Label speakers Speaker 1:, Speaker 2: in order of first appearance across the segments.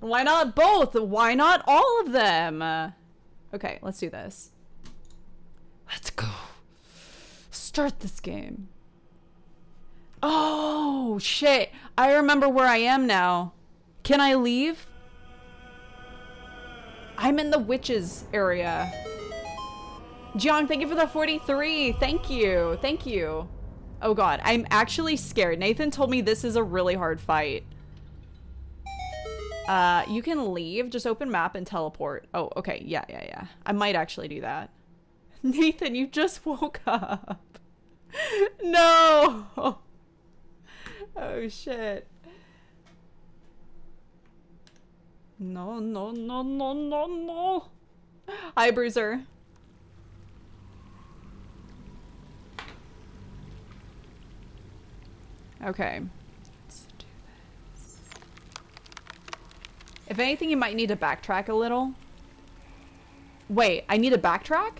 Speaker 1: Why not both? Why not all of them? Okay, let's do this. Let's go. Start this game. Oh, shit. I remember where I am now. Can I leave? I'm in the witches area. Jiang, thank you for the 43. Thank you. Thank you. Oh god, I'm actually scared. Nathan told me this is a really hard fight. Uh, you can leave. Just open map and teleport. Oh, okay. Yeah, yeah, yeah. I might actually do that. Nathan, you just woke up. no! Oh, shit. No, no, no, no, no, no. Hi, Bruiser. Okay. If anything, you might need to backtrack a little. Wait, I need to backtrack?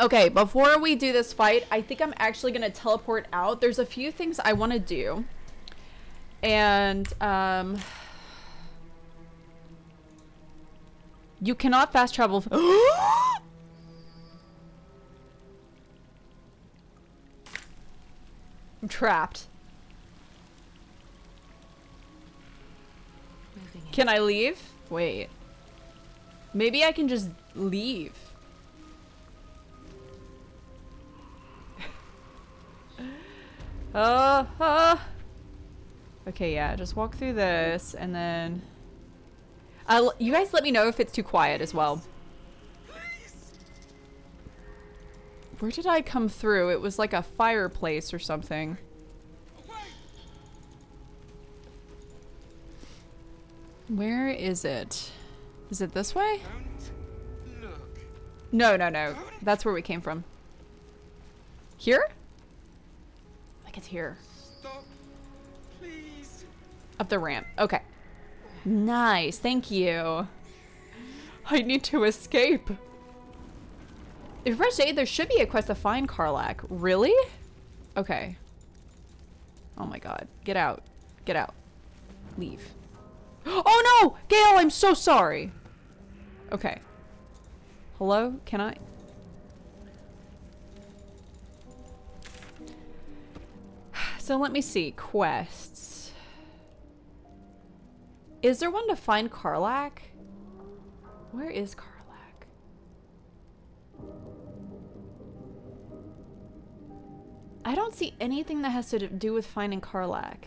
Speaker 1: Okay, before we do this fight, I think I'm actually going to teleport out. There's a few things I want to do. And, um... You cannot fast travel... I'm trapped. Can I leave? Wait. Maybe I can just leave. uh, uh. Okay, yeah, just walk through this and then... I'll, you guys let me know if it's too quiet as well. Where did I come through? It was like a fireplace or something. Where is it? Is it this way? No, no, no. That's where we came from. Here? Like it's here.
Speaker 2: Stop, please.
Speaker 1: Up the ramp. Okay. Nice. Thank you. I need to escape. If Rush 8, there should be a quest to find Karlach. Really? Okay. Oh my god. Get out. Get out. Leave. Oh no! Gale, I'm so sorry! Okay. Hello? Can I? So let me see. Quests. Is there one to find Karlach? Where is Karlach? I don't see anything that has to do with finding Karlach.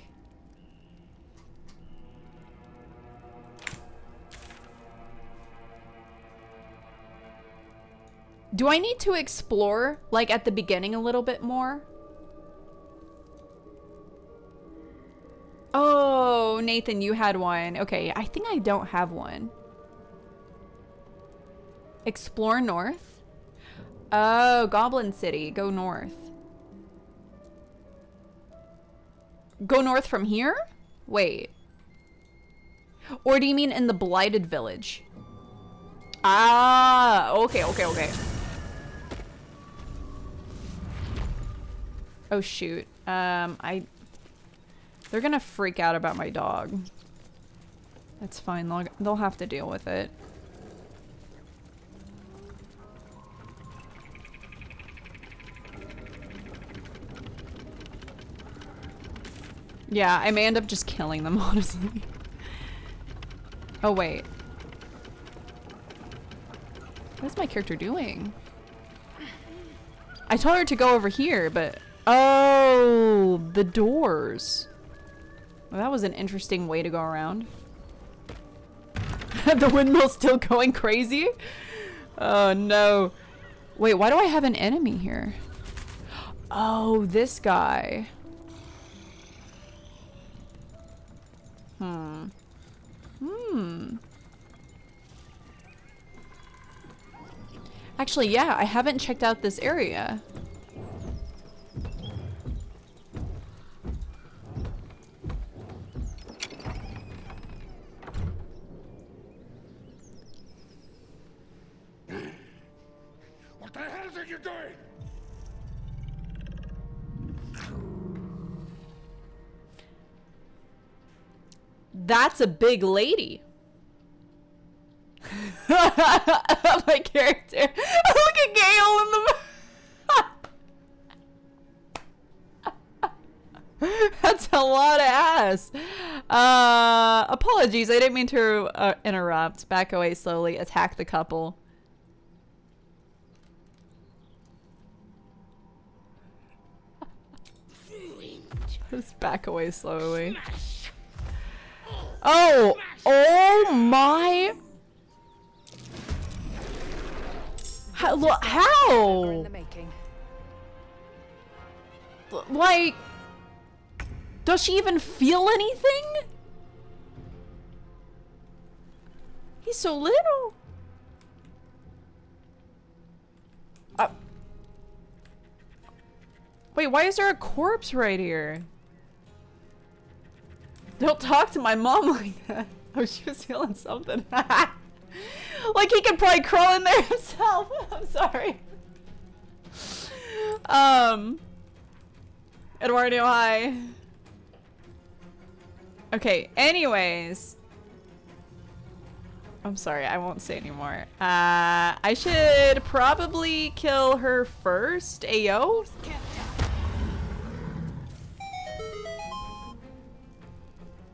Speaker 1: Do I need to explore, like, at the beginning a little bit more? Oh, Nathan, you had one. Okay, I think I don't have one. Explore north? Oh, Goblin City. Go north. Go north from here? Wait. Or do you mean in the Blighted Village? Ah, okay, okay, okay. Oh shoot. Um, I... They're gonna freak out about my dog. That's fine, they'll, they'll have to deal with it. Yeah, I may end up just killing them, honestly. oh, wait. What is my character doing? I told her to go over here, but... Oh, the doors. Well, that was an interesting way to go around. the windmill's still going crazy? Oh, no. Wait, why do I have an enemy here? Oh, this guy. Hmm. Hmm. Actually, yeah, I haven't checked out this area.
Speaker 2: What the hell are you doing?
Speaker 1: That's a big lady. My character. Look at Gale in the. That's a lot of ass. Uh, apologies, I didn't mean to uh, interrupt. Back away slowly. Attack the couple. Just back away slowly. Oh! Oh my! How? How? Like, does she even feel anything? He's so little. Uh, wait, why is there a corpse right here? Don't talk to my mom like that. Oh, she was feeling something. like he could probably crawl in there himself. I'm sorry. Um. Eduardo, hi. Okay, anyways. I'm sorry, I won't say anymore. Uh, I should probably kill her first, Ayo?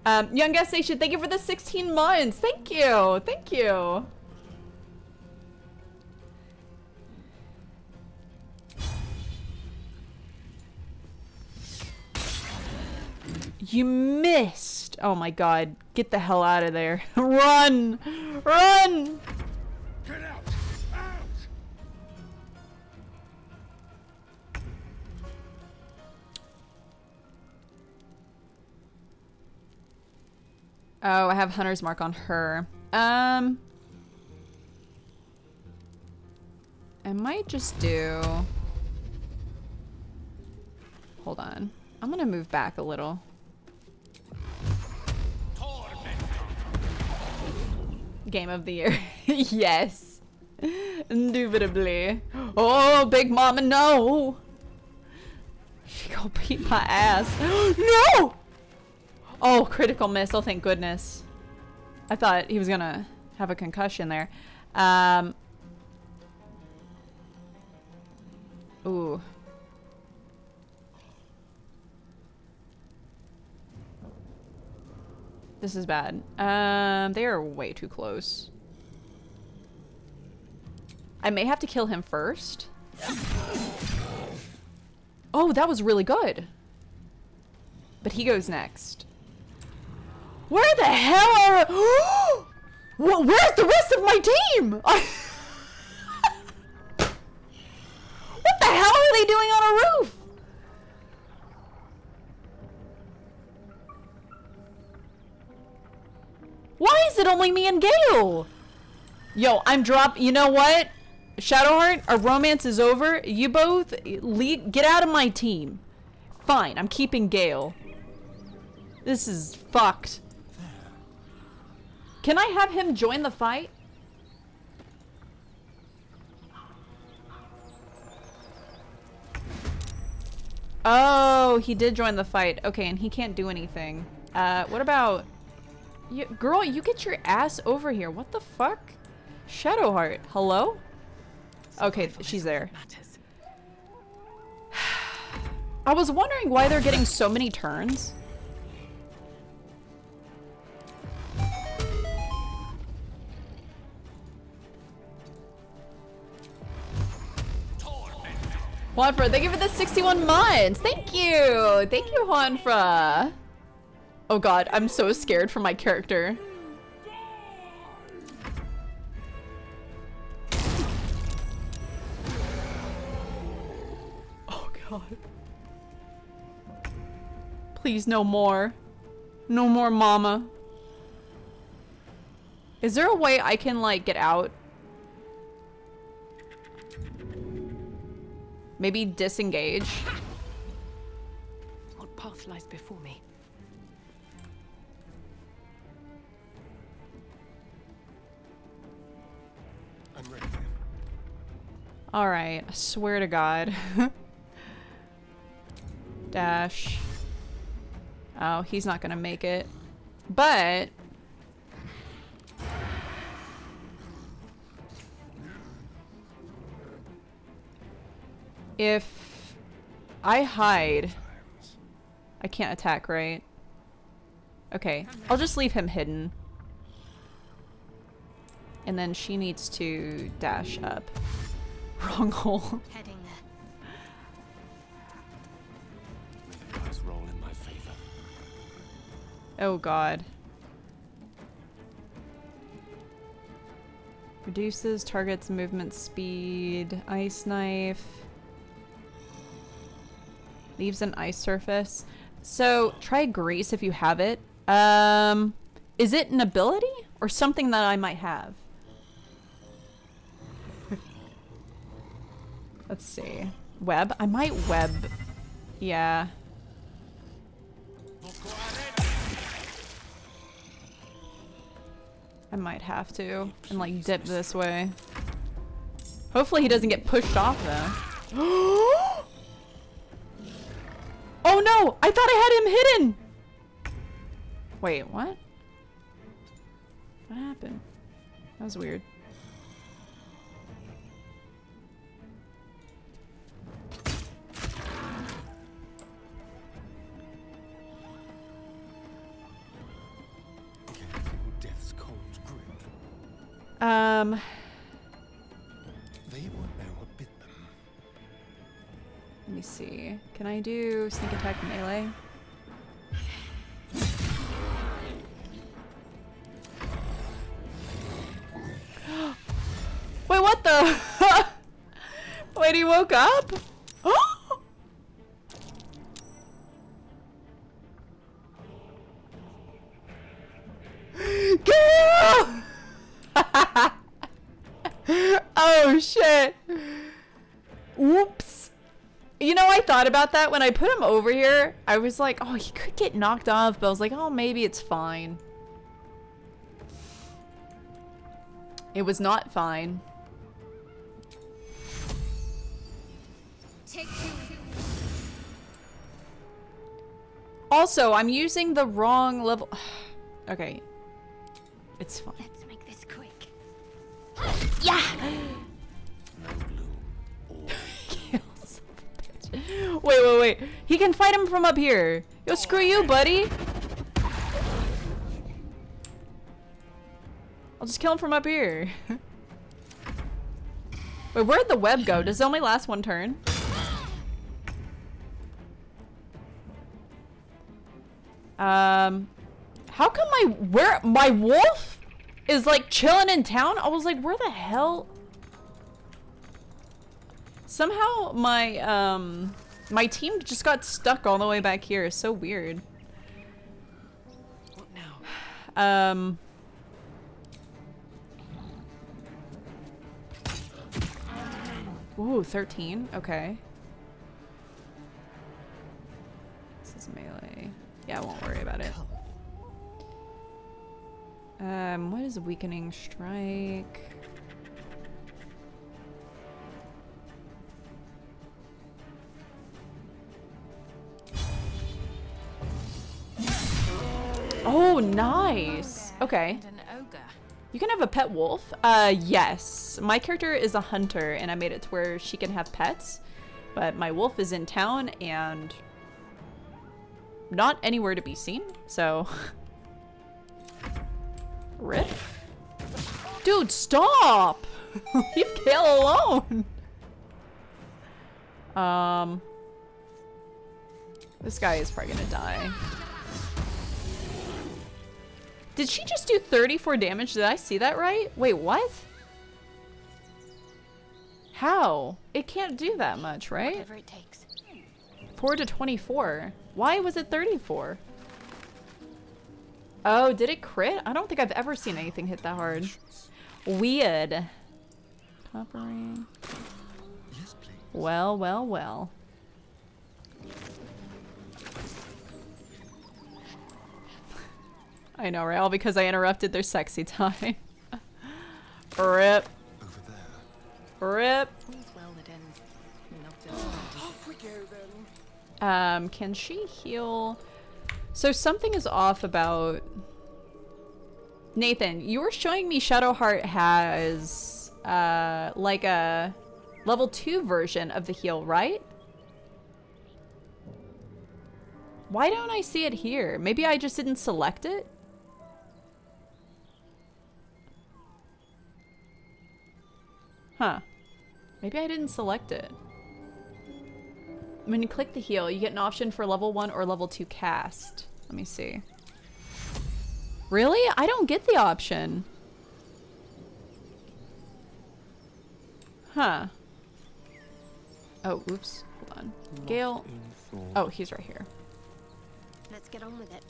Speaker 1: Um, Young Guest Station, thank you for the 16 months. Thank you, thank you. You missed. Oh my god. Get the hell out of there. Run! Run! Oh, I have Hunter's Mark on her. Um... I might just do... Hold on. I'm gonna move back a little. Game of the year. yes. Indubitably. Oh, Big Mama, no! She gonna beat my ass. no! Oh, critical miss. Oh, thank goodness. I thought he was gonna have a concussion there. Um. Ooh. This is bad. Um, they are way too close. I may have to kill him first. Oh, that was really good. But he goes next. Where the hell are... Wh- Where's the rest of my team? what the hell are they doing on a roof? Why is it only me and Gale? Yo, I'm drop. You know what? Shadowheart, our romance is over. You both lead, get out of my team. Fine, I'm keeping Gale. This is fucked. Can I have him join the fight? Oh, he did join the fight. Okay, and he can't do anything. Uh, what about... You, girl, you get your ass over here. What the fuck? Shadowheart, hello? Okay, she's there. I was wondering why they're getting so many turns. Juanfra, thank you for the 61 months. Thank you. Thank you, Juanfra. Oh god, I'm so scared for my character. Oh god. Please, no more. No more mama. Is there a way I can, like, get out? Maybe disengage?
Speaker 3: What path lies before me?
Speaker 2: I'm ready.
Speaker 1: Alright, I swear to god. Dash. Oh, he's not gonna make it. But if I hide, I can't attack, right? Okay, I'll just leave him hidden. And then she needs to dash up. Wrong hole.
Speaker 3: Heading there.
Speaker 2: May the dice roll in my favor.
Speaker 1: Oh god. Reduces target's movement speed. Ice knife. Leaves an ice surface. So try grease if you have it. Um, is it an ability or something that I might have? Let's see. Web? I might web. Yeah. I might have to. And like dip this way. Hopefully he doesn't get pushed off though. oh no! I thought I had him hidden! Wait, what? What happened? That was weird.
Speaker 2: Can feel death's cold grip.
Speaker 1: Um, me see. Can I do sneak attack melee? Wait, what the? Wait, he woke up? Oh shit. Whoops. You know, I thought about that when I put him over here. I was like, oh, he could get knocked off, but I was like, oh, maybe it's fine. It was not fine.
Speaker 3: Take two.
Speaker 1: Also, I'm using the wrong level. okay. It's fine.
Speaker 3: Let's make this quick.
Speaker 1: Yeah! Wait, wait, wait. He can fight him from up here. Yo, screw you, buddy. I'll just kill him from up here. wait, where'd the web go? Does it only last one turn? Um, how come my where my wolf is like chilling in town? I was like, where the hell? Somehow my um my team just got stuck all the way back here. It's so weird.
Speaker 3: What now?
Speaker 1: Um. Ooh, 13. Okay. This is melee. Yeah, I won't worry about it. Um, what is weakening strike? Oh, nice. Okay. You can have a pet wolf. Uh, yes. My character is a hunter, and I made it to where she can have pets. But my wolf is in town and not anywhere to be seen. So, rip. Dude, stop! Leave Gale alone. Um, this guy is probably gonna die. Did she just do 34 damage? Did I see that right? Wait, what? How? It can't do that much, right?
Speaker 3: Whatever it takes.
Speaker 1: 4 to 24. Why was it 34? Oh, did it crit? I don't think I've ever seen anything hit that hard. Weird. Copper ring.
Speaker 2: yes, please.
Speaker 1: Well, well, well. I know, right? All because I interrupted their sexy time. Rip.
Speaker 2: Over there.
Speaker 1: Rip.
Speaker 3: All's well that ends. Not just
Speaker 2: Off we go then.
Speaker 1: Um, can she heal? So something is off about Nathan, you were showing me Shadowheart has uh, like a level 2 version of the heal, right? Why don't I see it here? Maybe I just didn't select it? Huh. Maybe I didn't select it. When you click the heal, you get an option for level 1 or level 2 cast. Let me see. Really? I don't get the option. Huh. Oh, oops. Hold on. Gale. Oh, he's right here.
Speaker 3: Let's get on with it.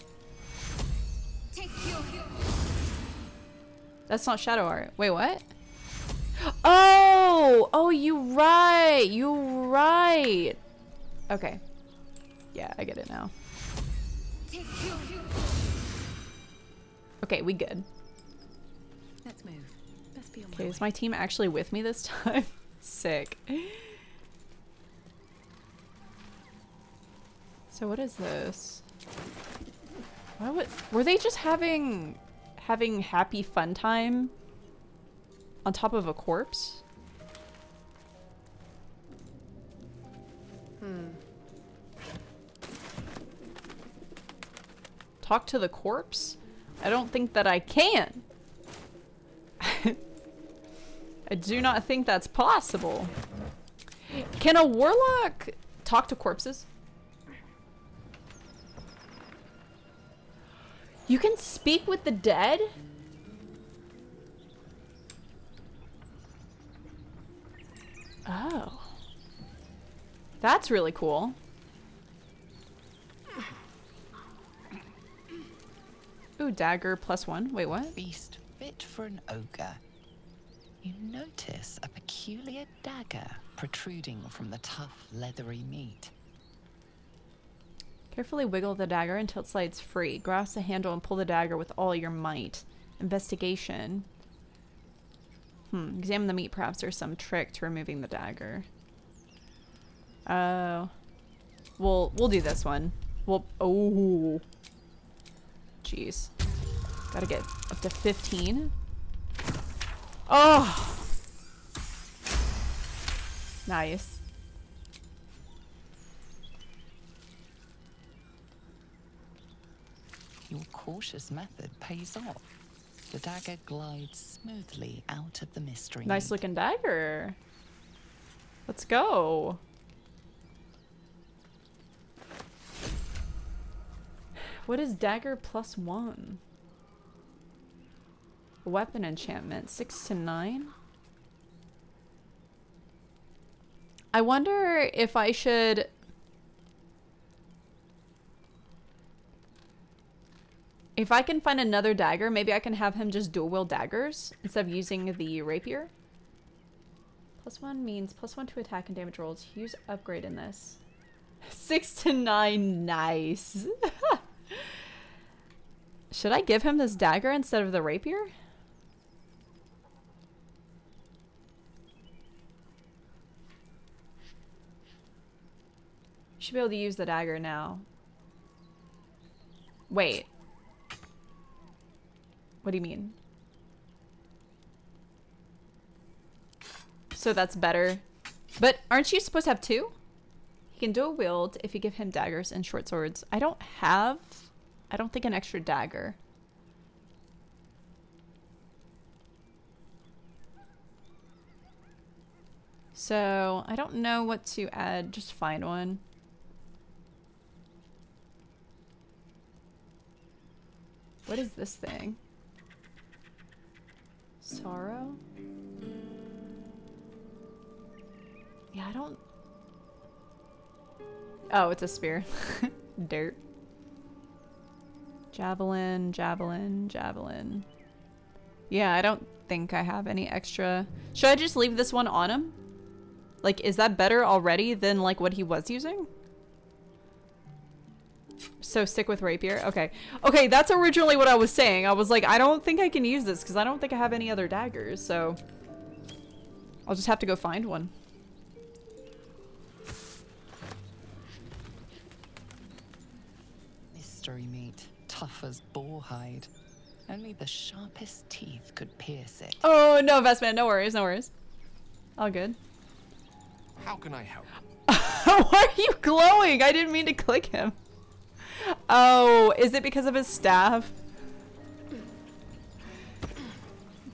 Speaker 3: Take your
Speaker 1: That's not Shadowheart. Wait, what? Oh! Oh, you right. You right. Okay. Yeah, I get it now. Okay, we good.
Speaker 3: Let's move. Best be on
Speaker 1: Okay,
Speaker 3: my
Speaker 1: is
Speaker 3: way.
Speaker 1: my team actually with me this time? Sick. So what is this? Why would were they just having having happy fun time on top of a corpse? Hmm. Talk to the corpse? I don't think that I can. I do not think that's possible. Can a warlock talk to corpses? You can speak with the dead? Oh. That's really cool. Ooh, dagger plus one. Wait, what?
Speaker 4: feast fit for an ogre. You notice a peculiar dagger protruding from the tough, leathery meat.
Speaker 1: Carefully wiggle the dagger until it slides free. Grasp the handle and pull the dagger with all your might. Investigation. Hmm. Examine the meat. Perhaps there's some trick to removing the dagger. Oh. We'll, we'll do this one. We'll... Oh. Jeez. Gotta get up to 15. Oh! Nice.
Speaker 4: Your cautious method pays off. The dagger glides smoothly out of the mystery.
Speaker 1: Nice looking dagger. Let's go. What is dagger plus one? Weapon enchantment, six to nine. I wonder if I should. If I can find another dagger, maybe I can have him just dual wield daggers instead of using the rapier. Plus one means plus one to attack and damage rolls. Use upgrade in this. Six to nine, nice. Should I give him this dagger instead of the rapier? Should be able to use the dagger now. Wait. What do you mean? So that's better. But aren't you supposed to have two? He can dual wield if you give him daggers and short swords. I don't have, I don't think an extra dagger. So I don't know what to add. Just find one. What is this thing? Sorrow? Yeah, I don't... Oh, it's a spear. Dirt. Javelin, javelin, javelin. Yeah, I don't think I have any extra... Should I just leave this one on him? Like, is that better already than, like, what he was using? So stick with rapier? Okay. Okay, that's originally what I was saying. I was like, I don't think I can use this because I don't think I have any other daggers, so... I'll just have to go find one.
Speaker 4: Mystery meat, tough as boar hide. Only the sharpest teeth could pierce it.
Speaker 1: Oh, no, Vestman. No worries, no worries. All good.
Speaker 2: How can I help?
Speaker 1: Why are you glowing? I didn't mean to click him. Oh, is it because of his staff?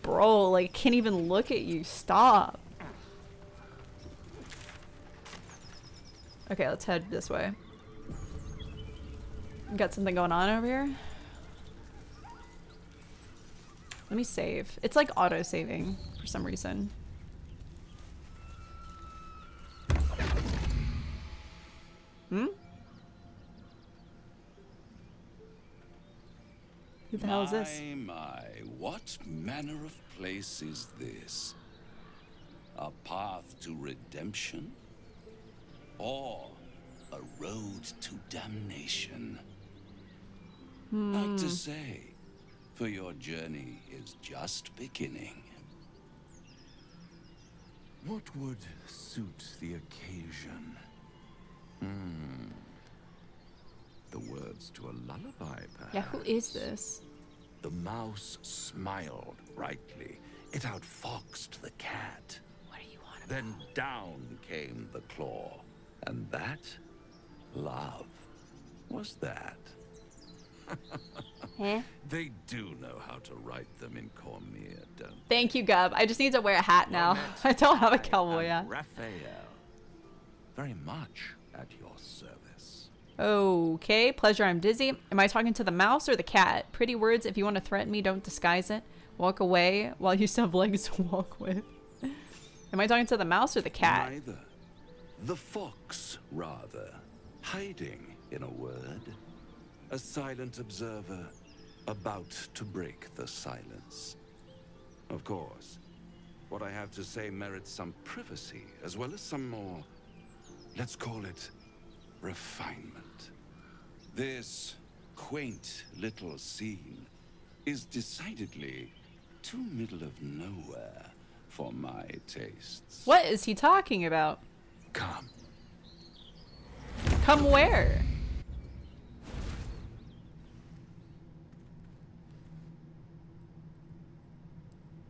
Speaker 1: Bro, like, can't even look at you. Stop. Okay, let's head this way. Got something going on over here? Let me save. It's like auto-saving for some reason. Hmm? Who the hell is this?
Speaker 5: My, my, what manner of place is this? A path to redemption? Or a road to damnation? Like to say, for your journey is just beginning.
Speaker 2: What would suit the occasion? Hmm. The words to a lullaby, perhaps.
Speaker 1: Yeah, who is this?
Speaker 2: The mouse smiled brightly. It outfoxed the cat.
Speaker 1: What are you on about?
Speaker 2: Then down came the claw. And that, love, was that.
Speaker 1: Eh?
Speaker 2: They do know how to write them in Cormyr, don't
Speaker 1: Thank you, Gub. I just need to wear a hat now. I don't have a cowboy hat.
Speaker 2: Raphael. Very much at your service.
Speaker 1: Okay, pleasure, I'm dizzy. Am I talking to the mouse or the cat? Pretty words, if you want to threaten me, don't disguise it. Walk away while you still have legs to walk with. Am I talking to the mouse or the cat?
Speaker 2: Neither. The fox, rather. Hiding, in a word. A silent observer, about to break the silence. Of course, what I have to say merits some privacy, as well as some more, let's call it, refinement. This quaint little scene is decidedly too middle of nowhere for my tastes.
Speaker 1: What is he talking about?
Speaker 2: Come.
Speaker 1: Come where?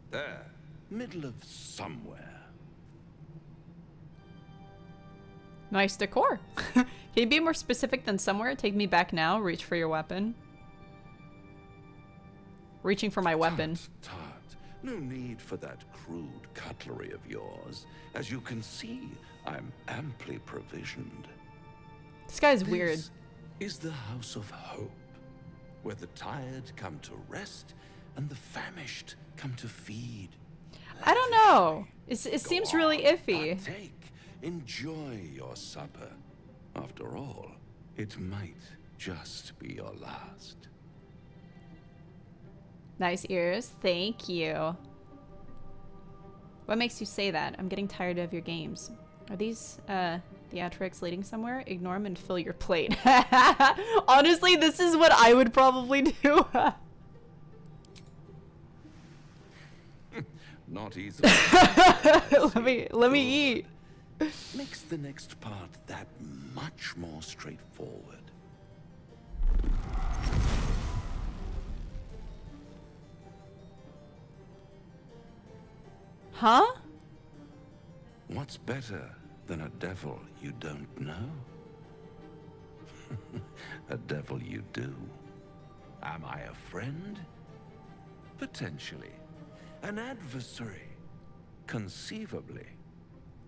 Speaker 2: There. Middle of somewhere.
Speaker 1: Nice decor. Can you be more specific than somewhere? Take me back now. Reach for your weapon. Reaching for my weapon.
Speaker 2: Tut, tut. No need for that crude cutlery of yours. As you can see, I'm amply provisioned.
Speaker 1: This guy's weird.
Speaker 2: Is the house of hope, where the tired come to rest and the famished come to feed.
Speaker 1: I don't know. It's, it seems really iffy.
Speaker 2: Partake. Enjoy your supper. After all, it might just be your last.
Speaker 1: Nice ears. Thank you. What makes you say that? I'm getting tired of your games. Are these uh, theatrics leading somewhere? Ignore them and fill your plate. Honestly, this is what I would probably do.
Speaker 2: Not easily.
Speaker 1: let me let me eat.
Speaker 2: Makes the next part that much more straightforward.
Speaker 1: Huh?
Speaker 2: What's better than a devil you don't know? a devil you do. Am I a friend? Potentially. An adversary? Conceivably.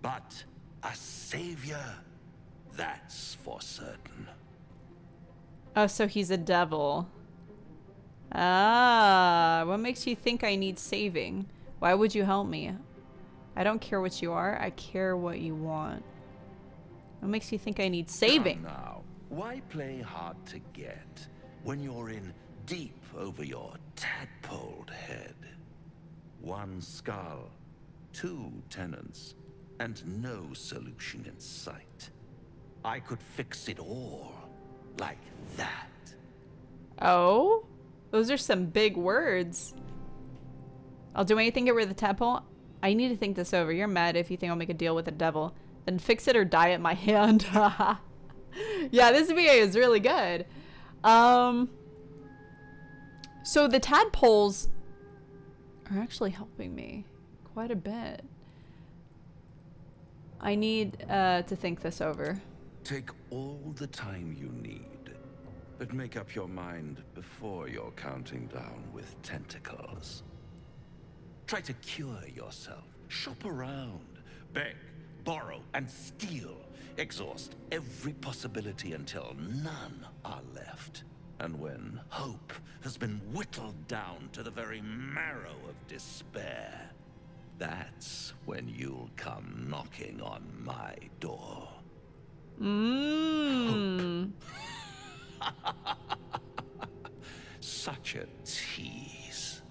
Speaker 2: But a savior? That's for certain.
Speaker 1: Oh, so he's a devil. Ah, what makes you think I need saving? Why would you help me? I don't care what you are. I care what you want. What makes you think I need saving?
Speaker 2: Come now, why play hard to get when you're in deep over your tadpoled head? One skull, two tenants, and no solution in sight. I could fix it all like that.
Speaker 1: Oh? Those are some big words. I'll do anything to get rid of the tadpole. I need to think this over. You're mad if you think I'll make a deal with the devil. Then fix it or die at my hand. yeah, this VA is really good. Um, So the tadpoles are actually helping me quite a bit. I need uh, to think this over.
Speaker 2: Take all the time you need, but make up your mind before you're counting down with tentacles. Try to cure yourself. Shop around. Beg, borrow, and steal. Exhaust every possibility until none are left. And when hope has been whittled down to the very marrow of despair, that's when you'll come knocking on my door.
Speaker 1: Mmm.
Speaker 2: Such a tease.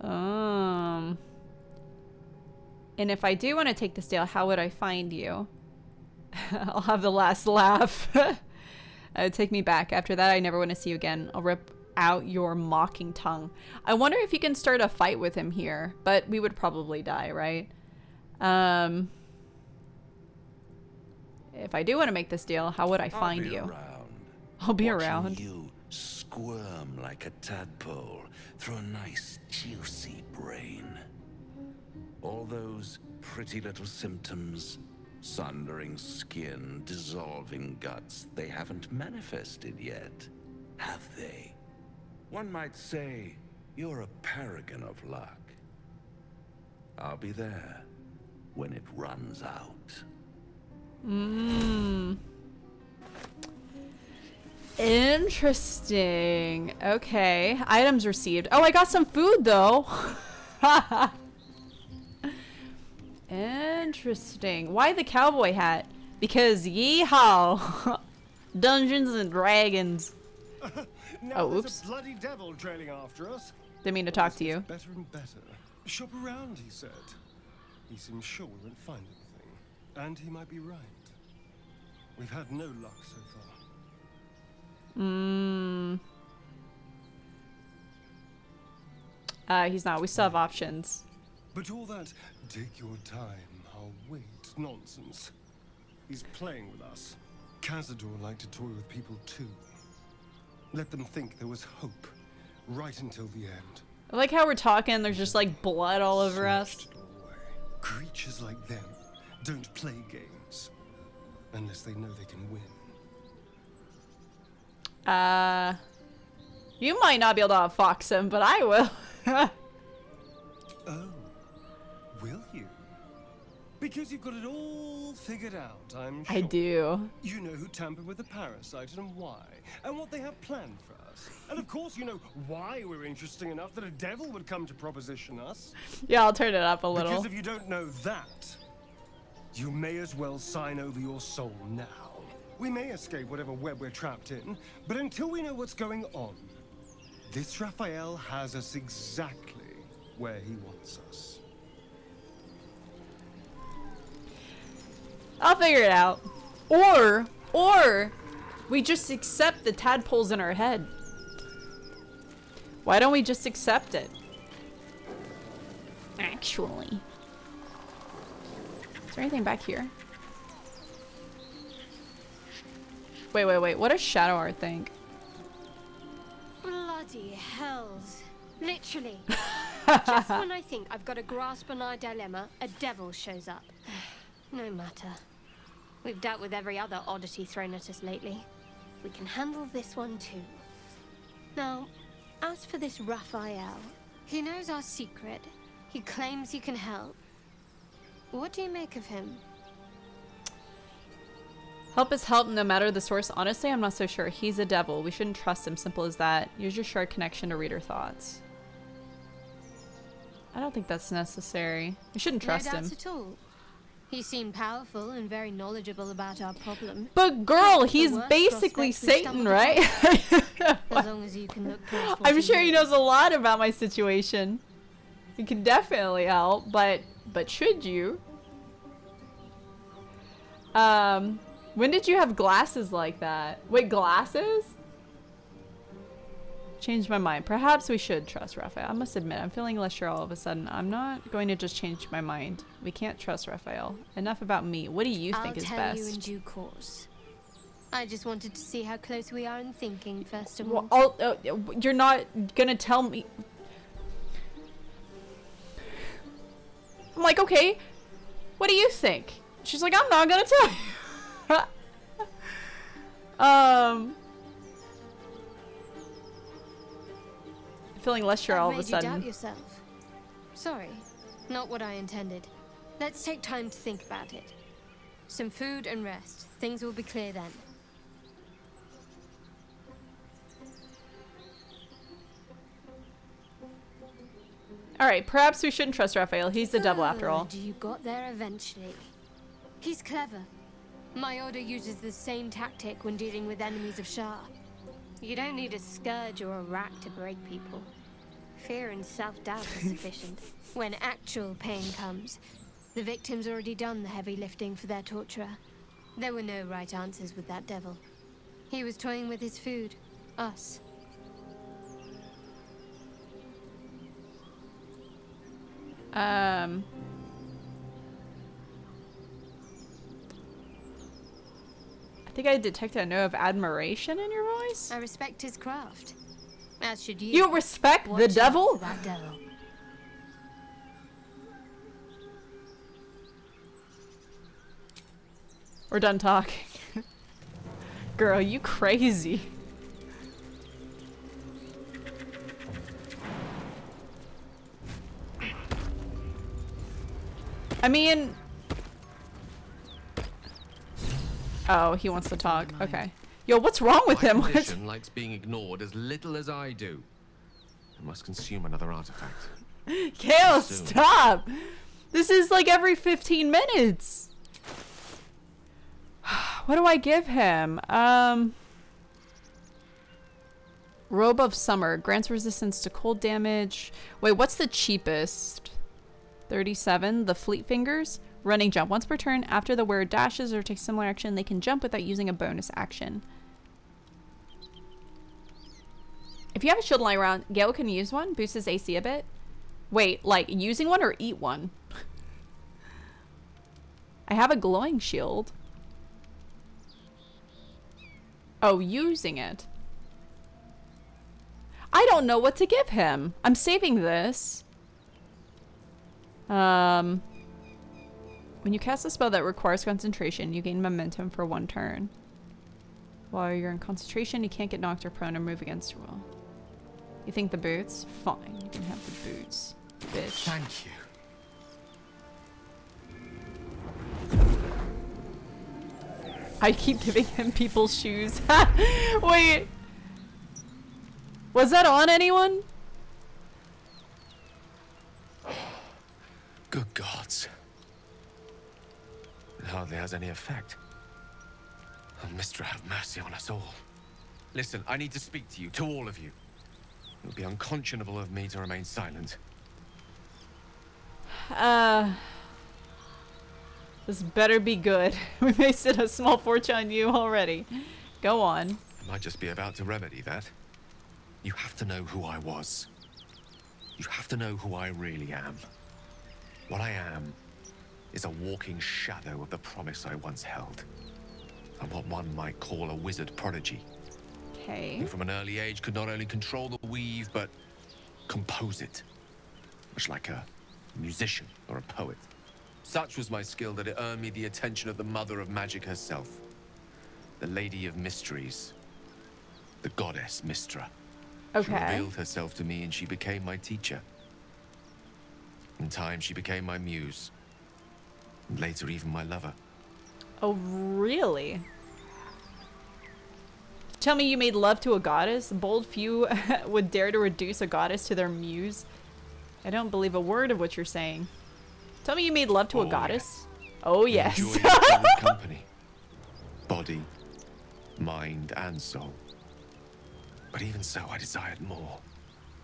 Speaker 1: Um. And if I do want to take this deal, how would I find you? I'll have the last laugh. uh, take me back. After that, I never want to see you again. I'll rip out your mocking tongue. I wonder if you can start a fight with him here, but we would probably die, right? Um. If I do want to make this deal, how would I find
Speaker 2: I'll be
Speaker 1: you?
Speaker 2: Around,
Speaker 1: I'll be
Speaker 2: watching
Speaker 1: around.
Speaker 2: You squirm like a tadpole through a nice juicy brain. All those pretty little symptoms, sundering skin, dissolving guts, they haven't manifested yet, have they? One might say you're a paragon of luck. I'll be there when it runs out.
Speaker 1: Mmm. Interesting. Okay. Items received. Oh, I got some food though. Interesting. Why the cowboy hat? Because yeehaw. Dungeons and Dragons.
Speaker 6: now
Speaker 1: Oh, oops.
Speaker 6: a bloody devil trailing after us.
Speaker 1: Didn't mean to talk to you.
Speaker 6: Better and better. Shop around, he said. He seems sure we won't find anything. And he might be right. We've had no luck so far.
Speaker 1: Mmm. Uh, he's not. We still have options.
Speaker 6: But all that, take your time, I'll wait, nonsense. He's playing with us. Cazador liked to toy with people too. Let them think there was hope, right until the end.
Speaker 1: I like how we're talking. There's just like blood all over us.
Speaker 6: Snatched away. Creatures like them don't play games unless they know they can win.
Speaker 1: Uh, you might not be able to outfox him, but I will.
Speaker 6: Oh, will you? Because you've got it all figured out, I'm sure.
Speaker 1: I do.
Speaker 6: You know who tampered with the parasite and why, and what they have planned for us. And of course, you know why we're interesting enough that a devil would come to proposition us.
Speaker 1: Yeah, I'll turn it up a little.
Speaker 6: Because if you don't know that, you may as well sign over your soul now. We may escape whatever web we're trapped in, but until we know what's going on, this Raphael has us exactly where he wants us.
Speaker 1: I'll figure it out. Or, or, we just accept the tadpoles in our head. Why don't we just accept it? Actually. Is there anything back here? Wait, wait, wait. What does Shadowheart think?
Speaker 3: Bloody hells. Literally. Just when I think I've got a grasp on our dilemma, a devil shows up. no matter. We've dealt with every other oddity thrown at us lately. We can handle this one too. Now, as for this Raphael, he knows our secret. He claims he can help. What do you make of him?
Speaker 1: Help is help no matter the source. Honestly, I'm not so sure. He's a devil. We shouldn't trust him. Simple as that. Use your shared connection to read her thoughts. I don't think that's necessary. We shouldn't trust
Speaker 3: no
Speaker 1: him.
Speaker 3: at all. He seemed powerful and very knowledgeable about our problem.
Speaker 1: But girl, he's basically Satan, right?
Speaker 3: As long as you can look
Speaker 1: I'm sure he
Speaker 3: knows.
Speaker 1: knows a lot about my situation. He can definitely help, but but should you? Um, when did you have glasses like that? Wait, glasses? Changed my mind. Perhaps we should trust Raphael. I must admit, I'm feeling less sure all of a sudden. I'm not going to just change my mind. We can't trust Raphael. Enough about me. What do you
Speaker 3: I'll
Speaker 1: think is
Speaker 3: tell
Speaker 1: best?
Speaker 3: you in due course. I just wanted to see how close we are in thinking, first of
Speaker 1: Well,
Speaker 3: all.
Speaker 1: I'll, uh, you're not gonna tell me. I'm like, okay, what do you think? She's like, I'm not gonna tell you. um, feeling less sure
Speaker 3: I've
Speaker 1: all of a
Speaker 3: you doubt
Speaker 1: sudden.
Speaker 3: yourself. Sorry, not what I intended. Let's take time to think about it. Some food and rest. Things will be clear then.
Speaker 1: All right, perhaps we shouldn't trust Raphael. He's the devil after all.
Speaker 3: You got there eventually. He's clever. My order uses the same tactic when dealing with enemies of Shar. You don't need a scourge or a rack to break people. Fear and self-doubt are sufficient. When actual pain comes, the victim's already done the heavy lifting for their torturer. There were no right answers with that devil. He was toying with his food. Us.
Speaker 1: Um. Think I detected a note of admiration in your voice.
Speaker 3: I respect his craft. As should you.
Speaker 1: You respect
Speaker 3: Watch
Speaker 1: the devil?
Speaker 3: that devil.
Speaker 1: We're done talking. Girl, you crazy. I mean... Oh, he wants to talk. Okay. Yo, what's wrong with
Speaker 7: My
Speaker 1: him? What-
Speaker 7: condition likes being ignored as little as I do. I must consume another artifact.
Speaker 1: Kale,
Speaker 7: Soon.
Speaker 1: stop! This is like every 15 minutes. What do I give him? Um... Robe of Summer. Grants resistance to cold damage. Wait, what's the cheapest? 37. The Fleet Fingers. Running jump. Once per turn, after the wearer dashes or takes similar action, they can jump without using a bonus action. If you have a shield lying around, Gale can use one. Boosts his AC a bit. Wait, like using one or eat one? I have a glowing shield. Oh, using it. I don't know what to give him. I'm saving this. Um, when you cast a spell that requires concentration, you gain momentum for one turn. While you're in concentration, you can't get knocked or prone or move against your will. You think the boots? Fine, you can have the boots, bitch.
Speaker 7: Thank you.
Speaker 1: I keep giving him people's shoes. Wait. Was that on anyone?
Speaker 7: Good gods. It hardly has any effect. Oh, Mystra, have mercy on us all. Listen, I need to speak to you, to all of you. It would be unconscionable of me to remain silent.
Speaker 1: Uh. This better be good. we wasted a small fortune on you already. Go on.
Speaker 7: I might just be about to remedy that. You have to know who I was. You have to know who I really am. What I am is a walking shadow of the promise I once held. I'm what one might call a wizard prodigy,
Speaker 1: Okay.
Speaker 7: who from an early age could not only control the weave, but compose it. Much like a musician or a poet. Such was my skill that it earned me the attention of the mother of magic herself. The Lady of Mysteries. The goddess Mystra. She
Speaker 1: Okay.
Speaker 7: revealed herself to me and she became my teacher. In time, she became my muse. And later, even my lover.
Speaker 1: Oh, really? Tell me you made love to a goddess? Bold few would dare to reduce a goddess to their muse. I don't believe a word of what you're saying. Tell me you made love to a
Speaker 7: Oh,
Speaker 1: goddess. Oh, yes.
Speaker 7: other's company. Body, mind, and soul. But even so, I desired more.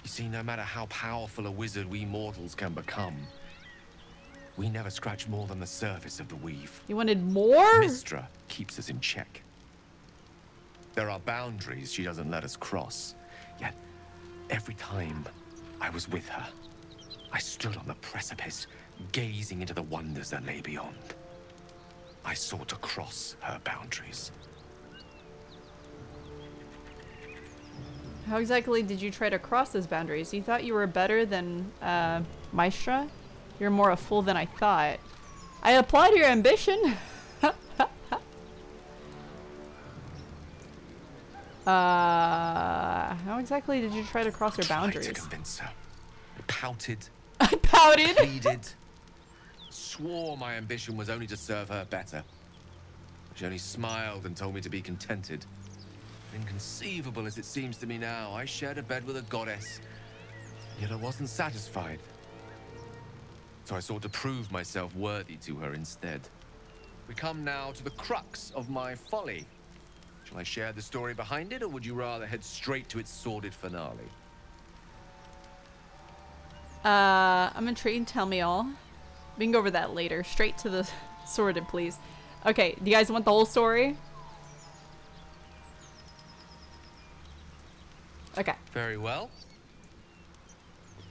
Speaker 7: You see, no matter how powerful a wizard we mortals can become, we never scratch more than the surface of the weave.
Speaker 1: You wanted more?
Speaker 7: Mystra keeps us in check. There are boundaries she doesn't let us cross. Yet, every time I was with her, I stood on the precipice, gazing into the wonders that lay beyond. I sought to cross her boundaries.
Speaker 1: How exactly did you try to cross those boundaries? You thought you were better than uh, Mystra? You're more a fool than I thought. I applaud your ambition. uh, how exactly did you try to cross your
Speaker 7: Tried
Speaker 1: boundaries?
Speaker 7: to convince her. I pouted,
Speaker 1: I pouted.
Speaker 7: pleaded, swore my ambition was only to serve her better. She only smiled and told me to be contented. Inconceivable as it seems to me now, I shared a bed with a goddess, yet I wasn't satisfied. So I sought to prove myself worthy to her instead. We come now to the crux of my folly. Shall I share the story behind it, or would you rather head straight to its sordid finale?
Speaker 1: Uh, I'm intrigued. Tell me all. We can go over that later. Straight to the sordid, please. Okay, do you guys want the whole story? Okay.
Speaker 7: Very well.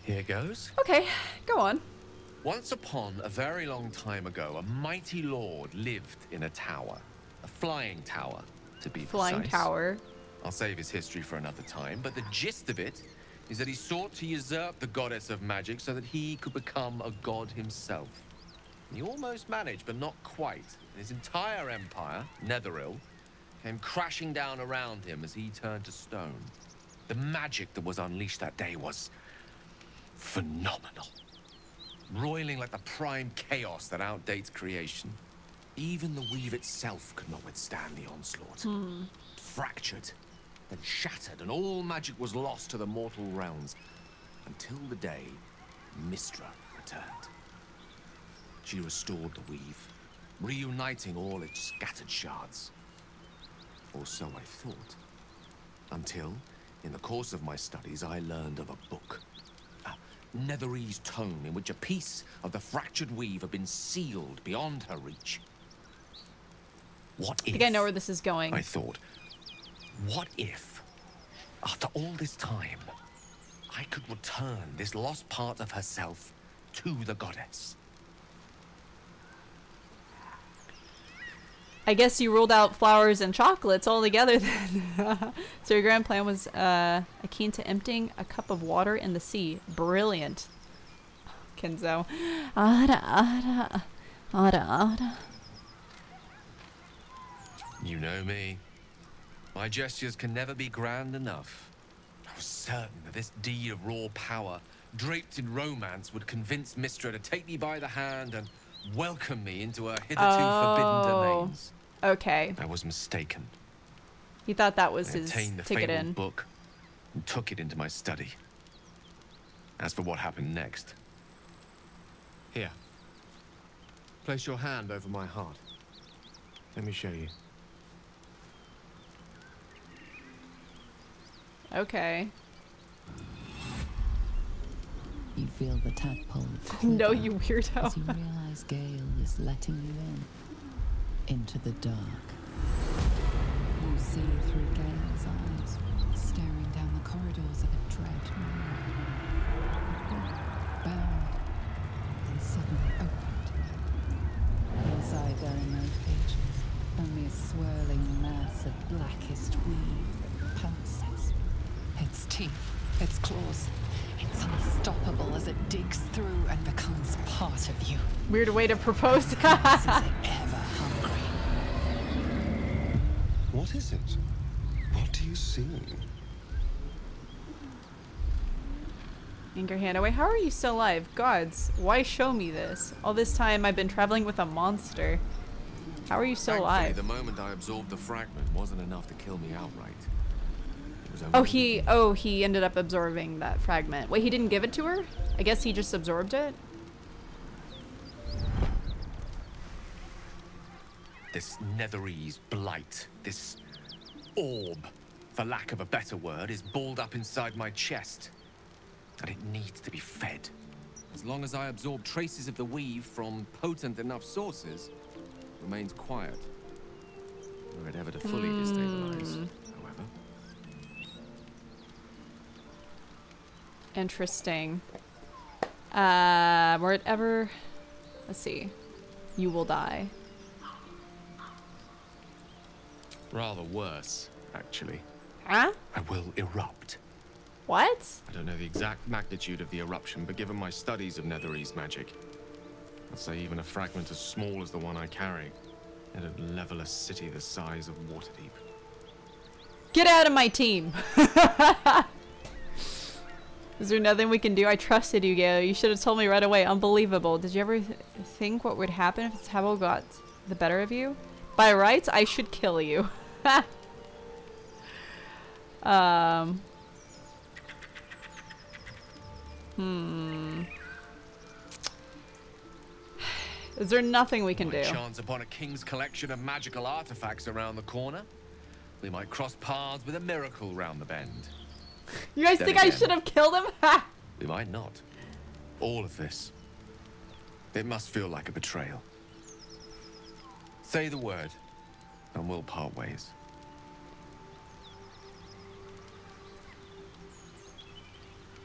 Speaker 7: Here goes.
Speaker 1: Okay, go on.
Speaker 7: Once upon a very long time ago, a mighty lord lived in a tower. A flying tower, to be
Speaker 1: Flying
Speaker 7: precise.
Speaker 1: tower.
Speaker 7: I'll save his history for another time, but the gist of it is that he sought to usurp the goddess of magic so that he could become a god himself. He almost managed, but not quite. And his entire empire, Netheril, came crashing down around him as he turned to stone. The magic that was unleashed that day was phenomenal. Roiling like the prime chaos that outdates creation. Even the weave itself could not withstand the onslaught. It fractured, then shattered, and all magic was lost to the mortal realms. Until the day Mystra returned. She restored the weave, reuniting all its scattered shards. Or so I thought. Until, in the course of my studies, I learned of a book. Netherese tome in which a piece of the fractured weave had been sealed beyond her reach. What
Speaker 1: I
Speaker 7: if...
Speaker 1: think I know where this is going.
Speaker 7: I thought, what if, after all this time, I could return this lost part of herself to the goddess?
Speaker 1: I guess you ruled out flowers and chocolates altogether then. so your grand plan was uh, akin to emptying a cup of water in the sea. Brilliant. Kenzo. Ara, ara, ara, ara.
Speaker 7: You know me. My gestures can never be grand enough. I was certain that this deed of raw power, draped in romance, would convince Mystra to take me by the hand and welcome me into her hitherto
Speaker 1: Oh.
Speaker 7: forbidden domains.
Speaker 1: Okay.
Speaker 7: I was mistaken.
Speaker 1: He thought that was
Speaker 7: I
Speaker 1: his
Speaker 7: the
Speaker 1: ticket in.
Speaker 7: book and took it into my study. As for what happened next, here. Place your hand over my heart. Let me show you.
Speaker 1: Okay.
Speaker 4: You feel the tadpole.
Speaker 1: No, you weirdo.
Speaker 4: As you realize Gale is letting you in. Into the dark. You see through Gale's eyes, staring down the corridors of a dread memory. Bound, and suddenly opened. Inside there are no pages, only a swirling mass of blackest weave that pounces. Its teeth, its claws, it's unstoppable as it digs through and becomes part of you.
Speaker 1: Weird way to propose.
Speaker 4: Is it ever hungry?
Speaker 6: What is it? What do you see?
Speaker 1: Anchor hand away. How are you still alive? Gods, why show me this? All this time I've been traveling with a monster. How are you still
Speaker 7: Thankfully,
Speaker 1: alive?
Speaker 7: the moment I absorbed the fragment wasn't enough to kill me outright. Oh, it was
Speaker 1: Oh,
Speaker 7: only-
Speaker 1: he oh he ended up absorbing that fragment. Wait, he didn't give it to her? I guess he just absorbed it.
Speaker 7: This Netherese blight, this orb, for lack of a better word, is balled up inside my chest. And it needs to be fed. As long as I absorb traces of the weave from potent enough sources, it remains quiet. Were it ever to fully destabilize,
Speaker 1: Interesting. Uh, were it ever, let's see, you will die.
Speaker 7: Rather worse, actually.
Speaker 1: Huh?
Speaker 7: I will erupt.
Speaker 1: What?
Speaker 7: I don't know the exact magnitude of the eruption, but given my studies of Netherese magic, I'd say even a fragment as small as the one I carry, it'd level a city the size of Waterdeep.
Speaker 1: Get out of my team. Is there nothing we can do? I trusted you, Gale. You should have told me right away. Unbelievable. Did you ever th think what would happen if Tabo got the better of you? By rights, I should kill you. um. Hmm. Is there nothing we can do?
Speaker 7: chance upon a king's collection of magical artifacts around the corner. We might cross paths with a miracle round the bend.
Speaker 1: You guys
Speaker 7: Then
Speaker 1: think I should have killed him? Ha!
Speaker 7: We might not. All of this. It must feel like a betrayal. Say the word, and we'll part ways.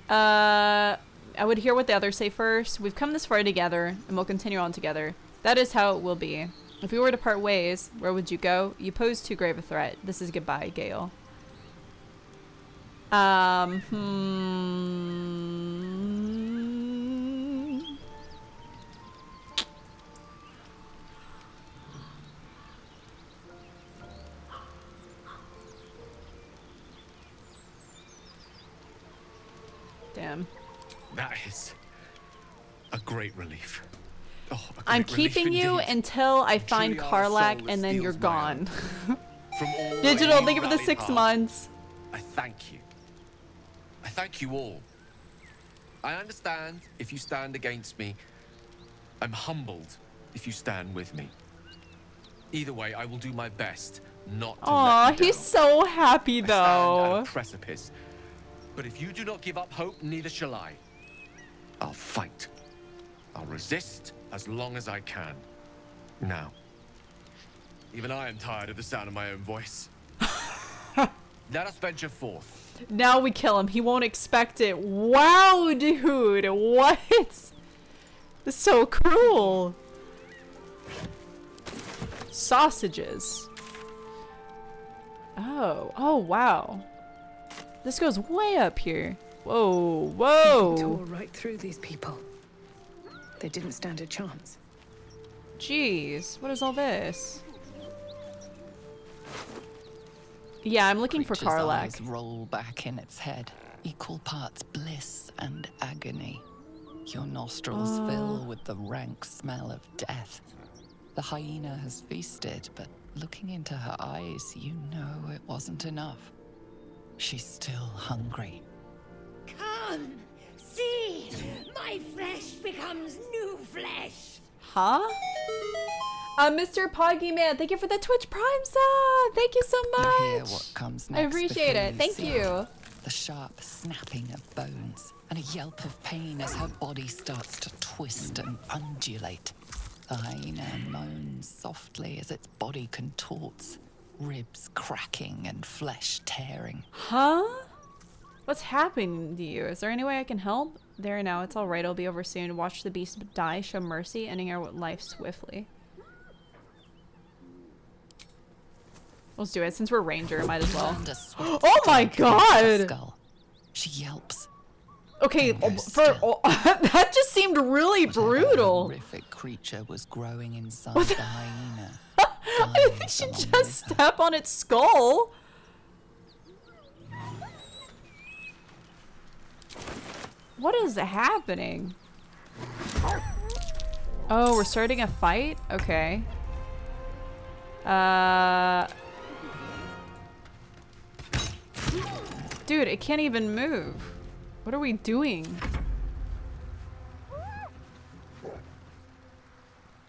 Speaker 1: Uh, I would hear what the others say first. We've come this far together, and we'll continue on together. That is how it will be. If we were to part ways, where would you go? You pose too grave a threat. This is goodbye, Gale. Um, hmm. Damn.
Speaker 7: That is a great relief. Oh, a great
Speaker 1: I'm
Speaker 7: relief
Speaker 1: keeping you
Speaker 7: indeed.
Speaker 1: until I find
Speaker 7: Karlach
Speaker 1: and then you're gone.
Speaker 7: From all
Speaker 1: Digital,
Speaker 7: you
Speaker 1: thank you for the six months.
Speaker 7: I thank you. I thank you all. I understand if you stand against me. I'm humbled if you stand with me. Either way, I will do my best not to
Speaker 1: Aw, he's so happy though.
Speaker 7: I stand at a precipice. But if you do not give up hope, neither shall I. I'll fight. I'll resist as long as I can. Now. Even I am tired of the sound of my own voice. Let us venture forth.
Speaker 1: Now we kill him. He won't expect it. Wow, dude. What? This so cruel. Sausages. Oh. Oh, wow. This goes way up here. Whoa. whoa.
Speaker 8: Tore right through these people. They didn't stand a chance.
Speaker 1: Jeez. What is all this? Yeah, I'm looking for
Speaker 4: Creature's Karlach. roll back in its head, equal parts bliss and agony. Your nostrils fill with the rank smell of death. The hyena has feasted, but looking into her eyes, you know it wasn't enough. She's still hungry.
Speaker 9: Come, see, my flesh becomes new flesh.
Speaker 1: Huh? Uh, Mr. Poggy Man, thank you for the Twitch Prime sub. Thank you so much.
Speaker 4: You hear what comes next.
Speaker 1: I appreciate it. Thank you.
Speaker 4: The sharp snapping of bones and a yelp of pain as her body starts to twist and undulate. Hyena moans softly as its body contorts, ribs cracking and flesh tearing.
Speaker 1: Huh? What's happening to you? Is there any way I can help? There now, it's alright. It'll be over soon. Watch the beast die, show mercy, ending our life swiftly. Let's do it. Since we're ranger, might as well.
Speaker 4: Land a swift
Speaker 1: Oh my
Speaker 4: strike against her
Speaker 1: God!
Speaker 4: Skull. She yelps.
Speaker 1: Okay,
Speaker 4: oh,
Speaker 1: for oh,
Speaker 4: still.
Speaker 1: that just seemed really
Speaker 4: Whatever
Speaker 1: brutal.
Speaker 4: horrific creature was growing inside the hyena.
Speaker 1: I think she just
Speaker 4: with her.
Speaker 1: step on its skull. What is happening? Oh, we're starting a fight? Okay. Uh... Dude, it can't even move. What are we doing?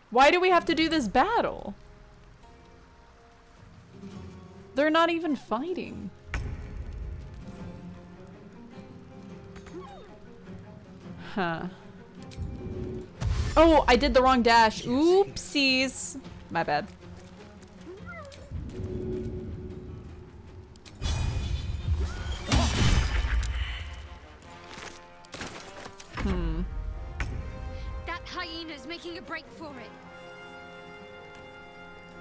Speaker 1: Why do we have to do this battle? They're not even fighting. Huh. Oh, I did the wrong dash. Oopsies. My bad. Hmm.
Speaker 3: That hyena's making a break for it.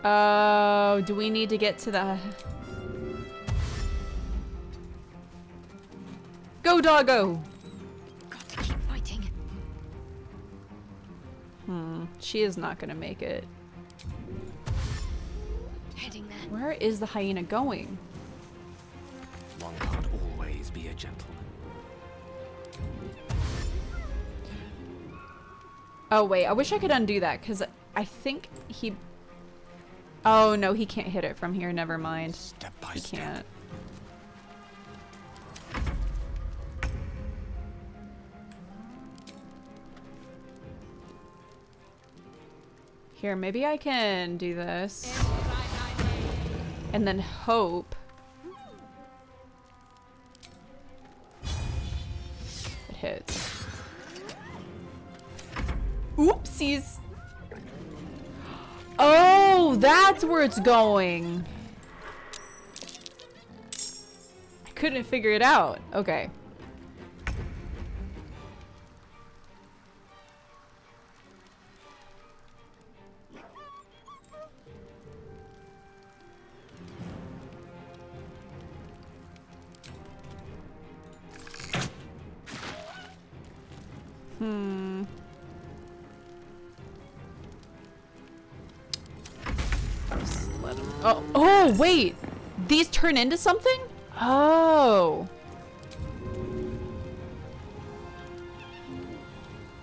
Speaker 1: Oh, do we need to get to the... Go, doggo! Hmm, she is not gonna make it.
Speaker 3: Heading there.
Speaker 1: Where is the hyena going?
Speaker 7: One can't always be a gentleman.
Speaker 1: Oh wait, I wish I could undo that because I think he. Oh no, he can't hit it from here. Never mind.
Speaker 7: Step by
Speaker 1: He
Speaker 7: step.
Speaker 1: can't. Here, maybe I can do this. And then hope. It hits. Oopsies. Oh, that's where it's going. I couldn't figure it out. Okay. Hmm. Just let 'em- Oh, oh, wait. These turn into something? Oh.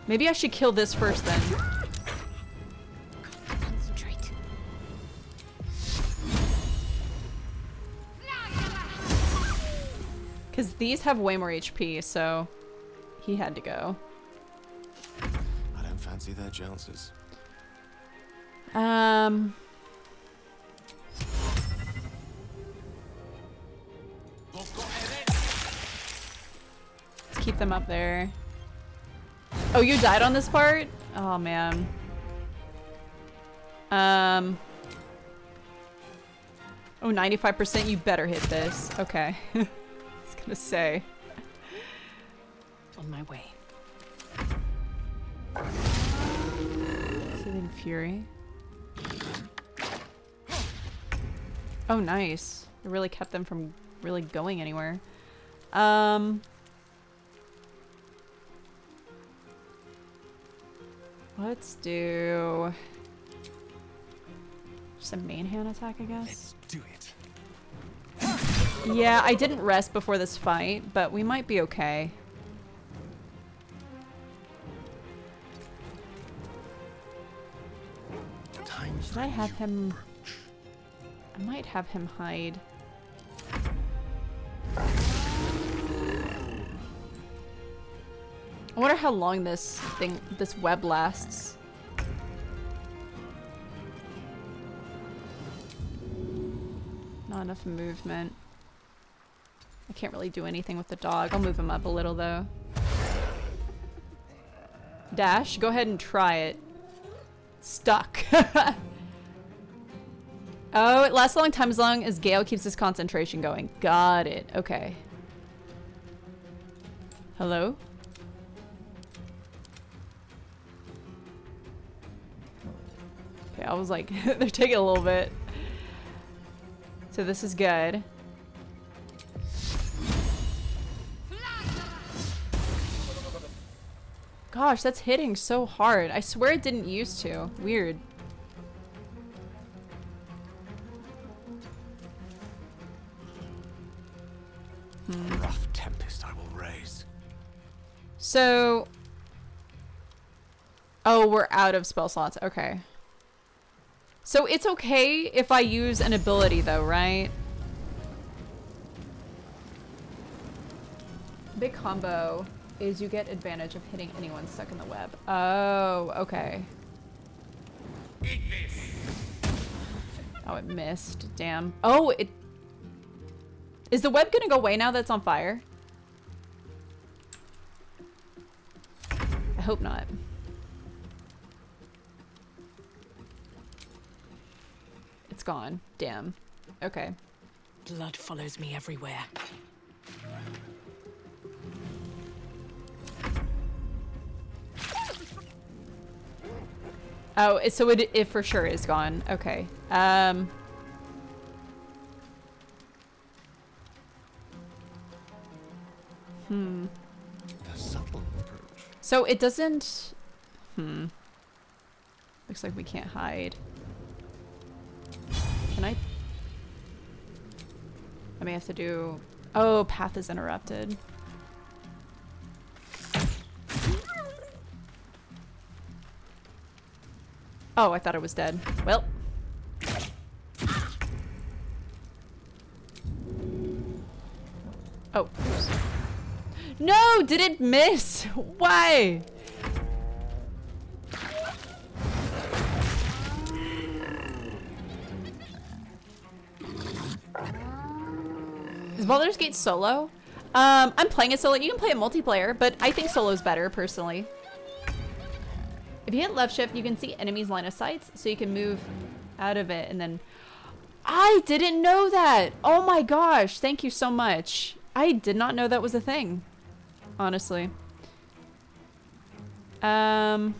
Speaker 1: Maybe I should kill this first then.
Speaker 3: Concentrate.
Speaker 1: Because these have way more HP, so he had to go.
Speaker 7: I don't fancy their chances.
Speaker 1: Um. Let's keep them up there. Oh, you died on this part? Oh, man. Um. Oh, 95%? You better hit this. Okay. I was gonna say.
Speaker 8: On my way.
Speaker 1: Fury. Oh, nice. It really kept them from really going anywhere. Um. Let's do just a main hand attack, I guess.
Speaker 6: Let's Do it.
Speaker 1: Yeah, I didn't rest before this fight, but we might be okay. Should I have him? I might have him hide. I wonder how long this thing, this web lasts. Not enough movement. I can't really do anything with the dog. I'll move him up a little though. Dash, go ahead and try it. Stuck. oh, it lasts a long time as long as Gale keeps his concentration going. Got it. Okay. Hello? Okay, I was like, they're taking a little bit. So this is good. Gosh, that's hitting so hard. I swear it didn't used to. Weird.
Speaker 7: Rough tempest I will raise.
Speaker 1: So... Oh, we're out of spell slots. Okay. So it's okay if I use an ability though, right? Big combo is you get advantage of hitting anyone stuck in the web. Oh, okay. Oh, it missed. Damn. Oh, it... Is the web gonna go away now that's on fire? I hope not. It's gone. Damn. Okay.
Speaker 8: Blood follows me everywhere.
Speaker 1: Oh, so it, it for sure is gone. Okay. Um. Hmm.
Speaker 6: The subtle approach.
Speaker 1: So it doesn't... Hmm. Looks like we can't hide. Can I... I may have to do... Oh, path is interrupted. Oh, I thought it was dead. Well. Oh, oops. No, did it miss? Why? Is Baldur's Gate solo? Um, I'm playing it solo. You can play it multiplayer, but I think solo's better, personally. If you hit left shift, you can see enemies' line of sights, so you can move out of it and then... I didn't know that! Oh my gosh, thank you so much. I did not know that was a thing, honestly. Um...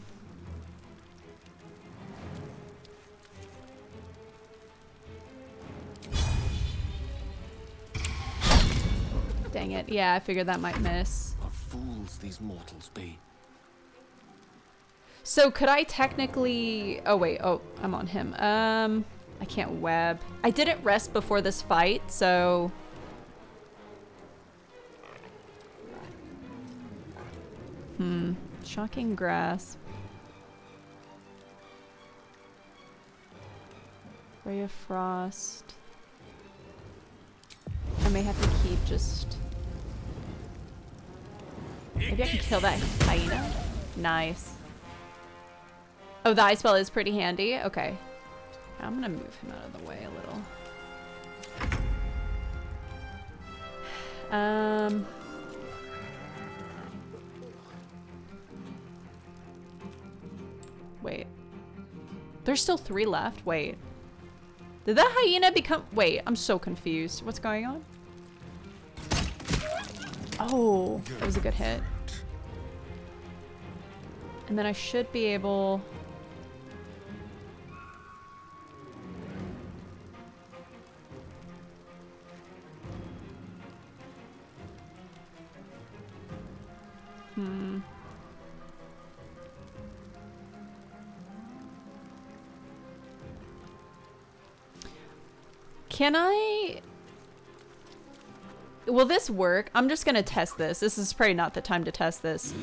Speaker 1: Dang it. Yeah, I figured that might miss.
Speaker 10: What fools these mortals be.
Speaker 1: So could I technically... Oh, wait. Oh, I'm on him. Um, I can't web. I didn't rest before this fight, so... Hmm. Shocking grasp. Ray of Frost. I may have to keep just... Maybe I can kill that hyena? Nice. Oh, the ice spell is pretty handy? Okay. I'm gonna move him out of the way a little. Um... Wait. There's still three left? Wait. Did that hyena become- wait, I'm so confused. What's going on? Oh, that was a good hit. And then I should be able... Hmm. Can I... Will this work? I'm just gonna test this. This is probably not the time to test this.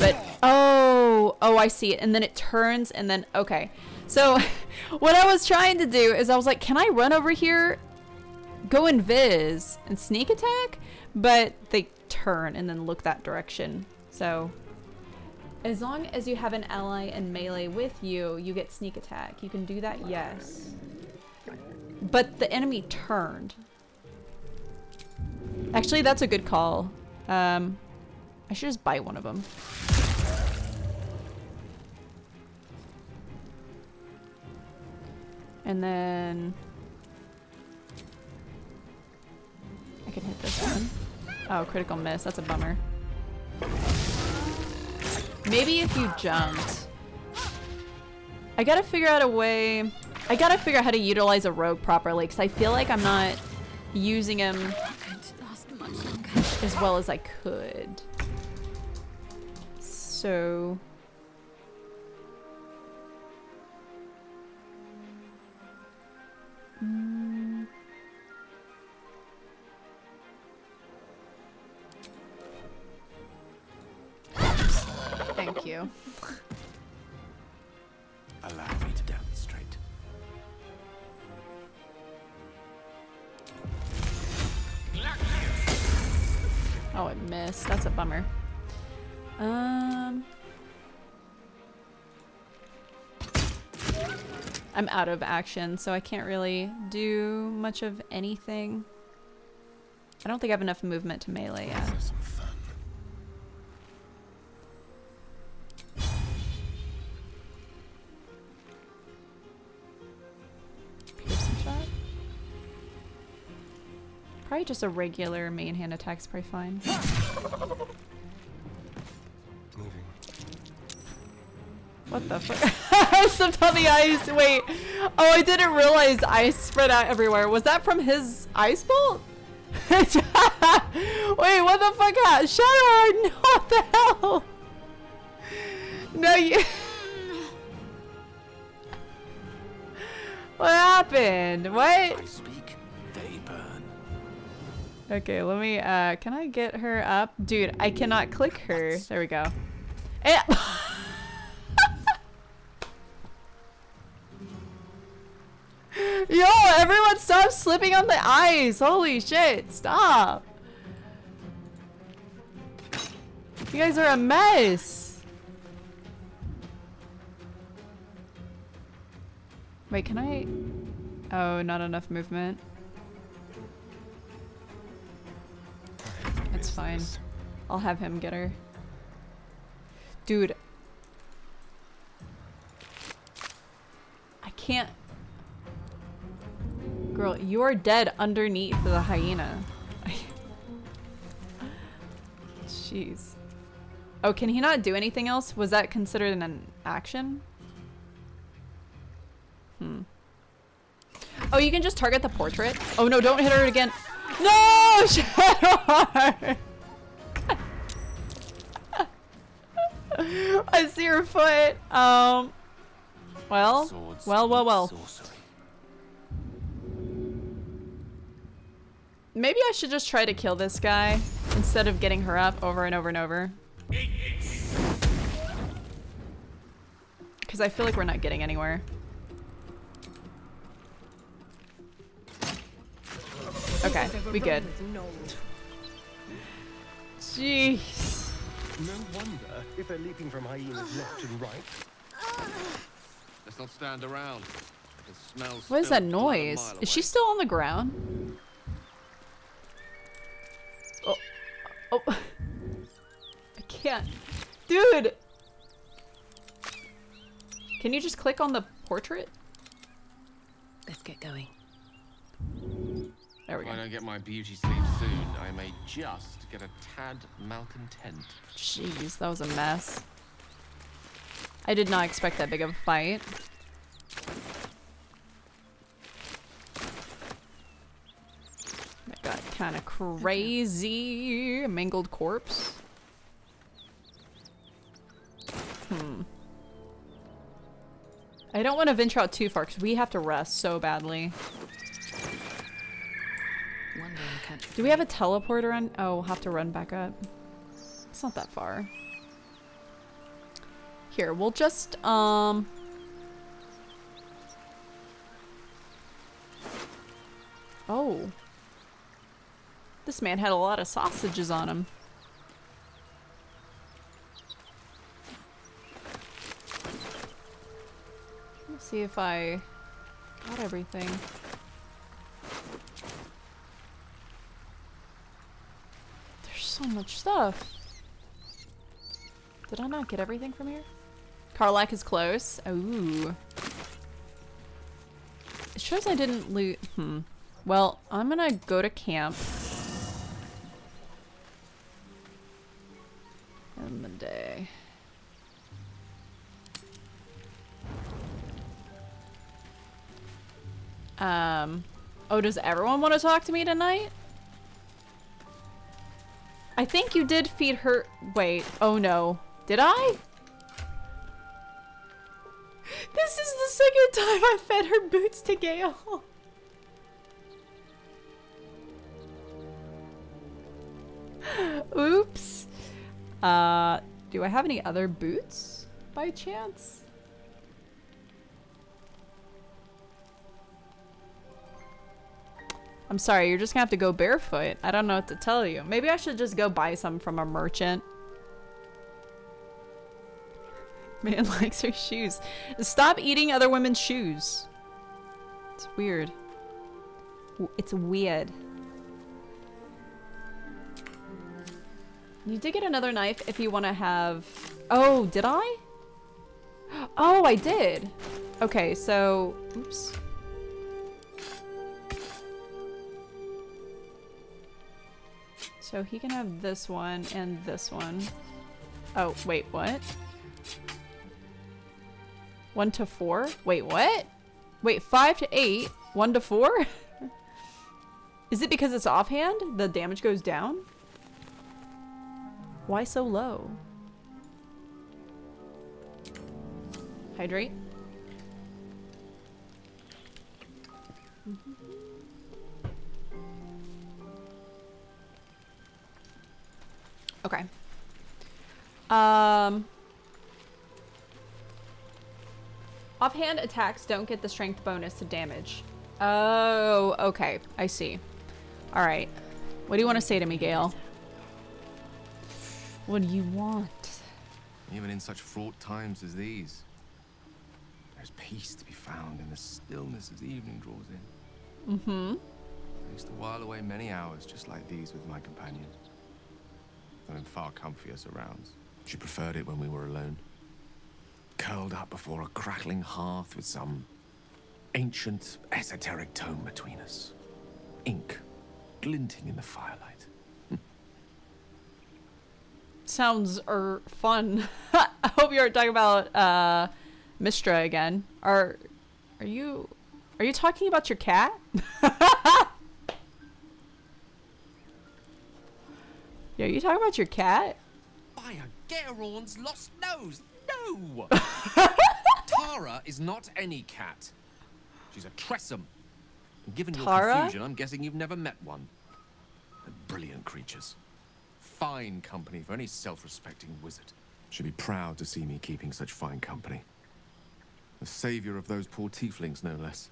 Speaker 1: But, oh, oh, I see it. And then it turns and then, okay. So, what I was trying to do is I was like, can I run over here, go invis, and sneak attack? But they turn and then look that direction. So, as long as you have an ally and melee with you, you get sneak attack. You can do that, yes. But the enemy turned. Actually, that's a good call. Um, I should just buy one of them. And then... I can hit this one. Oh, critical miss. That's a bummer. Maybe if you jumped. I gotta figure out a way... I gotta figure out how to utilize a rogue properly, because I feel like I'm not using him as well as I could. So... Mm. Thank you.
Speaker 10: Allow
Speaker 1: Oh, it missed. That's a bummer. Um... I'm out of action, so I can't really do much of anything. I don't think I have enough movement to melee yet. Probably just a regular main hand attack's probably fine.
Speaker 6: Moving.
Speaker 1: What the fuck? I stepped on the ice. Wait. Oh, I didn't realize ice spread out everywhere. Was that from his ice bolt? Wait, what the fuck? Shadow! No, what the hell? No, you. what happened? What? Okay, let me. Uh, can I get her up, dude? I cannot click her. There we go. Eh. Yo, everyone stop slipping on the ice. Holy shit, stop. You guys are a mess. Wait, can I? Oh, not enough movement. It's fine. I'll have him get her. Dude. I can't. Girl, you are dead underneath the hyena. Jeez. Oh, can he not do anything else? Was that considered an action? Hmm. Oh, you can just target the portrait? Oh no, don't hit her again. No! Shadowheart! I see her foot. Um. Well,
Speaker 10: Swords
Speaker 1: well, well, well.
Speaker 10: Sorcery.
Speaker 1: Maybe I should just try to kill this guy instead of getting her up over and over and over. Because I feel like we're not getting anywhere. Okay, we good. Jeez.
Speaker 6: No wonder if they're leaping from hyenas left and right.
Speaker 7: Let's not stand around. I can smell
Speaker 1: What is that
Speaker 7: spilled blood a
Speaker 1: noise? Is she still on the ground? Oh. Oh. I can't. Dude! Can you just click on the portrait?
Speaker 8: Let's get going.
Speaker 1: There we
Speaker 7: If I don't get my beauty sleep soon, I may just get a tad malcontent.
Speaker 1: Jeez, that was a mess. I did not expect that big of a fight. That got kind of crazy. Mangled corpse. Hmm. I don't want to venture out too far because we have to rest so badly.
Speaker 8: You.
Speaker 1: Do we have a teleporter on? Oh, we'll have to run back up. It's not that far. Here, we'll just, um... Oh. This man had a lot of sausages on him. Let's see if I got everything. There's so much stuff. Did I not get everything from here? Karlach is close. Ooh. It shows I didn't loot. Hmm. Well, I'm gonna go to camp. The day. Um. Oh, does everyone want to talk to me tonight? I think you did feed her. Wait. Oh no. Did I? This is the second time I fed her boots to Gale. Oops. Uh, do I have any other boots by chance? I'm sorry, you're just gonna have to go barefoot. I don't know what to tell you. Maybe I should just go buy some from a merchant. Man likes her shoes. Stop eating other women's shoes. It's weird. It's weird. You did get another knife if you want to have... Oh, did I? Oh, I did. Okay, so... Oops. So he can have this one and this one. Oh, wait, what? One to four? Wait, what? Wait, five to eight? One to four? Is it because it's offhand? The damage goes down? Why so low? Hydrate. Okay. Um. Offhand attacks don't get the strength bonus to damage. Oh, okay. I see. Alright. What do you want to say to me, Gale? What do you want?
Speaker 7: Even in such fraught times as these, there's peace to be found in the stillness as evening draws in.
Speaker 1: Mm-hmm.
Speaker 7: I used to while away many hours just like these with my companion. Though in far comfier surrounds. She preferred it when we were alone. Curled up before a crackling hearth with some ancient, esoteric tome between us. Ink glinting in the firelight.
Speaker 1: Sounds er fun. I hope you aren't talking about uh Mystra again. Are are you are you talking about your cat? yeah, you talking about your cat?
Speaker 7: By a Geron's lost nose! No! Tara is not any cat. She's a Tressym. And given your confusion, I'm guessing you've never met one. They're brilliant creatures. Fine company for any self-respecting wizard. Should be proud to see me keeping such fine company. The savior of those poor tieflings, no less.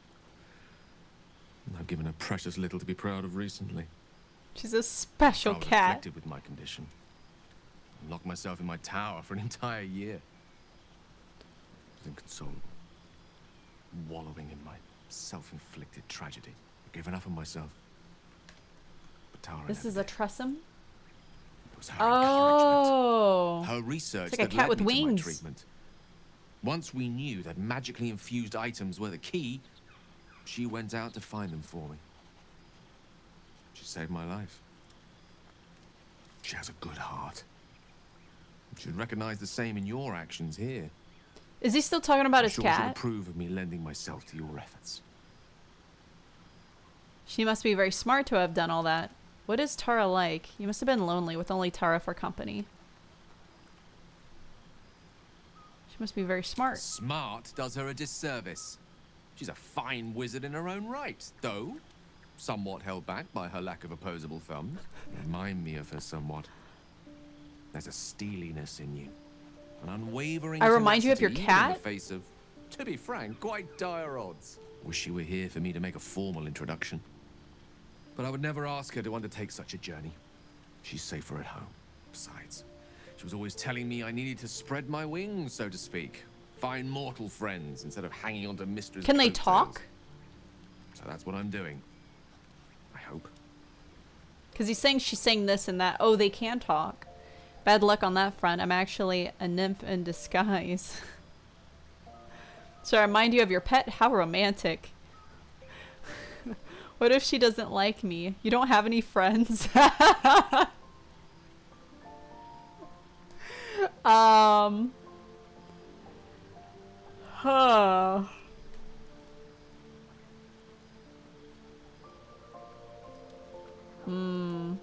Speaker 7: And I've given her precious little to be proud of recently.
Speaker 1: She's a special
Speaker 7: Rather
Speaker 1: cat.
Speaker 7: afflicted with my condition. I locked myself in my tower for an entire year. I was inconsolable. Wallowing in my self-inflicted tragedy. I gave enough of myself. But Tara
Speaker 1: This is a Tressym?
Speaker 7: It was her
Speaker 1: Oh.
Speaker 7: encouragement. Her research
Speaker 1: It's like a
Speaker 7: that
Speaker 1: cat
Speaker 7: led
Speaker 1: with
Speaker 7: me to my
Speaker 1: wings.
Speaker 7: treatment. Once we knew that magically infused items were the key, she went out to find them for me. She saved my life. She has a good heart. You should recognize the same in your actions here.
Speaker 1: Is he still talking about
Speaker 7: I'm
Speaker 1: his
Speaker 7: sure she'll
Speaker 1: cat?
Speaker 7: approve of me lending myself to your efforts.
Speaker 1: She must be very smart to have done all that. What is Tara like? You must have been lonely with only Tara for company. She must be very smart.
Speaker 7: Smart does her a disservice. She's a fine wizard in her own right, though somewhat held back by her lack of opposable thumbs. Remind me of her somewhat. There's a steeliness in you, an unwavering.
Speaker 1: I remind you of your cat?
Speaker 7: In the face of, to be frank, quite dire odds. Wish you were here for me to make a formal introduction. But I would never ask her to undertake such a journey. She's safer at home. Besides, she was always telling me I needed to spread my wings, so to speak. Find mortal friends instead of hanging on to Mystra's.
Speaker 1: Can they talk?
Speaker 7: So that's what I'm doing. Hope.
Speaker 1: Because he's saying she's saying this and that. Oh, they can talk. Bad luck on that front. I'm actually a nymph in disguise. so I remind you of your pet? How romantic. what if she doesn't like me? You don't have any friends? um. Huh. Hmm.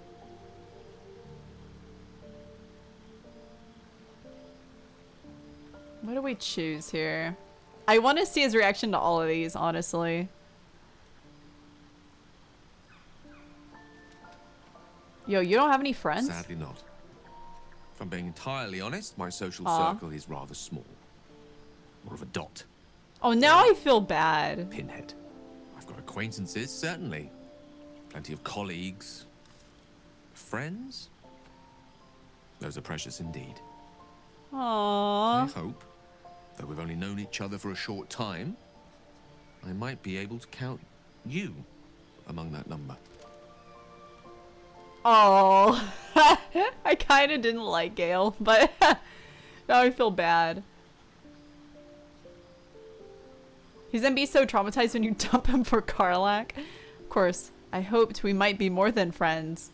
Speaker 1: What do we choose here? I want to see his reaction to all of these, honestly. Yo, you don't have any friends?
Speaker 7: Sadly not. If I'm being entirely honest, my social
Speaker 1: Aw.
Speaker 7: circle is rather small. More of a dot.
Speaker 1: Oh, now I feel bad.
Speaker 7: Pinhead. I've got acquaintances, certainly. Plenty of colleagues. Friends? Those are precious indeed.
Speaker 1: Aww.
Speaker 7: I hope, though we've only known each other for a short time, I might be able to count you among that number.
Speaker 1: Oh, I kind of didn't like Gale, but now I feel bad. He's gonna be so traumatized when you dump him for Karlach. Of course, I hoped we might be more than friends.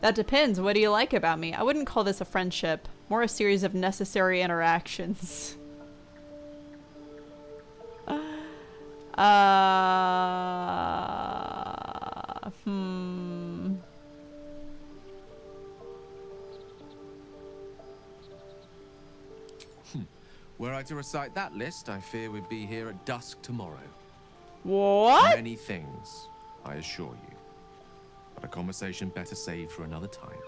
Speaker 1: That depends. What do you like about me? I wouldn't call this a friendship. More a series of necessary interactions. Uh, hmm.
Speaker 7: Were I to recite that list, I fear we'd be here at dusk tomorrow.
Speaker 1: What?
Speaker 7: Many things, I assure you. But a conversation better saved for another time.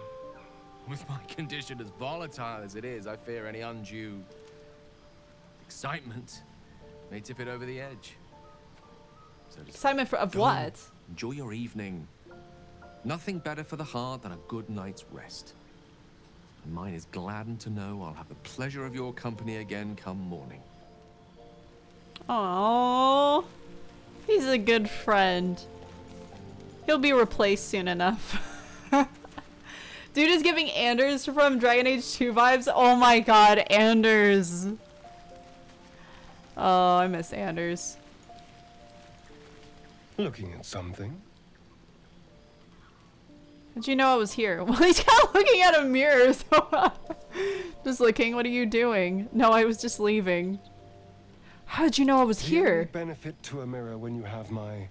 Speaker 7: With my condition as volatile as it is, I fear any undue excitement may tip it over the edge. So just
Speaker 1: Excitement for, of
Speaker 7: go.
Speaker 1: what?
Speaker 7: Enjoy your evening. Nothing better for the heart than a good night's rest. And mine is gladdened to know I'll have the pleasure of your company again come morning.
Speaker 1: Oh, he's a good friend. He'll be replaced soon enough. Dude is giving Anders from Dragon Age 2 vibes. Oh my god, Anders. Oh, I miss Anders.
Speaker 6: Looking at something.
Speaker 1: Did you know I was here? Well, he's kind of looking at a mirror, so just looking. What are you doing? No, I was just leaving. How did you know I was
Speaker 6: The
Speaker 1: here?
Speaker 6: benefit to a mirror when you have my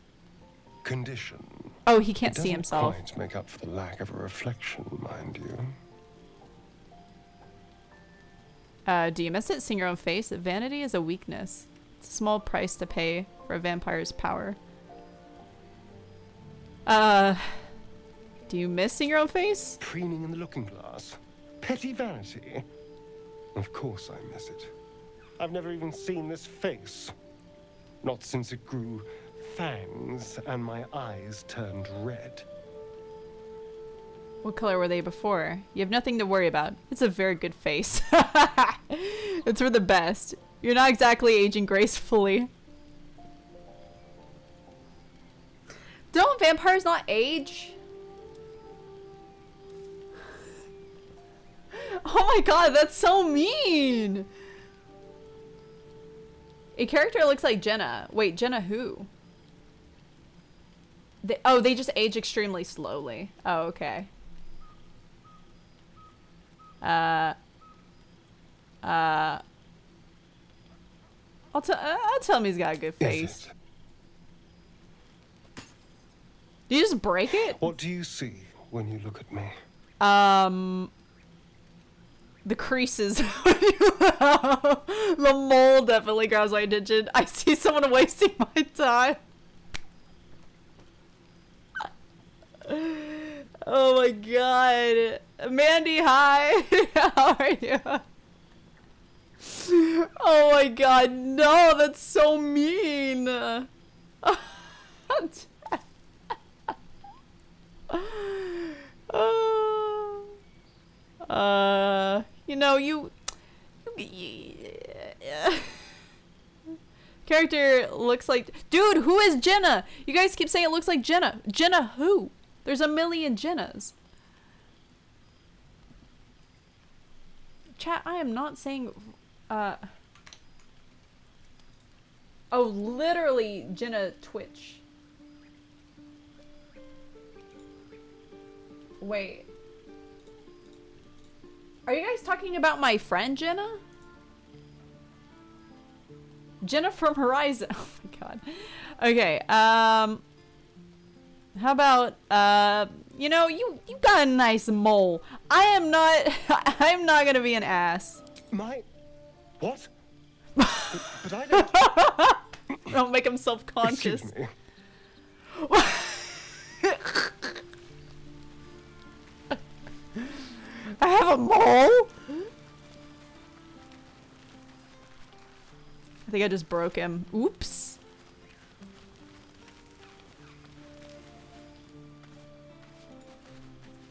Speaker 6: condition.
Speaker 1: Oh, he can't see himself.
Speaker 6: Quite make up for the lack of a reflection, mind you.
Speaker 1: Uh, do you miss it? Seeing your own face? Vanity is a weakness. It's a small price to pay for a vampire's power. Uh, do you miss seeing your own face?
Speaker 6: Preening in the looking glass. Petty vanity. Of course I miss it. I've never even seen this face. Not since it grew fangs and my eyes turned red.
Speaker 1: What color were they before? You have nothing to worry about. It's a very good face. it's for the best. You're not exactly aging gracefully. Don't vampires not age? Oh my god, that's so mean! A character looks like Jenna. Wait, Jenna who? They, oh, they just age extremely slowly. Oh, okay. Uh. Uh. I'll, t- uh, I'll tell him he's got a good face. Do you just break it?
Speaker 6: What do you see when you look at me?
Speaker 1: Um. The creases. the mole definitely grabs my attention. I see someone wasting my time. Oh my god. Mandy, hi. How are you? Oh my god, no, that's so mean. uh, you know, you. Character looks like. Dude, who is Jenna? You guys keep saying it looks like Jenna. Jenna who? There's a million Jennas. Chat, I am not saying. Uh. Oh, literally Jenna Twitch. Wait. Are you guys talking about my friend Jenna? Jenna from Horizon. Oh my god. Okay, um how about uh you know, you you got a nice mole. I am not I'm not going to be an ass.
Speaker 6: My what? but, but I don't
Speaker 1: Don't make him self-conscious. I have a mole? I think I just broke him. Oops.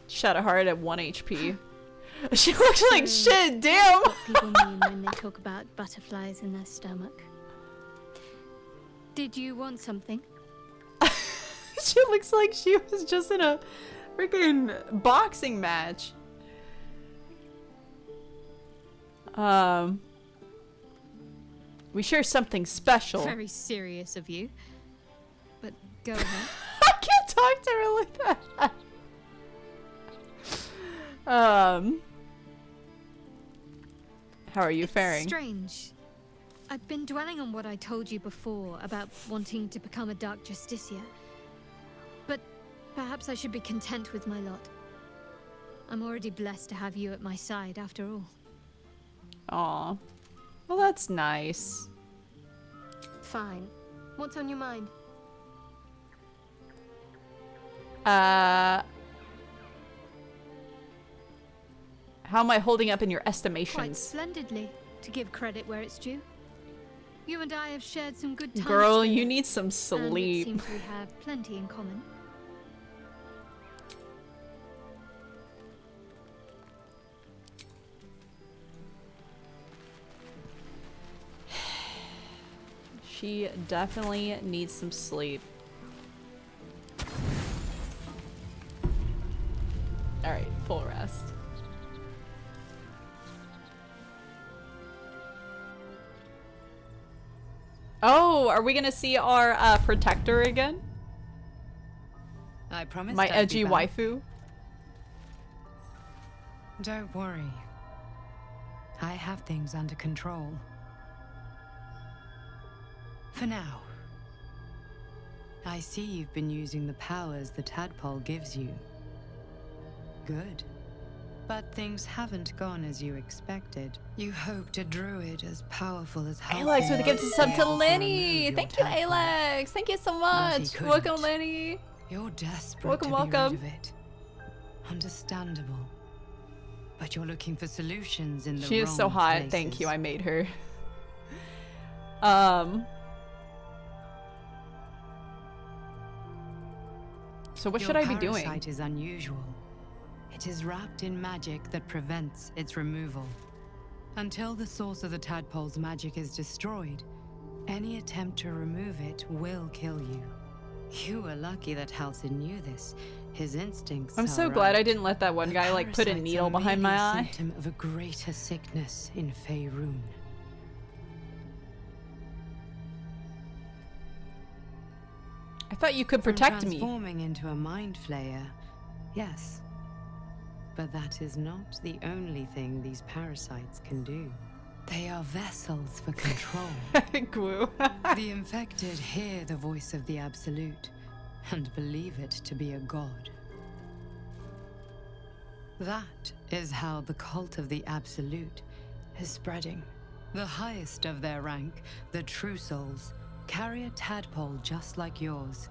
Speaker 1: Shot a heart at 1 HP. she looks like shit, damn!
Speaker 3: People mean when they talk about butterflies in their stomach. Did you want something?
Speaker 1: she looks like she was just in a freaking boxing match. Um, we share something special.
Speaker 3: Very serious of you. But go ahead.
Speaker 1: I can't talk to her like that. um, how are you faring?
Speaker 3: Strange. I've been dwelling on what I told you before about wanting to become a Dark Justiciar. But perhaps I should be content with my lot. I'm already blessed to have you at my side after all.
Speaker 1: Aw. Well, that's nice.
Speaker 3: Fine. What's on your mind?
Speaker 1: Uh, how am I holding up in your estimations?
Speaker 3: Quite splendidly, to give credit where it's due. You and I have shared some good times
Speaker 1: Girl, you need some
Speaker 3: And it
Speaker 1: sleep.
Speaker 3: seems we have plenty in common.
Speaker 1: She definitely needs some sleep. Alright, full rest. Oh, are we gonna see our uh, protector again?
Speaker 11: I promise.
Speaker 1: My
Speaker 11: I'd
Speaker 1: edgy waifu?
Speaker 11: Don't worry. I have things under control. For now. I see you've been using the powers the tadpole gives you. Good. But things haven't gone as you expected. You hoped a druid as powerful as
Speaker 1: Alex with a gift of sub to
Speaker 11: Lenny.
Speaker 1: Thank you, Alex! Thank you so much! Welcome, Lenny!
Speaker 11: You're desperate
Speaker 1: Welcome,
Speaker 11: to be
Speaker 1: welcome.
Speaker 11: rid of it. Understandable. But you're looking for solutions in the
Speaker 1: She is so hot. Thank you. I made her. um. So what
Speaker 11: Your
Speaker 1: should I be doing?
Speaker 11: parasite is unusual. It is wrapped in magic that prevents its removal. Until the source of the tadpole's magic is destroyed, any attempt to remove it will kill you. You were lucky that Halsin knew this. His instincts.
Speaker 1: I'm so glad I didn't let that one
Speaker 11: The
Speaker 1: guy like put a needle behind my eye.
Speaker 11: symptom of a greater sickness in Faerun.
Speaker 1: I thought you could protect me.
Speaker 11: Transforming into a mind flayer, yes. But that is not the only thing these parasites can do. They are vessels for control.
Speaker 1: Glue.
Speaker 11: the infected hear the voice of the Absolute and believe it to be a god. That is how the cult of the Absolute is spreading. The highest of their rank, the True Souls, carry a tadpole just like yours.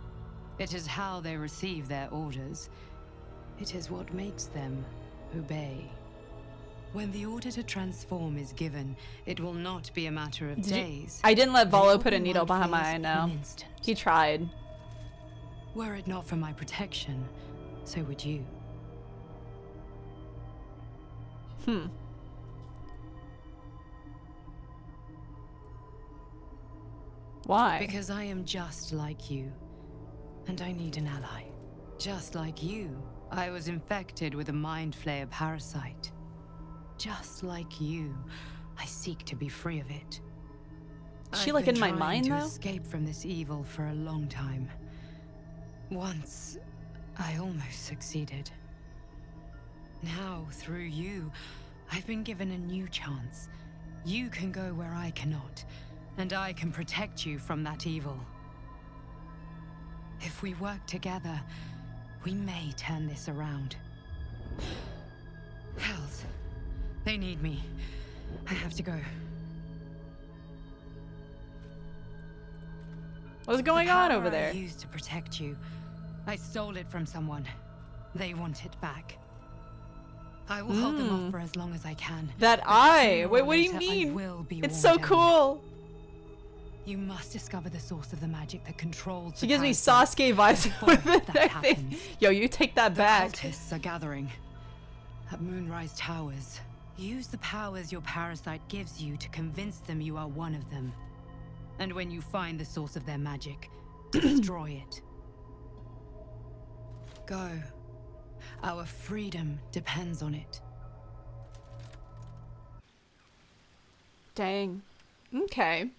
Speaker 11: It is how they receive their orders. It is what makes them obey. When the order to transform is given, it will not be a matter of
Speaker 1: Did you-
Speaker 11: days.
Speaker 1: I didn't let Volo put a needle behind my eye
Speaker 11: flayers
Speaker 1: now.
Speaker 11: in an instant.
Speaker 1: He tried.
Speaker 11: Were it not for my protection, so would you.
Speaker 1: Hmm. Why?
Speaker 11: Because I am just like you. And I need an ally. Just like you, I was infected with a mind flayer parasite. Just like you, I seek to be free of it.
Speaker 1: Is she,
Speaker 11: I've
Speaker 1: like, in my mind,
Speaker 11: to
Speaker 1: though?
Speaker 11: escape from this evil for a long time. Once, I almost succeeded. Now, through you, I've been given a new chance. You can go where I cannot, and I can protect you from that evil. If we work together, we may turn this around. Hells, they need me. I have to go.
Speaker 1: What's going on over there?
Speaker 11: I used to protect you. I stole it from someone. They want it back. I will hold them
Speaker 1: Mm.
Speaker 11: off for as long as I can.
Speaker 1: That eye. Wait, what do you mean? It's so cool.
Speaker 11: You must discover the source of the magic that controls.
Speaker 1: She gives me
Speaker 11: parasites
Speaker 1: Sasuke vibes
Speaker 11: before
Speaker 1: with it.
Speaker 11: that happens.
Speaker 1: Yo, you take that
Speaker 11: The
Speaker 1: back.
Speaker 11: cultists are gathering at Moonrise Towers. Use the powers your parasite gives you to convince them you are one of them. And when you find the source of their magic, destroy it. Go. Our freedom depends on it.
Speaker 1: Dang. Okay.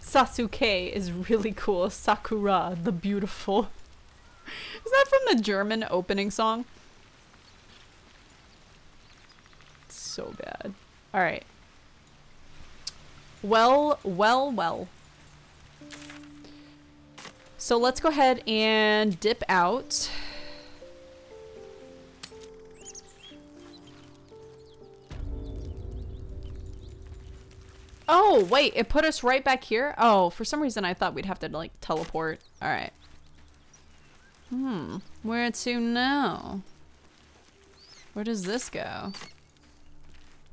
Speaker 1: Sasuke is really cool. Sakura, the beautiful. Is that from the German opening song? It's so bad. Alright. Well, well, well. So let's go ahead and dip out. Oh, wait, it put us right back here? Oh, for some reason I thought we'd have to, like, teleport. Alright. Hmm, where to now? Where does this go?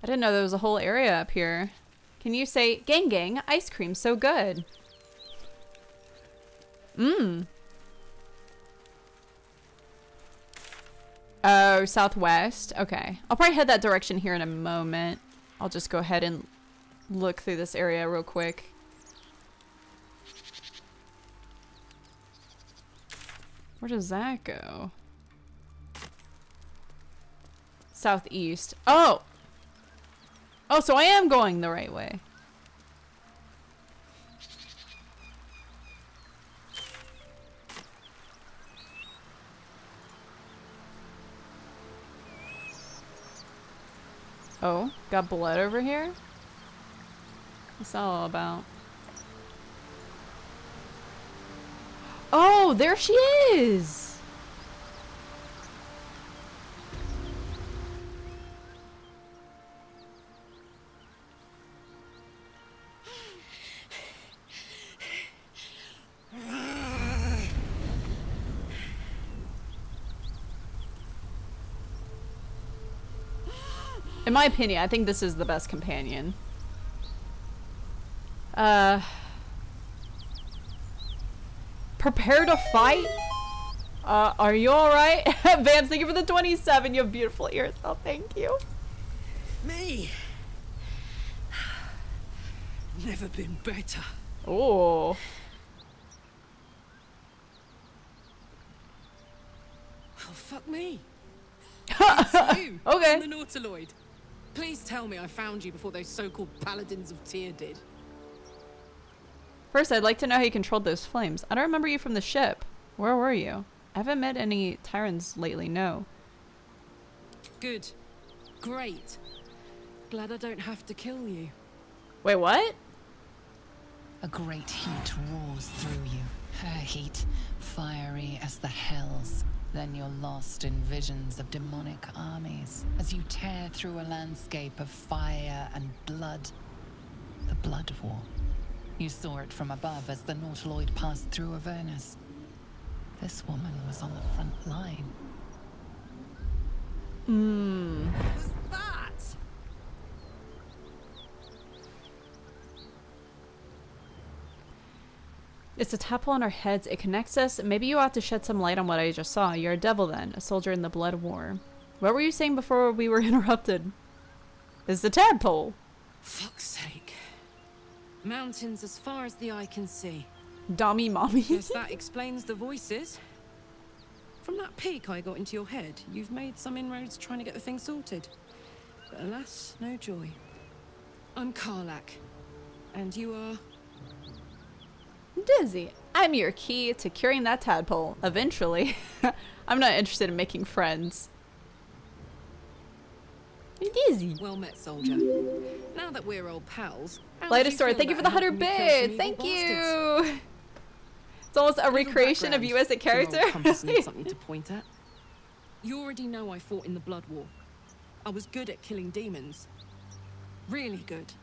Speaker 1: I didn't know there was a whole area up here. Can you say, gang gang, ice cream so good? Mmm. Oh, southwest. Okay. I'll probably head that direction here in a moment. I'll just go ahead and look through this area real quick. Where does that go? Southeast. Oh! Oh, so I am going the right way. Oh, got blood over here? What's that all about? Oh, there she is! In my opinion, I think this is the best companion. Uh, prepare to fight? Uh, are you alright? Vance, thank you for the 27. You have beautiful ears. Oh, thank you.
Speaker 12: Me? Never been better.
Speaker 1: Oh.
Speaker 12: Oh, fuck me. it's you.
Speaker 1: Okay.
Speaker 12: The Nautiloid. Please tell me I found you before those so-called paladins of Tyr did.
Speaker 1: First, I'd like to know how you controlled those flames. I don't remember you from the ship. Where were you? I haven't met any Tyrants lately, no.
Speaker 12: Good. Great. Glad I don't have to kill you.
Speaker 1: Wait, what?
Speaker 4: A great heat roars through you. Her heat, fiery as the hells. Then you're lost in visions of demonic armies as you tear through a landscape of fire and blood. The Blood of War. You saw it from above as the Nautiloid passed through Avernus. This woman was on the front line.
Speaker 1: Hmm.
Speaker 12: What's that?
Speaker 1: It's a tadpole on our heads. It connects us. Maybe you ought to shed some light on what I just saw. You're a devil then, a soldier in the blood war. What were you saying before we were interrupted? It's the tadpole.
Speaker 12: Fuck's sake. Mountains as far as the eye can see.
Speaker 1: Dommy mommy.
Speaker 12: yes, that explains the voices. From that peak I got into your head, you've made some inroads trying to get the thing sorted. But alas, no joy. I'm Karlach. And you are...
Speaker 1: Dizzy. I'm your key to curing that tadpole. Eventually. I'm not interested in making friends. Dizzy.
Speaker 12: Well met, soldier. Now that we're old pals,
Speaker 1: Light a story. Thank you for the 100
Speaker 12: helping me kill some
Speaker 1: bits. Thank
Speaker 12: bastards?
Speaker 1: you. It's almost a recreation of you as a character.
Speaker 12: something to point at. You already know I fought in the Blood War. I was good at killing demons. Really good.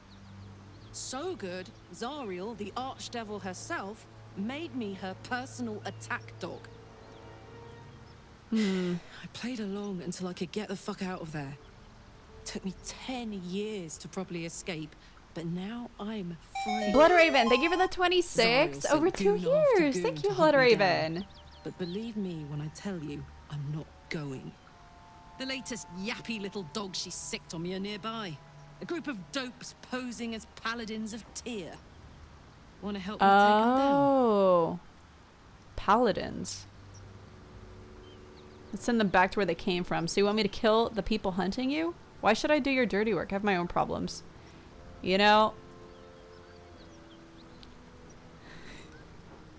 Speaker 12: So good, Zariel, the archdevil herself, made me her personal attack dog.
Speaker 1: Hmm.
Speaker 12: I played along until I could get the fuck out of there. Took me 10 years to properly escape, but now I'm free.
Speaker 1: Blood Raven, thank you for the 26.
Speaker 12: sent
Speaker 1: Over two years. Thank you, Blood
Speaker 12: down.
Speaker 1: Raven.
Speaker 12: But believe me when I tell you, I'm not going. The latest yappy little dog she sicked on me are nearby. A group of dopes posing as paladins of Tyr. Want to help me take 'em down?
Speaker 1: Oh. Paladins. Let's send them back to where they came from. So you want me to kill the people hunting you? Why should I do your dirty work? I have my own problems. You know?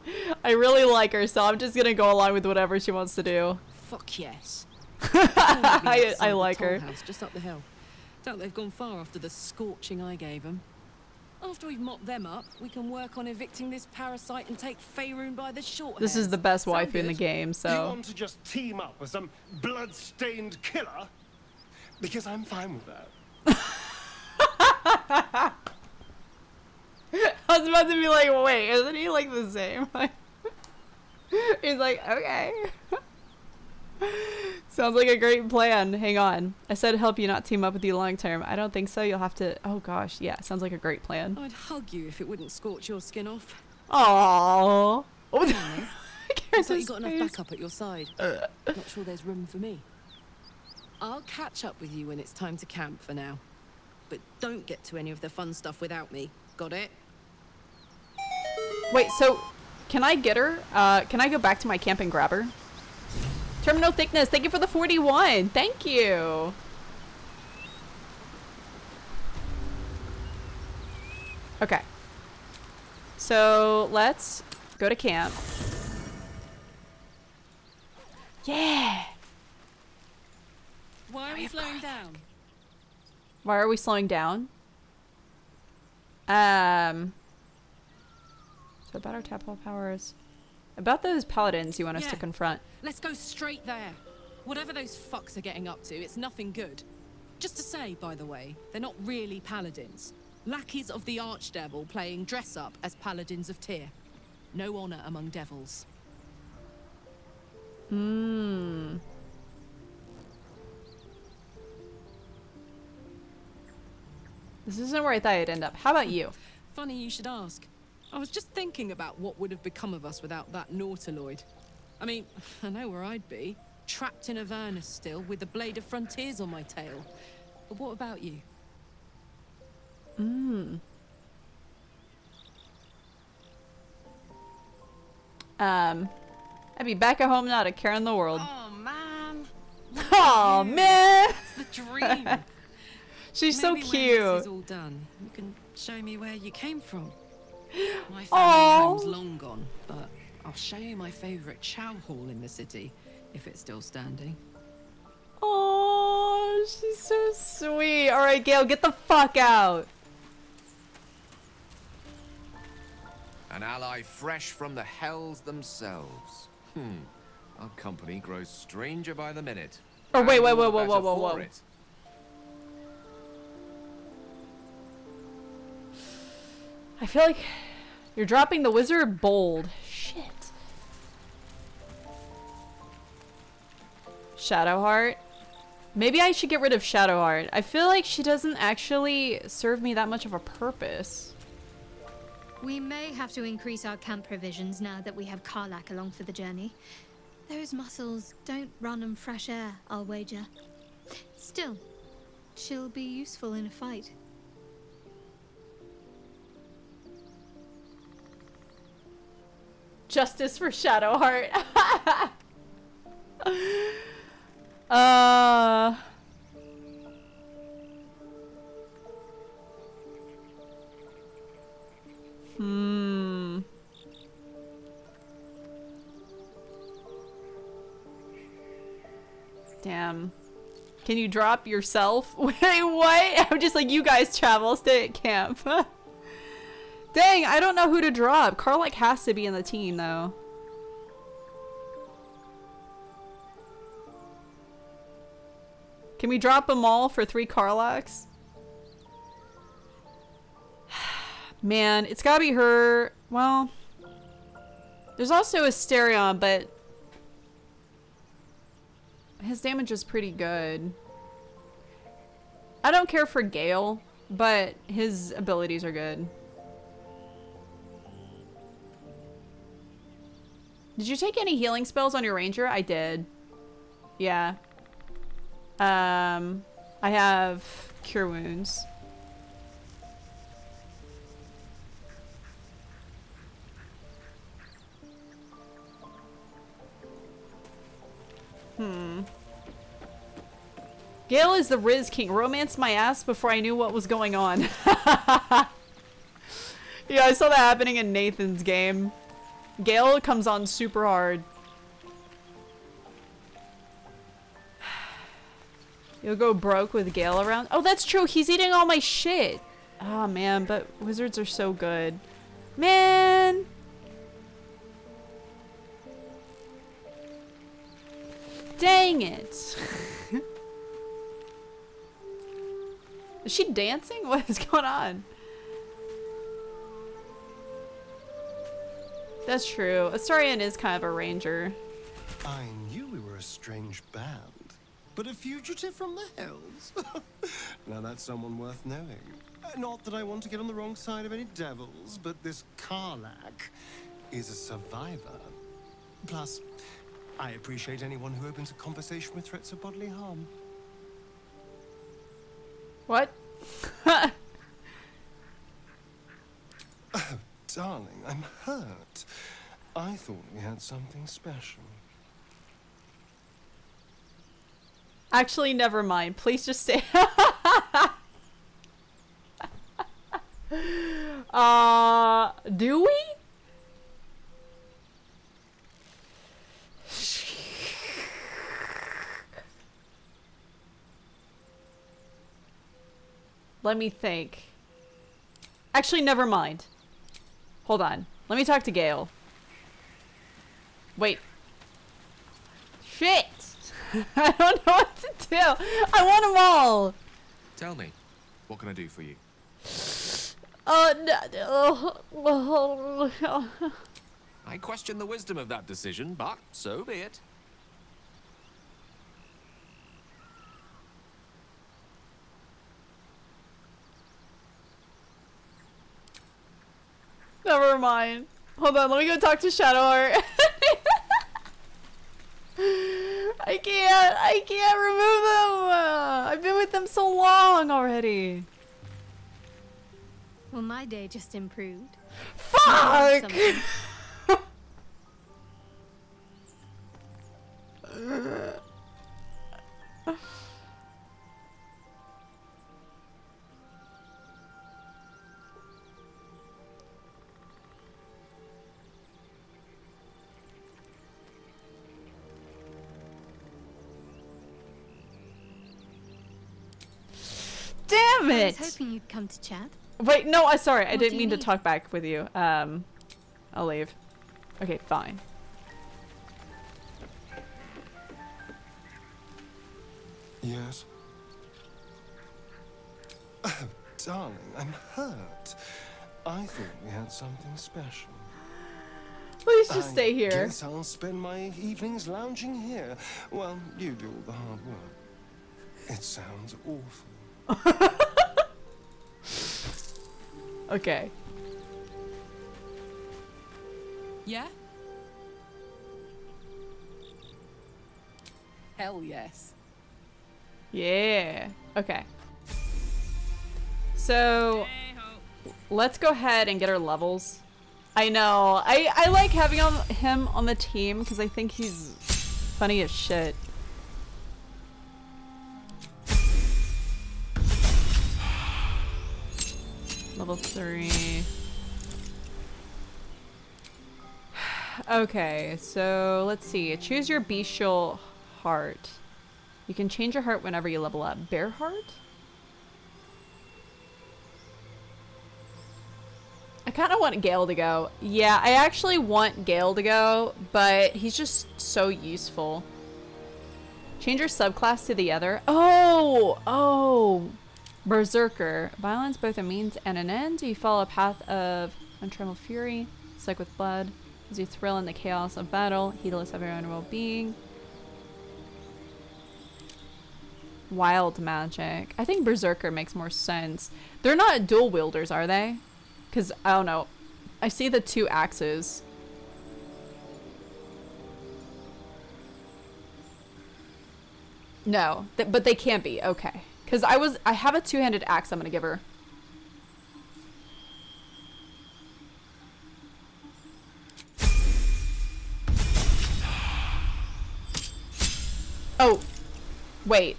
Speaker 1: I really like her, so I'm just gonna go along with whatever she wants to do.
Speaker 12: Fuck yes.
Speaker 1: I, I like her.
Speaker 12: House just up the hill. Doubt they've gone far after the scorching I gave them. After we've mopped them up, we can work on evicting this parasite and take Faerun by the short
Speaker 1: This is the best
Speaker 12: Sound
Speaker 1: waifu in the game,
Speaker 6: Do you
Speaker 1: so.
Speaker 6: want to just team up with some blood-stained killer? Because I'm fine with that.
Speaker 1: I was about to be like, wait, isn't he like the same? He's like, okay. Sounds like a great plan. Hang on. I said help you not team up with you long term. I don't think so. You'll have to. Oh gosh, yeah. Sounds like a great plan.
Speaker 12: I'd hug you if it wouldn't scorch your skin off.
Speaker 1: Aww.
Speaker 12: Looks like
Speaker 1: his
Speaker 12: you got enough backup at your side. Uh. Not sure there's room for me. I'll catch up with you when it's time to camp for now. But don't get to any of the fun stuff without me. Got it?
Speaker 1: Wait, so can I get her? Uh, can I go back to my camp and grab her? Terminal thickness. Thank you for the 41. Thank you. Okay. So let's go to camp. Yeah.
Speaker 12: Why are we slowing down?
Speaker 1: Why are we slowing down? Um. So about our tadpole powers. About those paladins you want us to confront.
Speaker 12: Let's go straight there. Whatever those fucks are getting up to, it's nothing good. Just to say, by the way, they're not really paladins. Lackeys of the Archdevil playing dress up as paladins of Tyr. No honor among devils.
Speaker 1: Hmm. This isn't where I thought I'd end up. How about you?
Speaker 12: Funny you should ask. I was just thinking about what would have become of us without that Nautiloid. I mean, I know where I'd be. Trapped in Avernus still, with the Blade of Frontiers on my tail. But what about you?
Speaker 1: Hmm. Um, I'd be back at home now to care in the world.
Speaker 12: Oh, man.
Speaker 1: Oh man,
Speaker 12: It's the dream.
Speaker 1: she's so
Speaker 12: Maybe When this
Speaker 1: cute.
Speaker 12: is all done, you can show me where you came from. My family
Speaker 1: Aw.
Speaker 12: home's long gone, but I'll show you my favourite chow hall in the city, if it's still standing.
Speaker 1: Oh, she's so sweet. All right, Gale, get the fuck out.
Speaker 7: An ally fresh from the hells themselves. Hmm. Our company grows stranger by the minute.
Speaker 1: Oh, wait,
Speaker 7: wait,
Speaker 1: wait,
Speaker 7: wait,
Speaker 1: wait,
Speaker 7: the
Speaker 1: whoa, I feel like you're dropping the wizard bold. Shit. Shadowheart. Maybe I should get rid of Shadowheart. I feel like she doesn't actually serve me that much of a purpose.
Speaker 13: We may have to increase our camp provisions now that we have Karlach along for the journey. Those muscles don't run on fresh air, I'll wager. Still, she'll be useful in a fight.
Speaker 1: Justice for Shadowheart. uh. Hmm. Damn. Can you drop yourself? Wait, what? I'm just like, you guys travel, stay at camp. Dang, I don't know who to drop. Karlach has to be in the team, though. Can we drop them all for three Karlachs? Man, it's gotta be her. Well, there's also Astarion, but his damage is pretty good. I don't care for Gale, but his abilities are good. Did you take any healing spells on your ranger? I did. Yeah. Um, I have cure wounds. Hmm. Gale is the Riz King. Romance my ass before I knew what was going on. yeah, I saw that happening in Nathan's game. Gale comes on super hard. You'll go broke with Gale around. Oh, that's true. He's eating all my shit. Oh, man, but wizards are so good. Man! Dang it. Is she dancing? What is going on? That's true. Astarion is kind of a ranger.
Speaker 6: I knew we were a strange band, but a fugitive from the hills? now that's someone worth knowing. Uh, not that I want to get on the wrong side of any devils, but this Karlach is a survivor. Plus, I appreciate anyone who opens a conversation with threats of bodily harm.
Speaker 1: What?
Speaker 6: darling, I'm hurt. I thought we had something special.
Speaker 1: Actually, never mind. Please just stay. uh, do we? Let me think. Actually, never mind. Hold on. Let me talk to Gale. Wait. Shit! I don't know what to do. I want them all.
Speaker 7: Tell me, what can I do for you?
Speaker 1: Uh, no, Oh.
Speaker 7: I question the wisdom of that decision, but so be it.
Speaker 1: Never mind. Hold on, let me go talk to Shadowheart. I can't. I can't remove them. I've been with them so long already.
Speaker 13: Well, my day just improved.
Speaker 1: Fuck! Damn it!
Speaker 13: I was hoping you'd come to chat.
Speaker 1: Wait, no, I sorry. I didn't
Speaker 13: do you
Speaker 1: mean to talk back with you. Um, I'll leave. Okay, fine.
Speaker 6: Yes. Oh, darling, I'm hurt. I thought we had something special.
Speaker 1: Please just
Speaker 6: I
Speaker 1: stay here.
Speaker 6: Guess I'll spend my evenings lounging here while you do all the hard work. It sounds awful.
Speaker 1: Okay.
Speaker 12: Yeah? Hell yes.
Speaker 1: Yeah. Okay. So let's go ahead and get our levels. I know. I I like having on him on the team because I think he's funny as shit. Level three. Okay, so let's see. Choose your bestial heart. You can change your heart whenever you level up. Bear heart? I kind of want Gale to go. Yeah, I actually want Gale to go, but he's just so useful. Change your subclass to the other. Oh, oh. Berserker. Violence, both a means and an end. You follow a path of untrammeled fury, sick with blood. As you thrill in the chaos of battle, heedless of your own well-being. Wild magic. I think Berserker makes more sense. They're not dual wielders, are they? Because, I don't know. I see the two axes. No, th but they can't be. Okay. Because I was, I have a two-handed axe I'm going to give her. Oh, wait.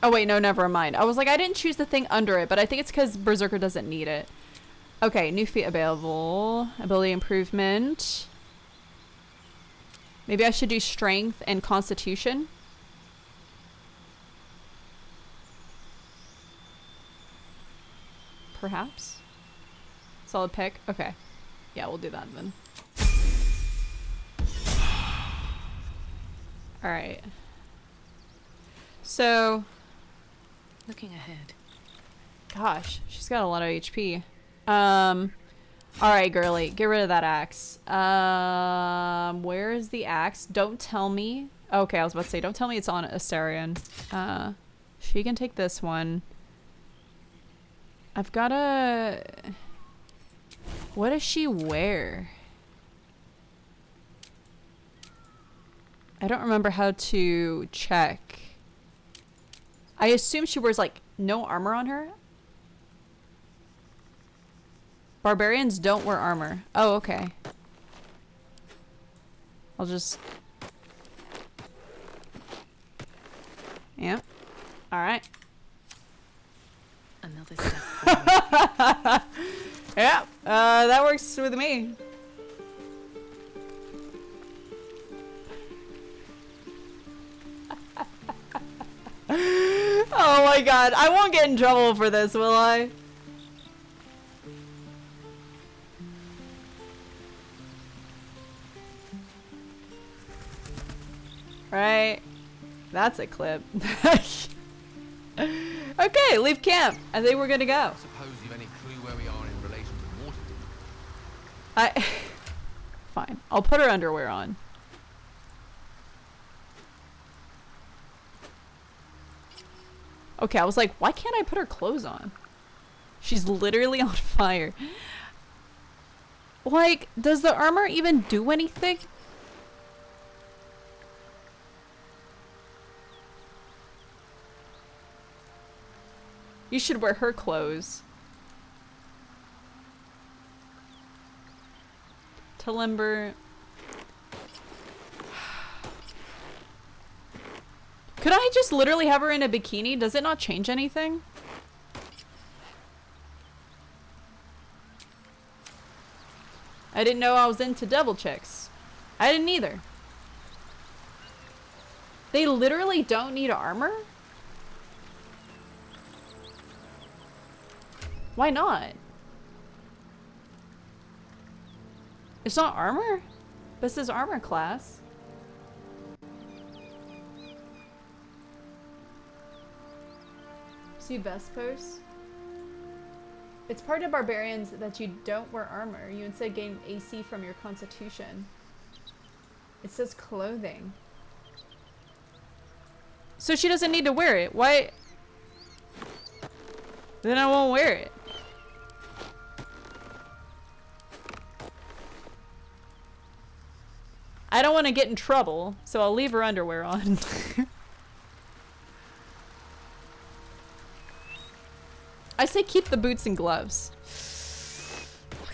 Speaker 1: Oh wait, no, never mind. I was like, I didn't choose the thing under it, but I think it's because Berserker doesn't need it. Okay, new feat available. Ability improvement. Maybe I should do strength and constitution. Perhaps? Solid pick? Okay. Yeah, we'll do that then. Alright. So...
Speaker 8: Looking ahead.
Speaker 1: Gosh, she's got a lot of HP. Um... Alright, girly. Get rid of that axe. Um... Where is the axe? Don't tell me. Okay, I was about to say, don't tell me it's on Astarion. Uh... She can take this one. I've got a... What does she wear? I don't remember how to check. I assume she wears like no armor on her. Barbarians don't wear armor. Oh, okay. I'll just... Yeah. Alright. Yeah, uh, that works with me. oh my god, I won't get in trouble for this, will I? Right? That's a clip. okay, leave camp. I think we're gonna go.
Speaker 7: Suppose you've any clue where we are in relation to?
Speaker 1: I... Fine. I'll put her underwear on. Okay, I was like, why can't I put her clothes on? She's literally on fire. Like, does the armor even do anything? You should wear her clothes. Talimber. Could I just literally have her in a bikini? Does it not change anything? I didn't know I was into devil chicks. I didn't either. They literally don't need armor? Why not? It's not armor? This is armor class. See best post? It's part of barbarians that you don't wear armor. You instead gain AC from your constitution. It says clothing. So she doesn't need to wear it. Why? Then I won't wear it. I don't want to get in trouble, so I'll leave her underwear on. I say keep the boots and gloves.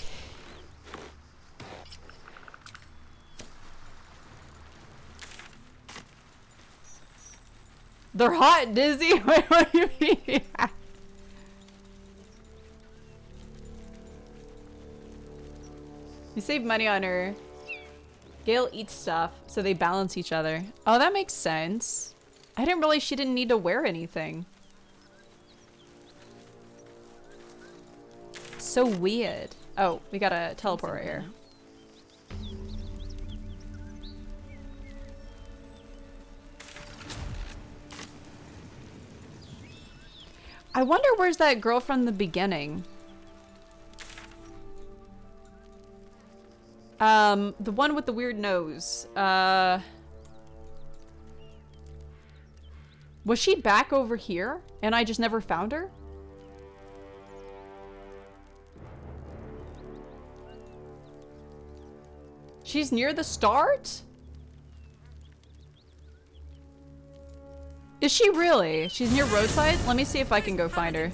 Speaker 1: They're hot, Dizzy. What do you mean? you save money on her. Gale eats stuff, so they balance each other. Oh, that makes sense. I didn't realize she didn't need to wear anything. So weird. Oh, we got a teleport right here. I wonder where's that girl from the beginning? Um, the one with the weird nose. Uh... Was she back over here? And I just never found her? She's near the start? Is she really? She's near roadside? Let me see if I can go find her.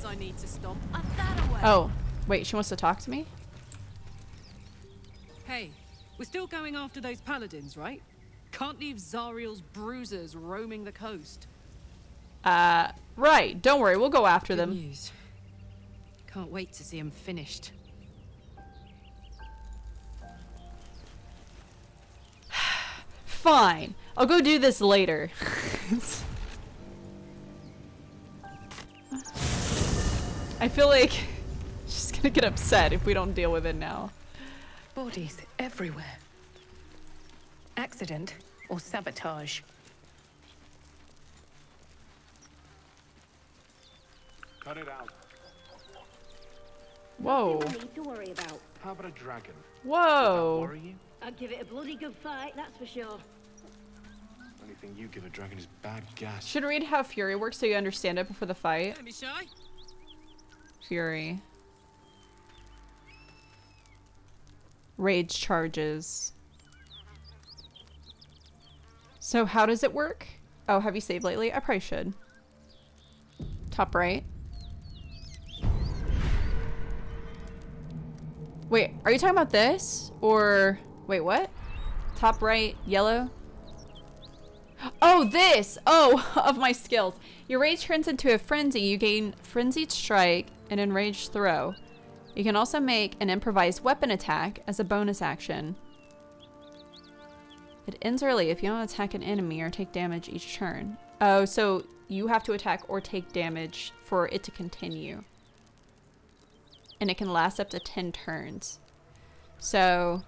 Speaker 1: Oh, wait, she wants to talk to me?
Speaker 12: Hey, we're still going after those paladins, right? Can't leave Zariel's bruisers roaming the coast.
Speaker 1: Uh, right. Don't worry, we'll go after
Speaker 12: Good
Speaker 1: them.
Speaker 12: News. Can't wait to see them finished.
Speaker 1: Fine. I'll go do this later. I feel like she's gonna get upset if we don't deal with it now.
Speaker 8: Bodies everywhere. Accident or sabotage?
Speaker 14: Cut it out.
Speaker 1: Whoa.
Speaker 9: Nothing we need to worry about.
Speaker 14: How about a dragon?
Speaker 1: Whoa.
Speaker 14: Worry?
Speaker 9: I'd give it a bloody good fight, that's for sure.
Speaker 14: Anything you give a dragon is bad gas.
Speaker 1: Should read how Fury works so you understand it before the fight.
Speaker 12: Don't be shy.
Speaker 1: Fury. Rage charges. So how does it work? Oh, have you saved lately? I probably should. Top right. Wait, are you talking about this? Or, wait, what? Top right, yellow? Oh, this! Oh, of my skills. Your rage turns into a frenzy. You gain frenzied strike and enraged throw. You can also make an improvised weapon attack as a bonus action. It ends early if you don't attack an enemy or take damage each turn. Oh, so you have to attack or take damage for it to continue. And it can last up to 10 turns. So...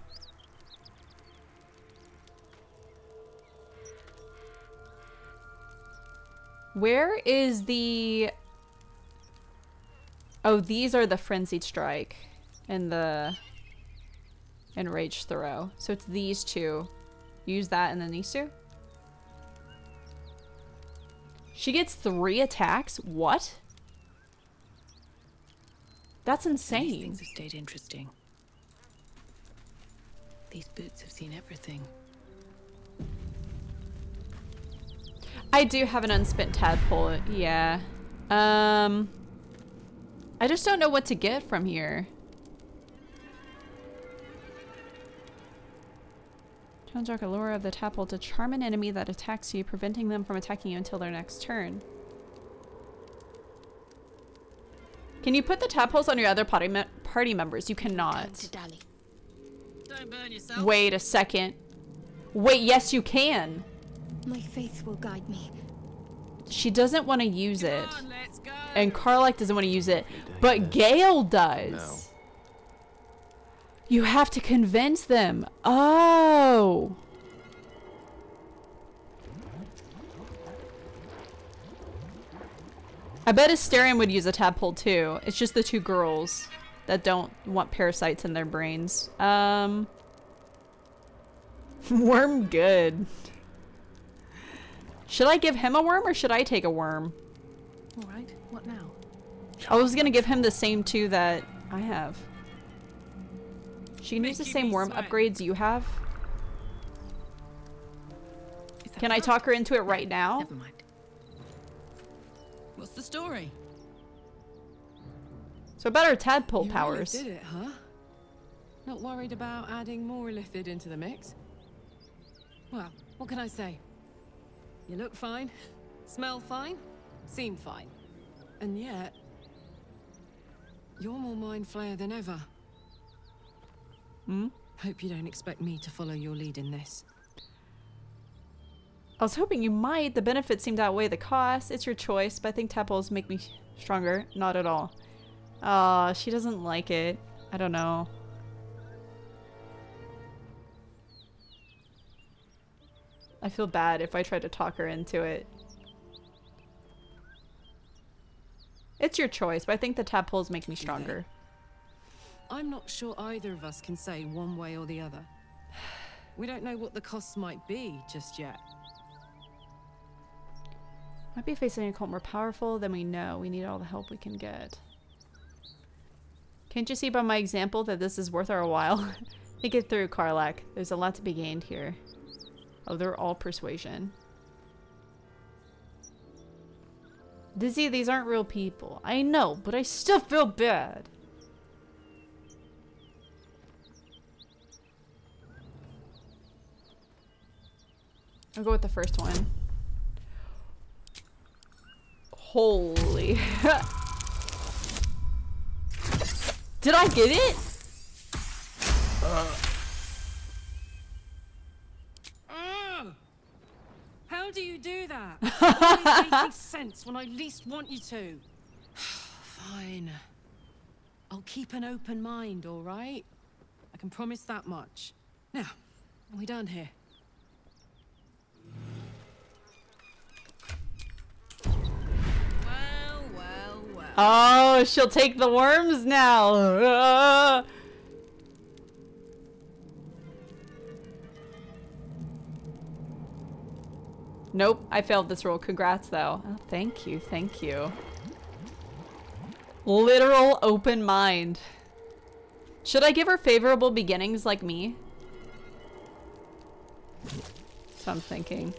Speaker 1: Where is the... Oh, these are the Frenzied Strike and the Enraged Throw. So it's these two. Use that and then these two? She gets three attacks? What? That's insane.
Speaker 8: These things have stayed interesting. These boots have seen everything.
Speaker 1: I do have an unspent tadpole, yeah. Um, I just don't know what to get from here. Challenge Arcalora of the tadpole to charm an enemy that attacks you, preventing them from attacking you until their next turn. Can you put the tadpoles on your other party, me party members? You cannot.
Speaker 12: Don't burn yourself.
Speaker 1: Wait a second. Wait, yes you can.
Speaker 13: My faith will guide me.
Speaker 1: She doesn't want to use it. And Karlach doesn't want to use it. But Gale does. You have to convince them. Oh. I bet Astarion would use a tadpole too. It's just the two girls that don't want parasites in their brains. Um, worm good. Should I give him a worm or should I take a worm?
Speaker 8: All right, what now?
Speaker 1: I was gonna give him the same two that I have. She can use the same worm upgrades you have. Can I talk her into it right now?
Speaker 8: Never mind.
Speaker 12: What's the story?
Speaker 1: So about her tadpole
Speaker 12: you
Speaker 1: powers.
Speaker 12: Really did it, huh? Not worried about adding more Illithid into the mix? Well, what can I say? You look fine, smell fine, seem fine. And yet, you're more mind flayer than ever.
Speaker 1: Hmm?
Speaker 12: Hope you don't expect me to follow your lead in this.
Speaker 1: I was hoping you might. The benefits seem to outweigh the cost. It's your choice, but I think tadpoles make me stronger. Not at all. Aw, she doesn't like it. I don't know. I feel bad if I try to talk her into it. It's your choice, but I think the tadpoles make me stronger.
Speaker 12: I'm not sure either of us can say one way or the other. We don't know what the costs might be just yet.
Speaker 1: Might be facing a cult more powerful than we know. We need all the help we can get. Can't you see by my example that this is worth our while? Think it through, Karlach. There's a lot to be gained here. Oh, they're all persuasion. Dizzy, these aren't real people. I know, but I still feel bad. I'll go with the first one. Holy. Did I get it?
Speaker 12: Ugh! Do you do that? Always making sense when I least want you to. Fine. I'll keep an open mind, all right? I can promise that much. Now, are we done here? Well, well, well.
Speaker 1: Oh, she'll take the worms now. Nope, I failed this roll. Congrats, though. Oh, thank you, thank you. Literal open mind. Should I give her favorable beginnings like me? So I'm thinking.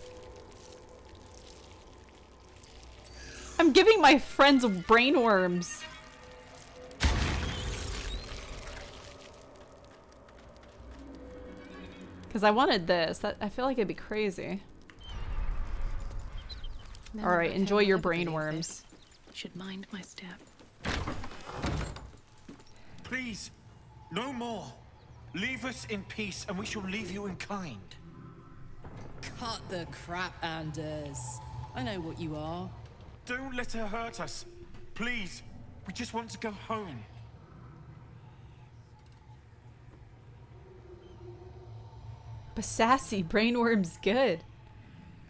Speaker 1: I'm giving my friends brainworms. Because I wanted this. That I feel like it'd be crazy.
Speaker 8: No,
Speaker 1: All right, enjoy your
Speaker 8: never believe
Speaker 1: brainworms.
Speaker 8: this. Should mind my step.
Speaker 10: Please, no more. Leave us in peace, and we shall leave you in kind.
Speaker 12: Cut the crap, Anders. I know what you are.
Speaker 10: Don't let her hurt us. Please, we just want to go home.
Speaker 1: But sassy, brainworm's good.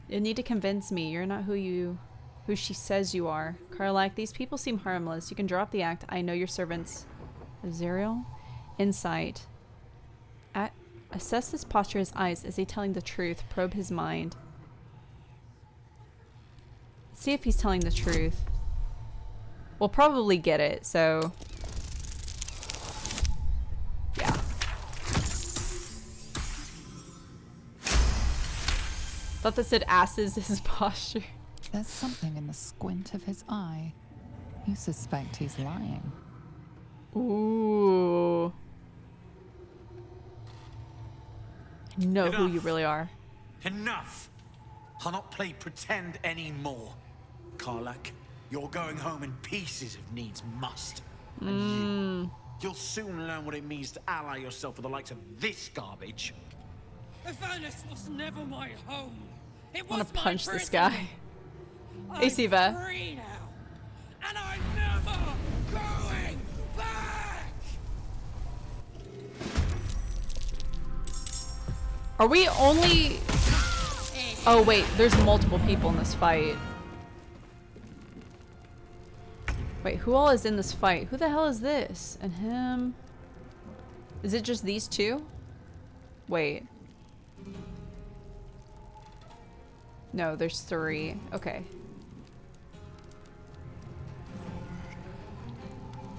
Speaker 1: You need to convince me you're not who you who she says you are. Karlach, these people seem harmless. You can drop the act. I know your servants. Azerial? Insight. At assess this posture, his eyes. Is he telling the truth? Probe his mind. See if he's telling the truth. We'll probably get it, so... Thought that said asses his posture.
Speaker 4: There's something in the squint of his eye. You suspect he's lying.
Speaker 1: Ooh. I know who you really are.
Speaker 10: Enough! I'll not play pretend anymore. Karlach, you're going home in pieces if needs must. And you, mm. you'll soon learn what it means to ally yourself with the likes of this garbage.
Speaker 15: Avernus was never my home. It
Speaker 1: I want to punch this guy. Hey,
Speaker 15: I'm
Speaker 1: Siva.
Speaker 15: free now, and I'm never going back.
Speaker 1: Are we only... Oh, wait. There's multiple people in this fight. Wait, who all is in this fight? Who the hell is this? And him? Is it just these two? Wait. No, there's three. Okay.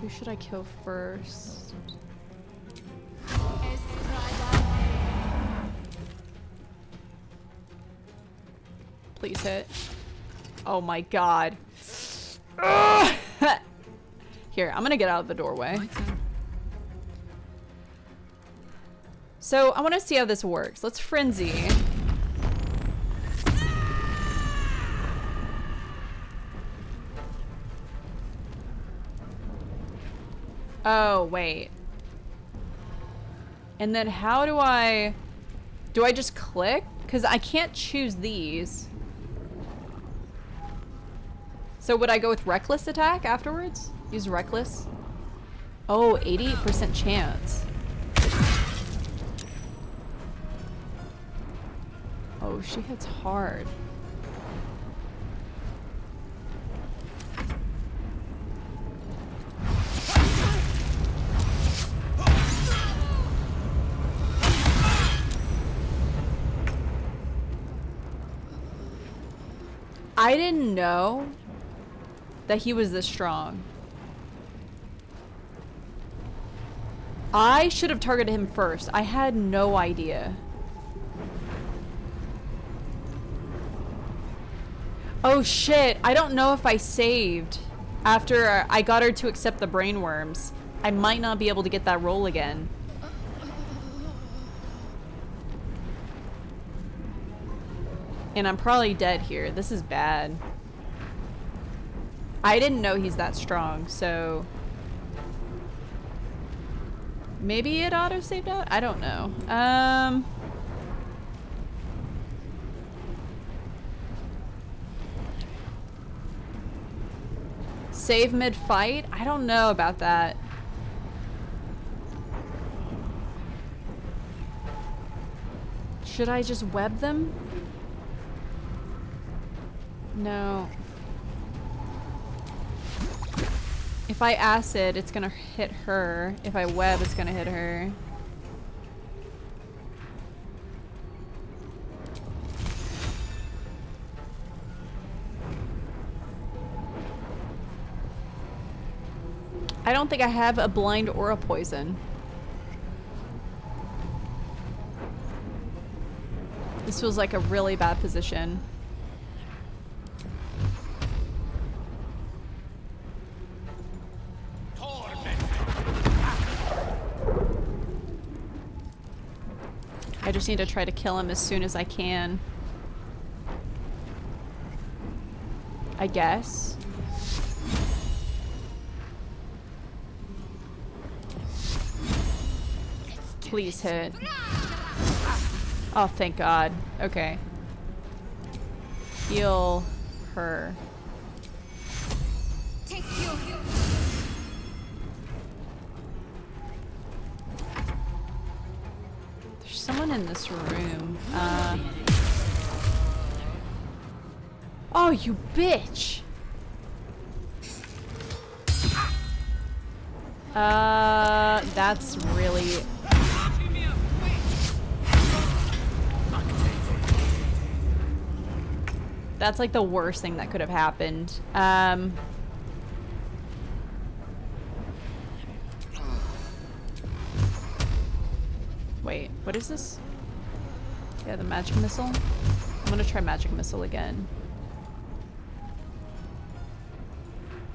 Speaker 1: Who should I kill first? Please hit. Oh my god. Here, I'm gonna get out of the doorway. So, I want to see how this works. Let's frenzy. Oh, wait. And then how do I... Do I just click? Because I can't choose these. So would I go with reckless attack afterwards? Use reckless? Oh, 88% chance. Oh, she hits hard. I didn't know that he was this strong. I should have targeted him first. I had no idea. Oh shit, I don't know if I saved after I got her to accept the brainworms. I might not be able to get that roll again. And I'm probably dead here. This is bad. I didn't know he's that strong, so... Maybe it auto-saved out? I don't know. Um... Save mid-fight? I don't know about that. Should I just web them? No. If I acid, it's gonna hit her. If I web, it's gonna hit her. I don't think I have a blind or a poison. This feels like a really bad position. Just need to try to kill him as soon as I can. I guess. Please hit. Oh, thank God. Okay. Heal her. In this room. Uh, oh, you bitch! Uh, that's really That's like the worst thing that could have happened. Um, wait, what is this? Yeah, the magic missile. I'm gonna try magic missile again.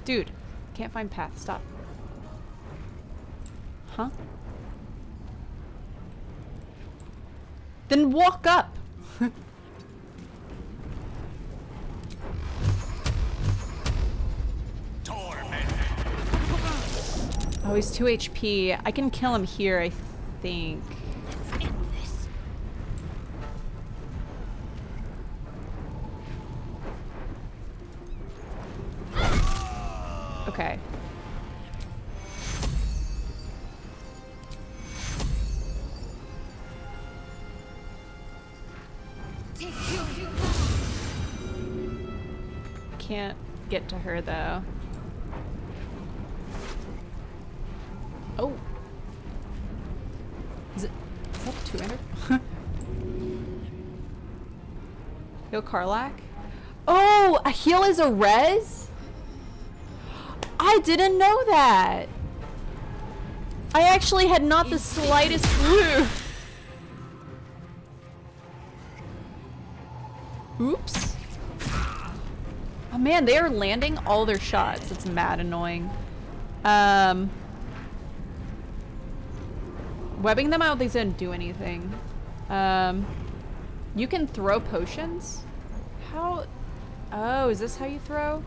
Speaker 1: Dude, can't find path. Stop. Huh? Then walk up. Oh, he's 2 HP. I can kill him here, I think. Karlach? Oh, a heal is a res? I didn't know that. I actually had not the slightest clue. Oops. Oh man, they are landing all their shots. It's mad annoying. Um, webbing them, out, I don't do anything. Um, you can throw potions? How? Oh, is this how you throw?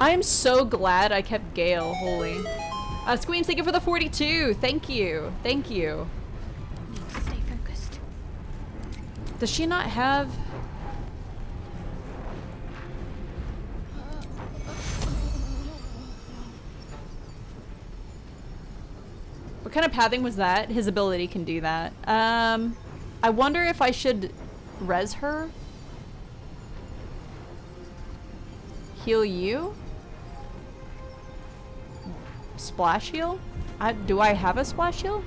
Speaker 1: I am so glad I kept Gale, holy. Uh, Squeams, thank you for the 42. Thank you. Thank you.
Speaker 13: Stay focused.
Speaker 1: Does she not have... kind of pathing was that? His ability can do that. Um, I wonder if I should res her? Heal you? Splash heal? I, do I have a splash heal?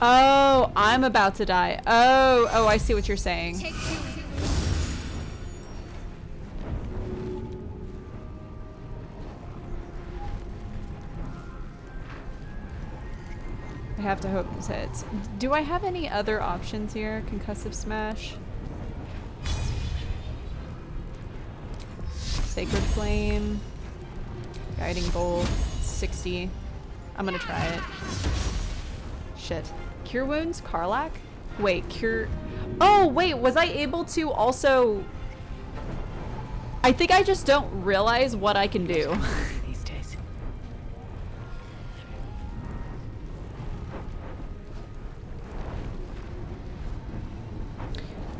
Speaker 1: Oh, I'm about to die. Oh, oh, I see what you're saying. Have to hope this hits. Do I have any other options here? Concussive smash? Sacred Flame. Guiding Bolt. 60. I'm gonna try it. Shit. Cure Wounds? Karlach? Wait, cure... Oh, wait, was I able to also... I think I just don't realize what I can do.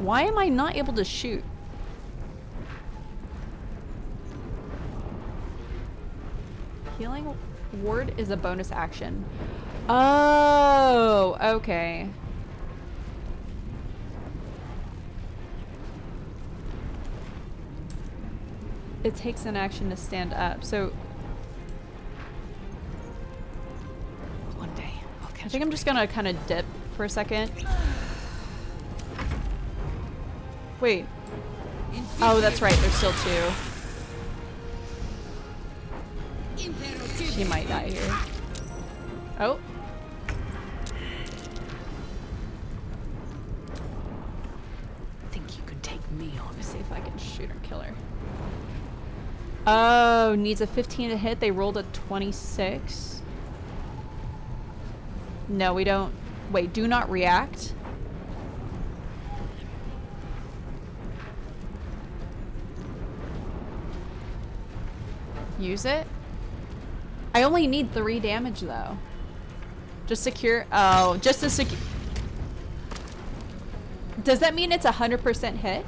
Speaker 1: Why am I not able to shoot? Healing ward is a bonus action. Oh, okay. It takes an action to stand up, so...
Speaker 8: One day,
Speaker 1: I think I'm just gonna kind of dip for a second. Wait. Oh, that's right, there's still two. She might die here. Oh.
Speaker 8: Think you can take me on?
Speaker 1: Let me see if I can shoot or kill her. Oh, needs a 15 to hit. They rolled a 26. No, we don't. Wait, do not react. Use it? I only need three damage though. Just secure. Oh, just to secure. Does that mean it's a 100% hit?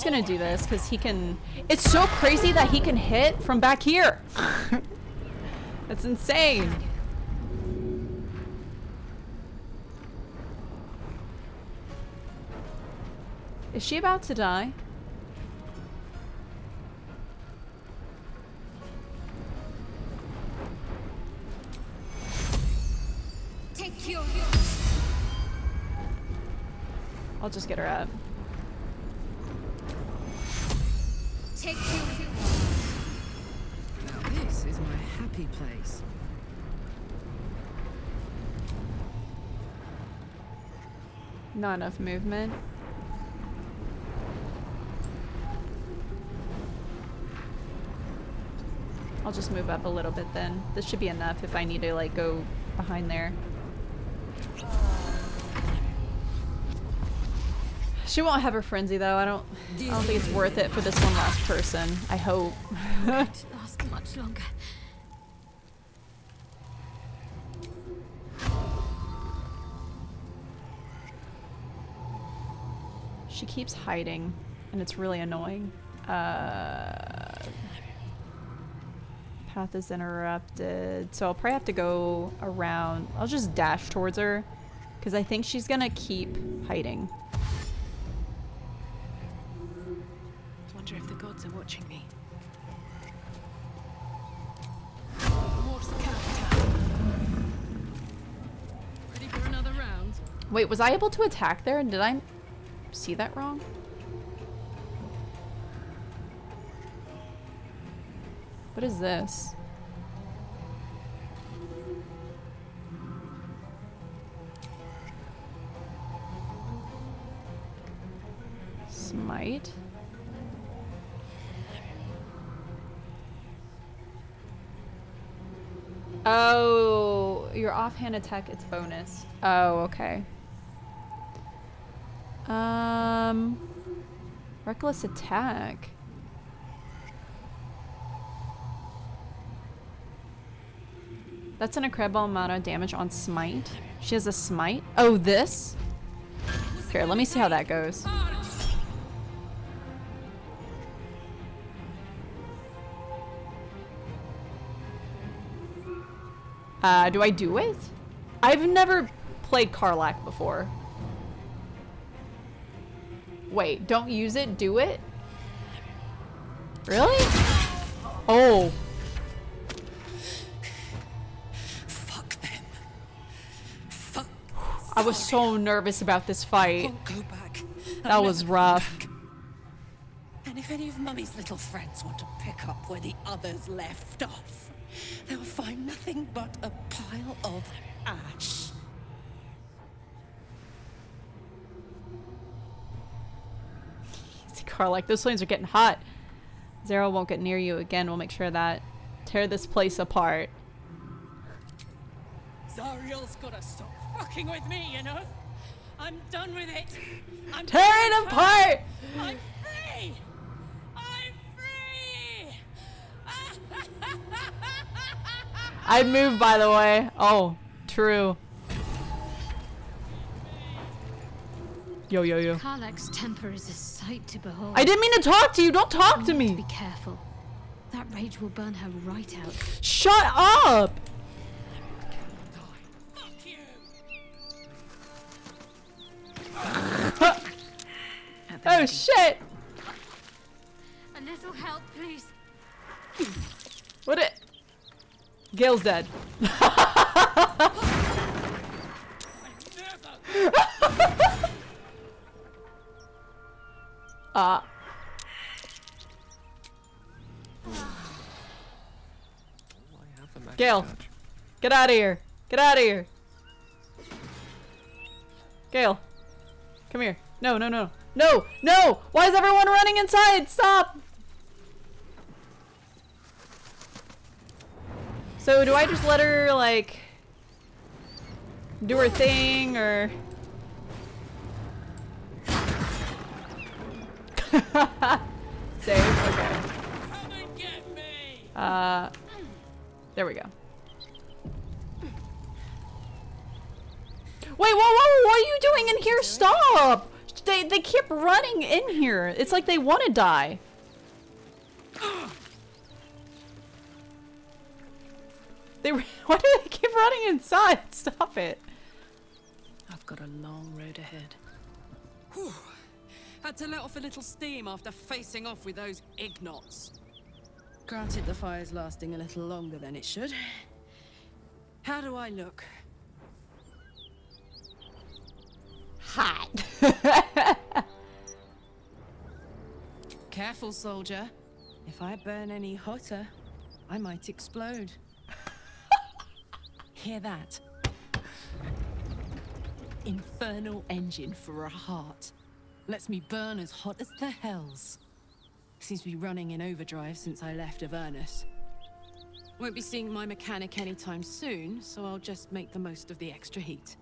Speaker 1: Just gonna do this because he can. It's so crazy that he can hit from back here. That's insane. Is she about to die? I'll just get her up.
Speaker 3: Take your.
Speaker 4: Now this is my happy place.
Speaker 1: Not enough movement. I'll just move up a little bit then. This should be enough if I need to like go behind there. She won't have her frenzy though. I don't I don't think it's worth it for this one last person. I hope.
Speaker 13: Last much longer.
Speaker 1: She keeps hiding, and it's really annoying. Uh, path is interrupted, so I'll probably have to go around. I'll just dash towards her, because I think she's gonna keep hiding.
Speaker 8: Gods are watching me.
Speaker 12: Ready for another round?
Speaker 1: Wait, was I able to attack there? And did I see that wrong? What is this? Smite. Oh, your offhand attack, it's bonus. Oh, okay. Um, reckless attack. That's an incredible amount of damage on smite. She has a smite. Oh, this? Here, let me see how that goes. Uh, do I do it? I've never played Karlach before. Wait, don't use it, do it? Really? Oh.
Speaker 15: Fuck them. Fuck.
Speaker 1: I was so nervous about this fight.
Speaker 15: Won't go back.
Speaker 1: That was rough.
Speaker 15: And if any of Mummy's little friends want to pick up where the others left off, they'll find nothing but a pile of ash.
Speaker 1: See, Karlach, those flames are getting hot. Zero won't get near you again. We'll make sure that. Tear this place apart.
Speaker 15: Zariel's gotta stop fucking with me, you know? I'm done with it. I'm
Speaker 1: Tear it apart!
Speaker 15: I'm free. I'm free.
Speaker 1: I moved, by the way. Oh, true. Yo, yo, yo.
Speaker 13: Karlach's temper is a sight to behold.
Speaker 1: I didn't mean to talk to you. Don't talk to me.
Speaker 13: be careful. That rage will burn her right out.
Speaker 1: Shut up! oh shit!
Speaker 3: A little help, please.
Speaker 1: What it? Gale's dead. uh. Gale, get out of here. Get out of here. Gale, come here. No, no, no. No, no! Why is everyone running inside? Stop! So do I just let her, like, do her thing, or... Save? Okay. Uh, there we go. Wait, whoa, whoa, what are you doing in here? Stop! They, they keep running in here. It's like they want to die. They, why do they keep running inside? Stop it.
Speaker 12: I've got a long road ahead. Whew. Had to let off a little steam after facing off with those ignots. Granted, the fire's lasting a little longer than it should. How do I look?
Speaker 1: Hot.
Speaker 12: Careful, soldier. If I burn any hotter, I might explode. Hear that? Infernal engine for a heart. Lets me burn as hot as the hells. Seems to be running in overdrive since I left Avernus. Won't be seeing my mechanic anytime soon, so I'll just make the most of the extra heat.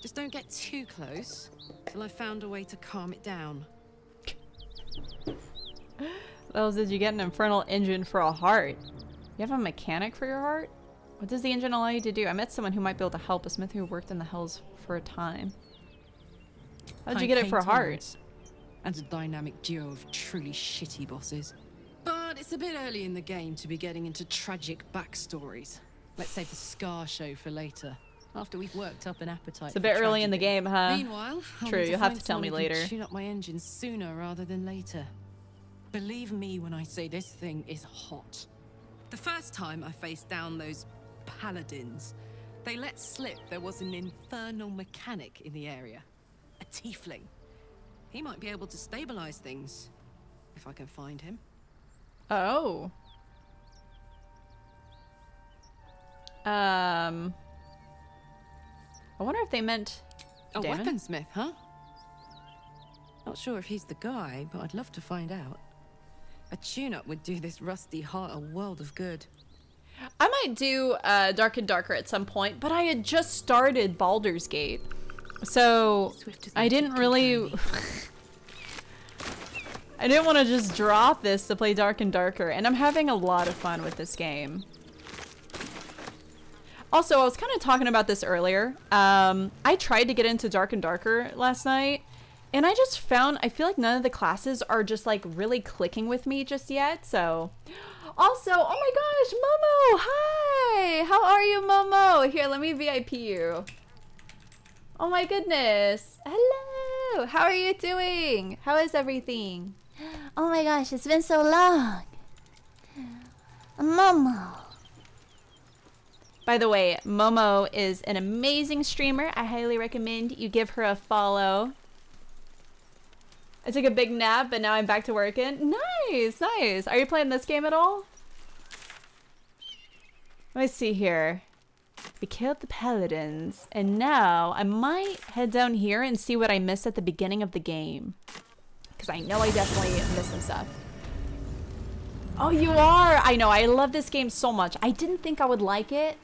Speaker 12: Just don't get too close, till I've found a way to calm it down.
Speaker 1: What did you get an infernal engine for a heart? You have a mechanic for your heart? What does the engine allow you to do? I met someone who might be able to help, a smith who worked in the hells for a time. How'd you get it for a heart?
Speaker 12: And a dynamic duo of truly shitty bosses. But it's a bit early in the game to be getting into tragic backstories. Let's save the Scar show for later, after we've worked up an appetite.
Speaker 1: It's a bit early in the game, huh?
Speaker 12: Meanwhile,
Speaker 1: true. You'll have to tell me
Speaker 12: someone who can
Speaker 1: later.
Speaker 12: Tune up my engine sooner rather than later. Believe me when I say this thing is hot. The first time I faced down those paladins, they let slip there was an infernal mechanic in the area. A tiefling. He might be able to stabilize things, if I can find him.
Speaker 1: Oh. Um. I wonder if they meant
Speaker 12: A
Speaker 1: Dammon?
Speaker 12: weaponsmith, huh? Not sure if he's the guy, but I'd love to find out. A tune-up would do this rusty heart a world of good.
Speaker 1: I might do uh, Dark and Darker at some point, but I had just started Baldur's Gate. So I didn't really. I didn't want to just drop this to play Dark and Darker, and I'm having a lot of fun with this game. Also, I was kind of talking about this earlier. Um, I tried to get into Dark and Darker last night, and I just found I feel like none of the classes are just like really clicking with me just yet. So, also, oh my gosh, Momo, hi, how are you, Momo? Here, let me VIP you. Oh my goodness, hello, how are you doing? How is everything? Oh my gosh, it's been so long. Momo. By the way, Momo is an amazing streamer. I highly recommend you give her a follow. I took a big nap, but now I'm back to working. Nice, nice. Are you playing this game at all? Let me see here. We killed the paladins, and now I might head down here and see what I missed at the beginning of the game. Because I know I definitely missed some stuff. Oh, you are! I know, I love this game so much. I didn't think I would like it,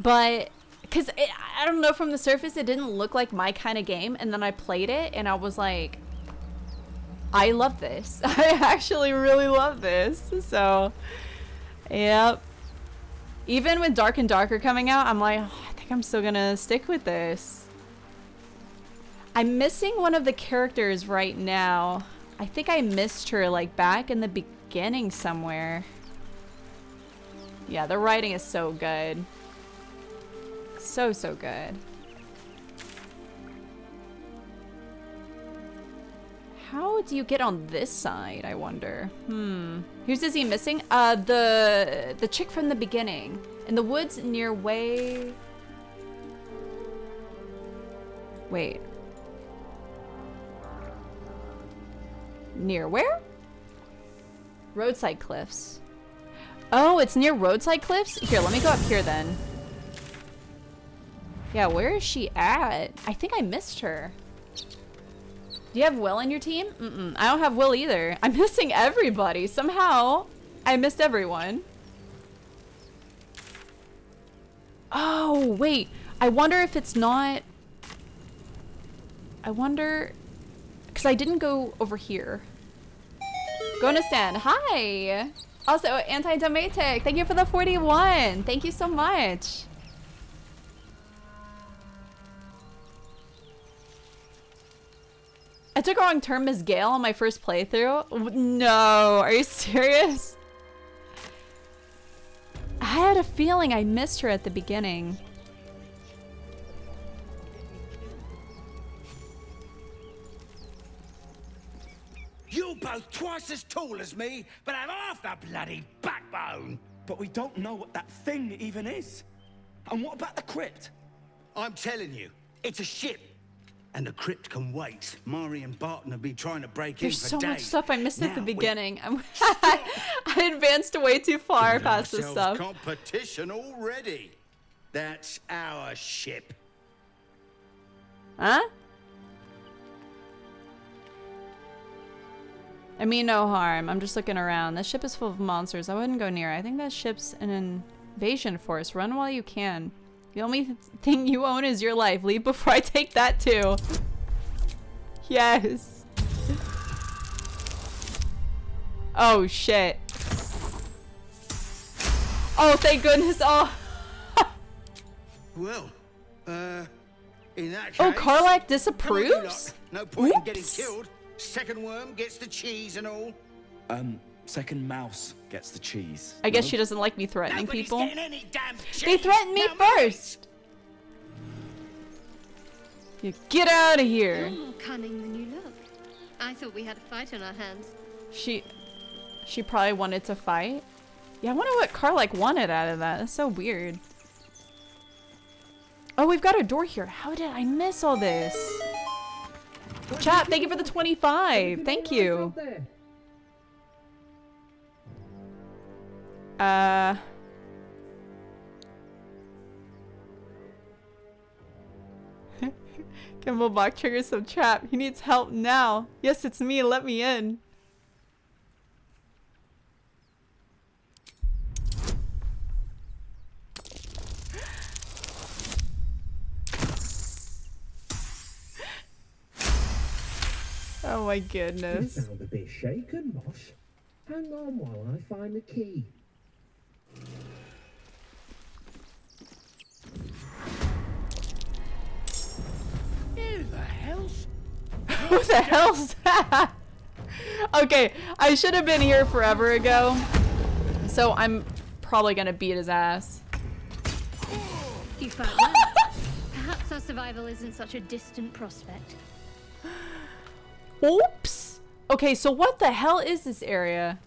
Speaker 1: but because I don't know from the surface it didn't look like my kind of game and then I played it and I was like I love this. I actually really love this. So yep. Even with Dark and Darker coming out I'm like oh, I think I'm still gonna stick with this. I'm missing one of the characters right now. I think I missed her like back in the beginning somewhere. Yeah the writing is so good. So, so good. How do you get on this side, I wonder? Hmm. Who's is he missing? Uh, the, the chick from the beginning. In the woods near way... Wait. Near where? Roadside cliffs. Oh, it's near roadside cliffs? Here, let me go up here then. Yeah, where is she at? I think I missed her. Do you have Wyll on your team? Mm-mm. I don't have Wyll either. I'm missing everybody. Somehow, I missed everyone. Oh, wait. I wonder if it's not... I wonder... Because I didn't go over here. Gonistan, hi! Also, Anti-Domatic, thank you for the 41. Thank you so much. I took a wrong term as Gale on my first playthrough. No, are you serious? I had a feeling I missed her at the beginning.
Speaker 16: You're both twice as tall as me, but have half the bloody backbone.
Speaker 17: But we don't know what that thing even is. And what about the crypt?
Speaker 16: I'm telling you, it's a ship. And the crypt can wait. Mari and Barton have been trying to break
Speaker 1: There's
Speaker 16: in for
Speaker 1: so
Speaker 16: days.
Speaker 1: much stuff I missed
Speaker 16: now
Speaker 1: at the beginning. I advanced way too far past this stuff.
Speaker 16: competition already. That's our ship.
Speaker 1: Huh? I mean no harm. I'm just looking around. This ship is full of monsters. I wouldn't go near. I think that ship's an invasion force. Run while you can. The only th thing you own is your life. Leave before I take that too. Yes. Oh shit. Oh thank goodness. Oh.
Speaker 16: Well, uh, in that case...
Speaker 1: Oh, Karlach
Speaker 16: come on, you
Speaker 1: disapproves?
Speaker 16: lot. No point in getting killed. Second worm gets the cheese and all.
Speaker 17: Um, second mouse gets the cheese.
Speaker 1: I guess
Speaker 17: No?
Speaker 1: she doesn't like me threatening
Speaker 16: Nobody's
Speaker 1: people.
Speaker 16: any damn
Speaker 1: They threatened me
Speaker 16: Now move it.
Speaker 1: first. You get out of here.
Speaker 3: You're more cunning than you look. I thought we had a fight on our hands.
Speaker 1: She, she probably wanted to fight. Yeah, I wonder what Karlach wanted out of that. That's so weird. Oh, we've got a door here. How did I miss all this? Chat, thank you for the 25. Thank you. Uh. Camelbach triggers some trap. He needs help now. Yes, it's me. Let me in. Oh my goodness.
Speaker 18: shaken. Hang on while I find the key.
Speaker 16: Who the hell's...
Speaker 1: Who the hell's that? okay, I should have been here forever ago. So I'm probably gonna beat his ass.
Speaker 3: You found that. Perhaps our survival isn't such a distant prospect.
Speaker 1: Oops. Okay, so what the hell is this area?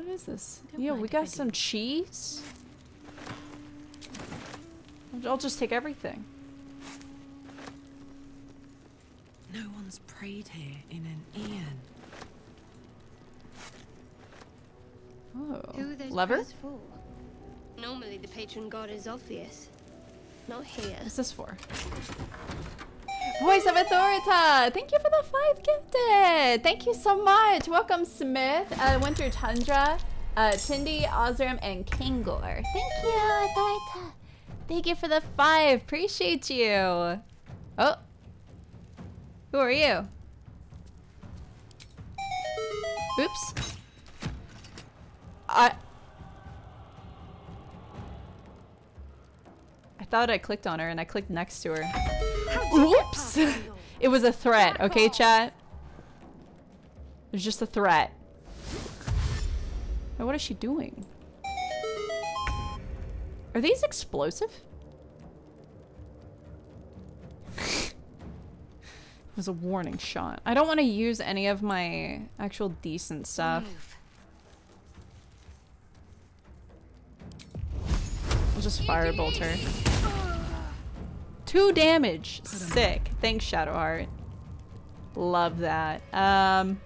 Speaker 1: What is this? Yo, we got some cheese? I'll- I'll just take everything.
Speaker 12: No one's prayed here in an eon.
Speaker 1: Oh.
Speaker 3: Who are those
Speaker 1: Lever?
Speaker 3: for? Normally the patron god is obvious. Not here.
Speaker 1: What's this for? Voice of Authorita! Thank you for the five gifted! Thank you so much! Welcome, Smith, uh, Winter Tundra, Uh, Tindy, Ozram, and Kangor. Thank you, Adarta. Thank you for the five. Appreciate you. Oh. Who are you? Oops. I... I thought I clicked on her and I clicked next to her. Oops! it was a threat, okay, chat? It was just a threat. Now, what is she doing? Are these explosive? it was a warning shot. I don't want to use any of my actual decent stuff. I'll just firebolt her. Two damage. Sick. Thanks, Shadowheart. Love that. Um...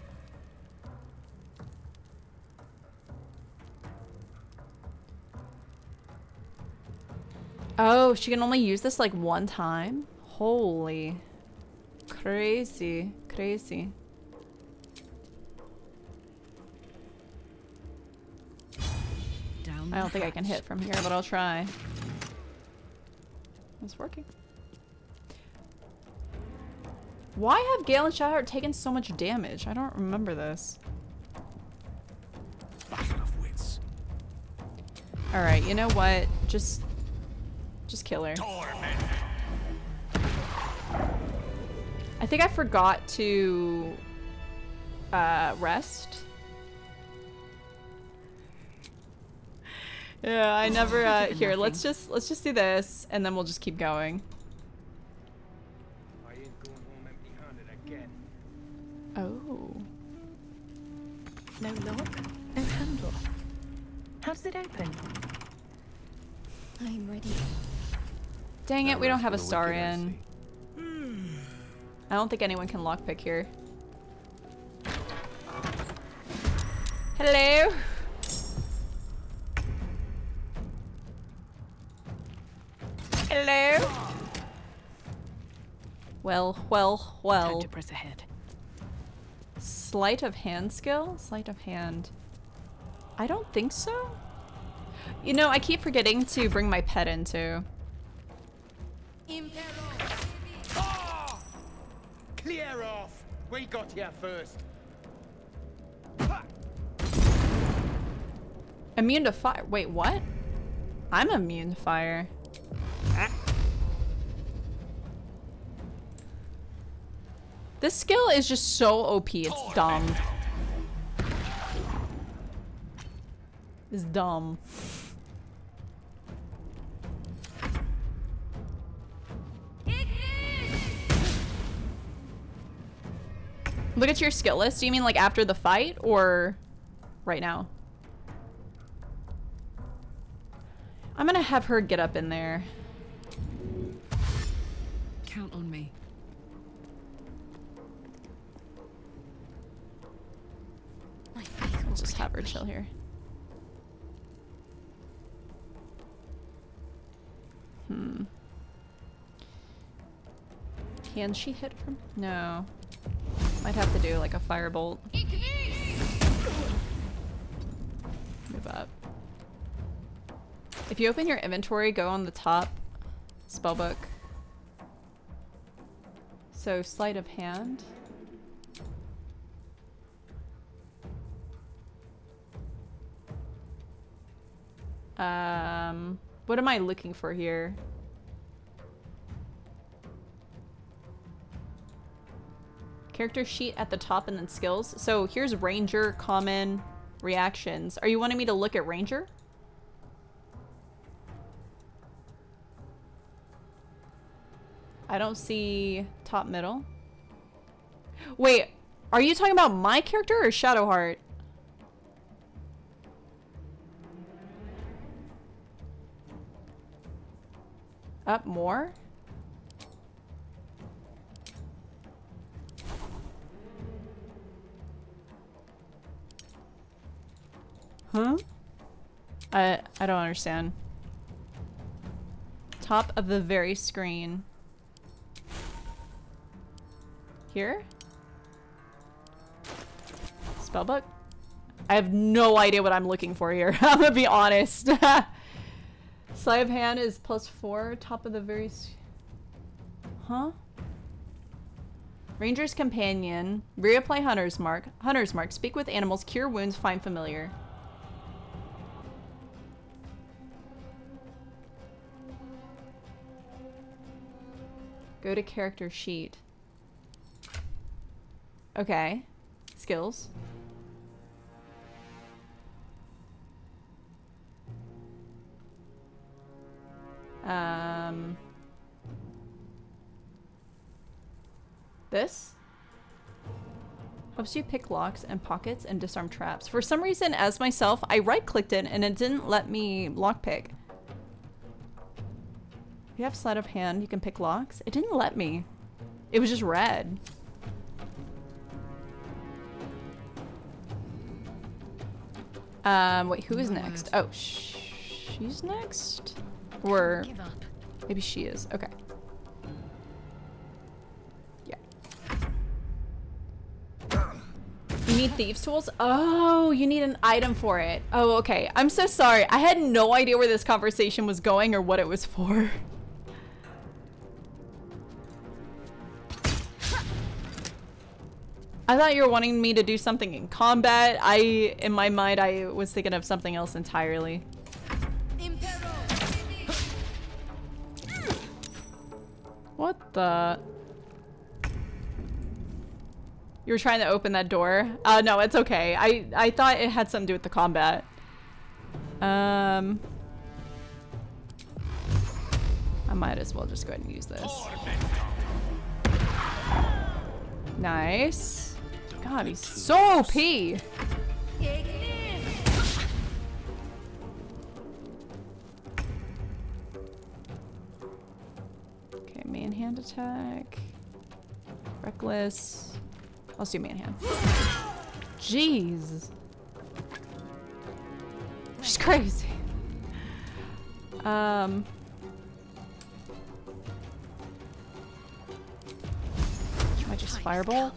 Speaker 1: Oh, she can only use this like one time? Holy. Crazy. Crazy.
Speaker 12: Down
Speaker 1: I don't think I can hit from here, but I'll try. It's working. Why have Gale and Shadowheart taken so much damage? I don't remember this. Alright, you know what? Just... Just kill her. I think I forgot to... Uh, rest. Yeah, I never, uh, here, let's just, let's just do this, and then we'll just keep going.
Speaker 8: No lock, no handle. How does it open?
Speaker 13: I'm ready.
Speaker 1: Dang it, we don't have
Speaker 8: Astarion. wicked, I
Speaker 1: I don't think anyone can lockpick here. Hello? Hello? Well, well, well.
Speaker 8: Time to press ahead.
Speaker 1: Sleight of hand skill? Sleight of hand. I don't think so. You know, I keep forgetting to bring my pet into.
Speaker 17: Clear off! We got here first.
Speaker 1: Immune to fire. Wait, what? I'm immune to fire. Ah. This skill is just so OP, it's dumb. It's dumb. Look at your skill list. Do you mean like after the fight or right now? I'm gonna have her get up in there.
Speaker 12: Count on me.
Speaker 1: Let's just have her chill here. Hmm. Can she hit from? No. Might have to do like a firebolt. Move up. If you open your inventory, go on the top spellbook. So sleight of hand. Um, what am I looking for here? Character sheet at the top and then skills. So here's Ranger, common, reactions. Are you wanting me to look at Ranger? I don't see top middle. Wait, are you talking about my character or Shadowheart? Up more? Huh? I I don't understand. Top of the very screen. Here? Spellbook? I have no idea what I'm looking for here. I'm gonna be honest. Sleight of hand is plus four, top of the very... Huh? Ranger's Companion. Reapply Hunter's Mark. Hunter's Mark. Speak with animals. Cure wounds. Find familiar. Go to character sheet. Okay. Skills. Um... This? Helps you pick locks and pockets and disarm traps. For some reason, as myself, I right-clicked it and it didn't let me lockpick. If you have sleight of hand, you can pick locks. It didn't let me. It was just red. Um, wait, who is next? Oh, sh she's next? Or maybe she is. Okay. Yeah. You need thieves tools? Oh, you need an item for it. Oh, okay. I'm so sorry. I had no idea where this conversation was going or what it was for. I thought you were wanting me to do something in combat. I, in my mind, I was thinking of something else entirely. What the? You were trying to open that door? Uh, no, it's okay. I, I thought it had something to do with the combat. Um... I might as well just go ahead and use this. Nice. God, he's so OP. Okay, main hand attack. Reckless. Let's do main hand. Jeez. She's crazy. Um. I just fireball?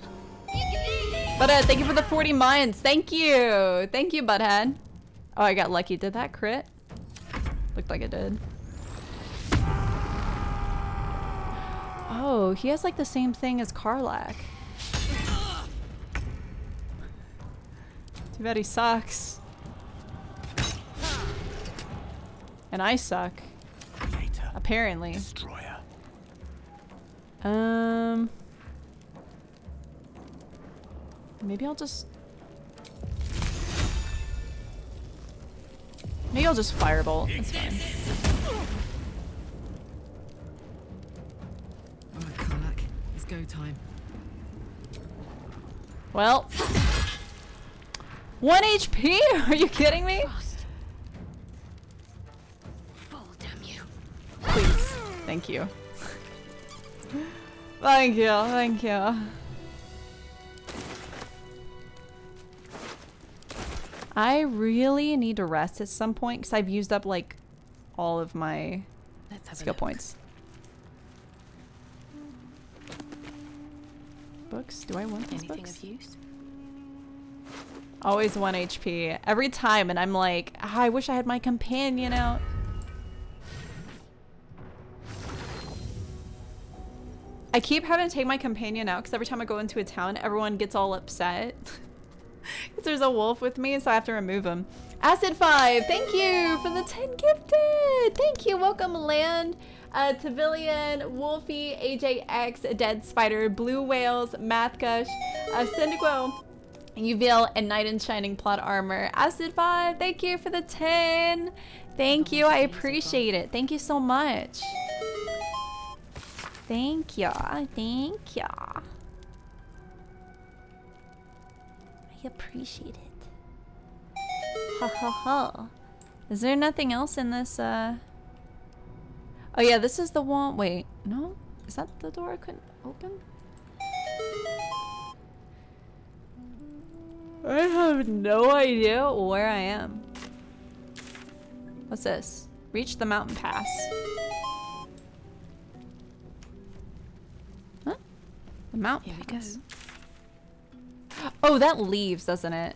Speaker 1: Butthead, thank you for the 40 mines. Thank you. Thank you, Butthead. Oh, I got lucky. Did that crit? Looked like it did. Oh, he has like the same thing as Karlach. Too bad he sucks. And I suck. Apparently.
Speaker 10: Destroyer.
Speaker 1: Um... Maybe I'll just... Maybe I'll just firebolt. That's fine.
Speaker 12: Go time.
Speaker 1: Well. 1 HP? Are you kidding me? Please. Thank you. thank you. Thank you. I really need to rest at some point because I've used up like all of my skill points. Books? Do I want these
Speaker 8: Anything
Speaker 1: books?
Speaker 8: of use?
Speaker 1: Always 1 HP. Every time and I'm like, "Ah, I wish I had my companion out. I keep having to take my companion out because every time I go into a town, everyone gets all upset. Because there's a wolf with me, so I have to remove him. Acid 5, thank you for the 10 gifted. Thank you. Welcome, Land, uh, Tavillion, Wolfie, AJX, Dead Spider, Blue Whales, Mathgush, uh, Syndigo, Uville, and Knight in Shining Plot Armor. Acid 5, thank you for the 10. Thank you. I appreciate it. Thank you so much. Thank ya. Thank ya. I appreciate it. Ha ha ha. Is there nothing else in this, uh... Oh yeah, this is the one- wait, no? Is that the door I couldn't open? I have no idea where I am. What's this? Reach the mountain pass. Huh? The mountain
Speaker 8: Here
Speaker 1: pass. Oh, that leaves, doesn't it?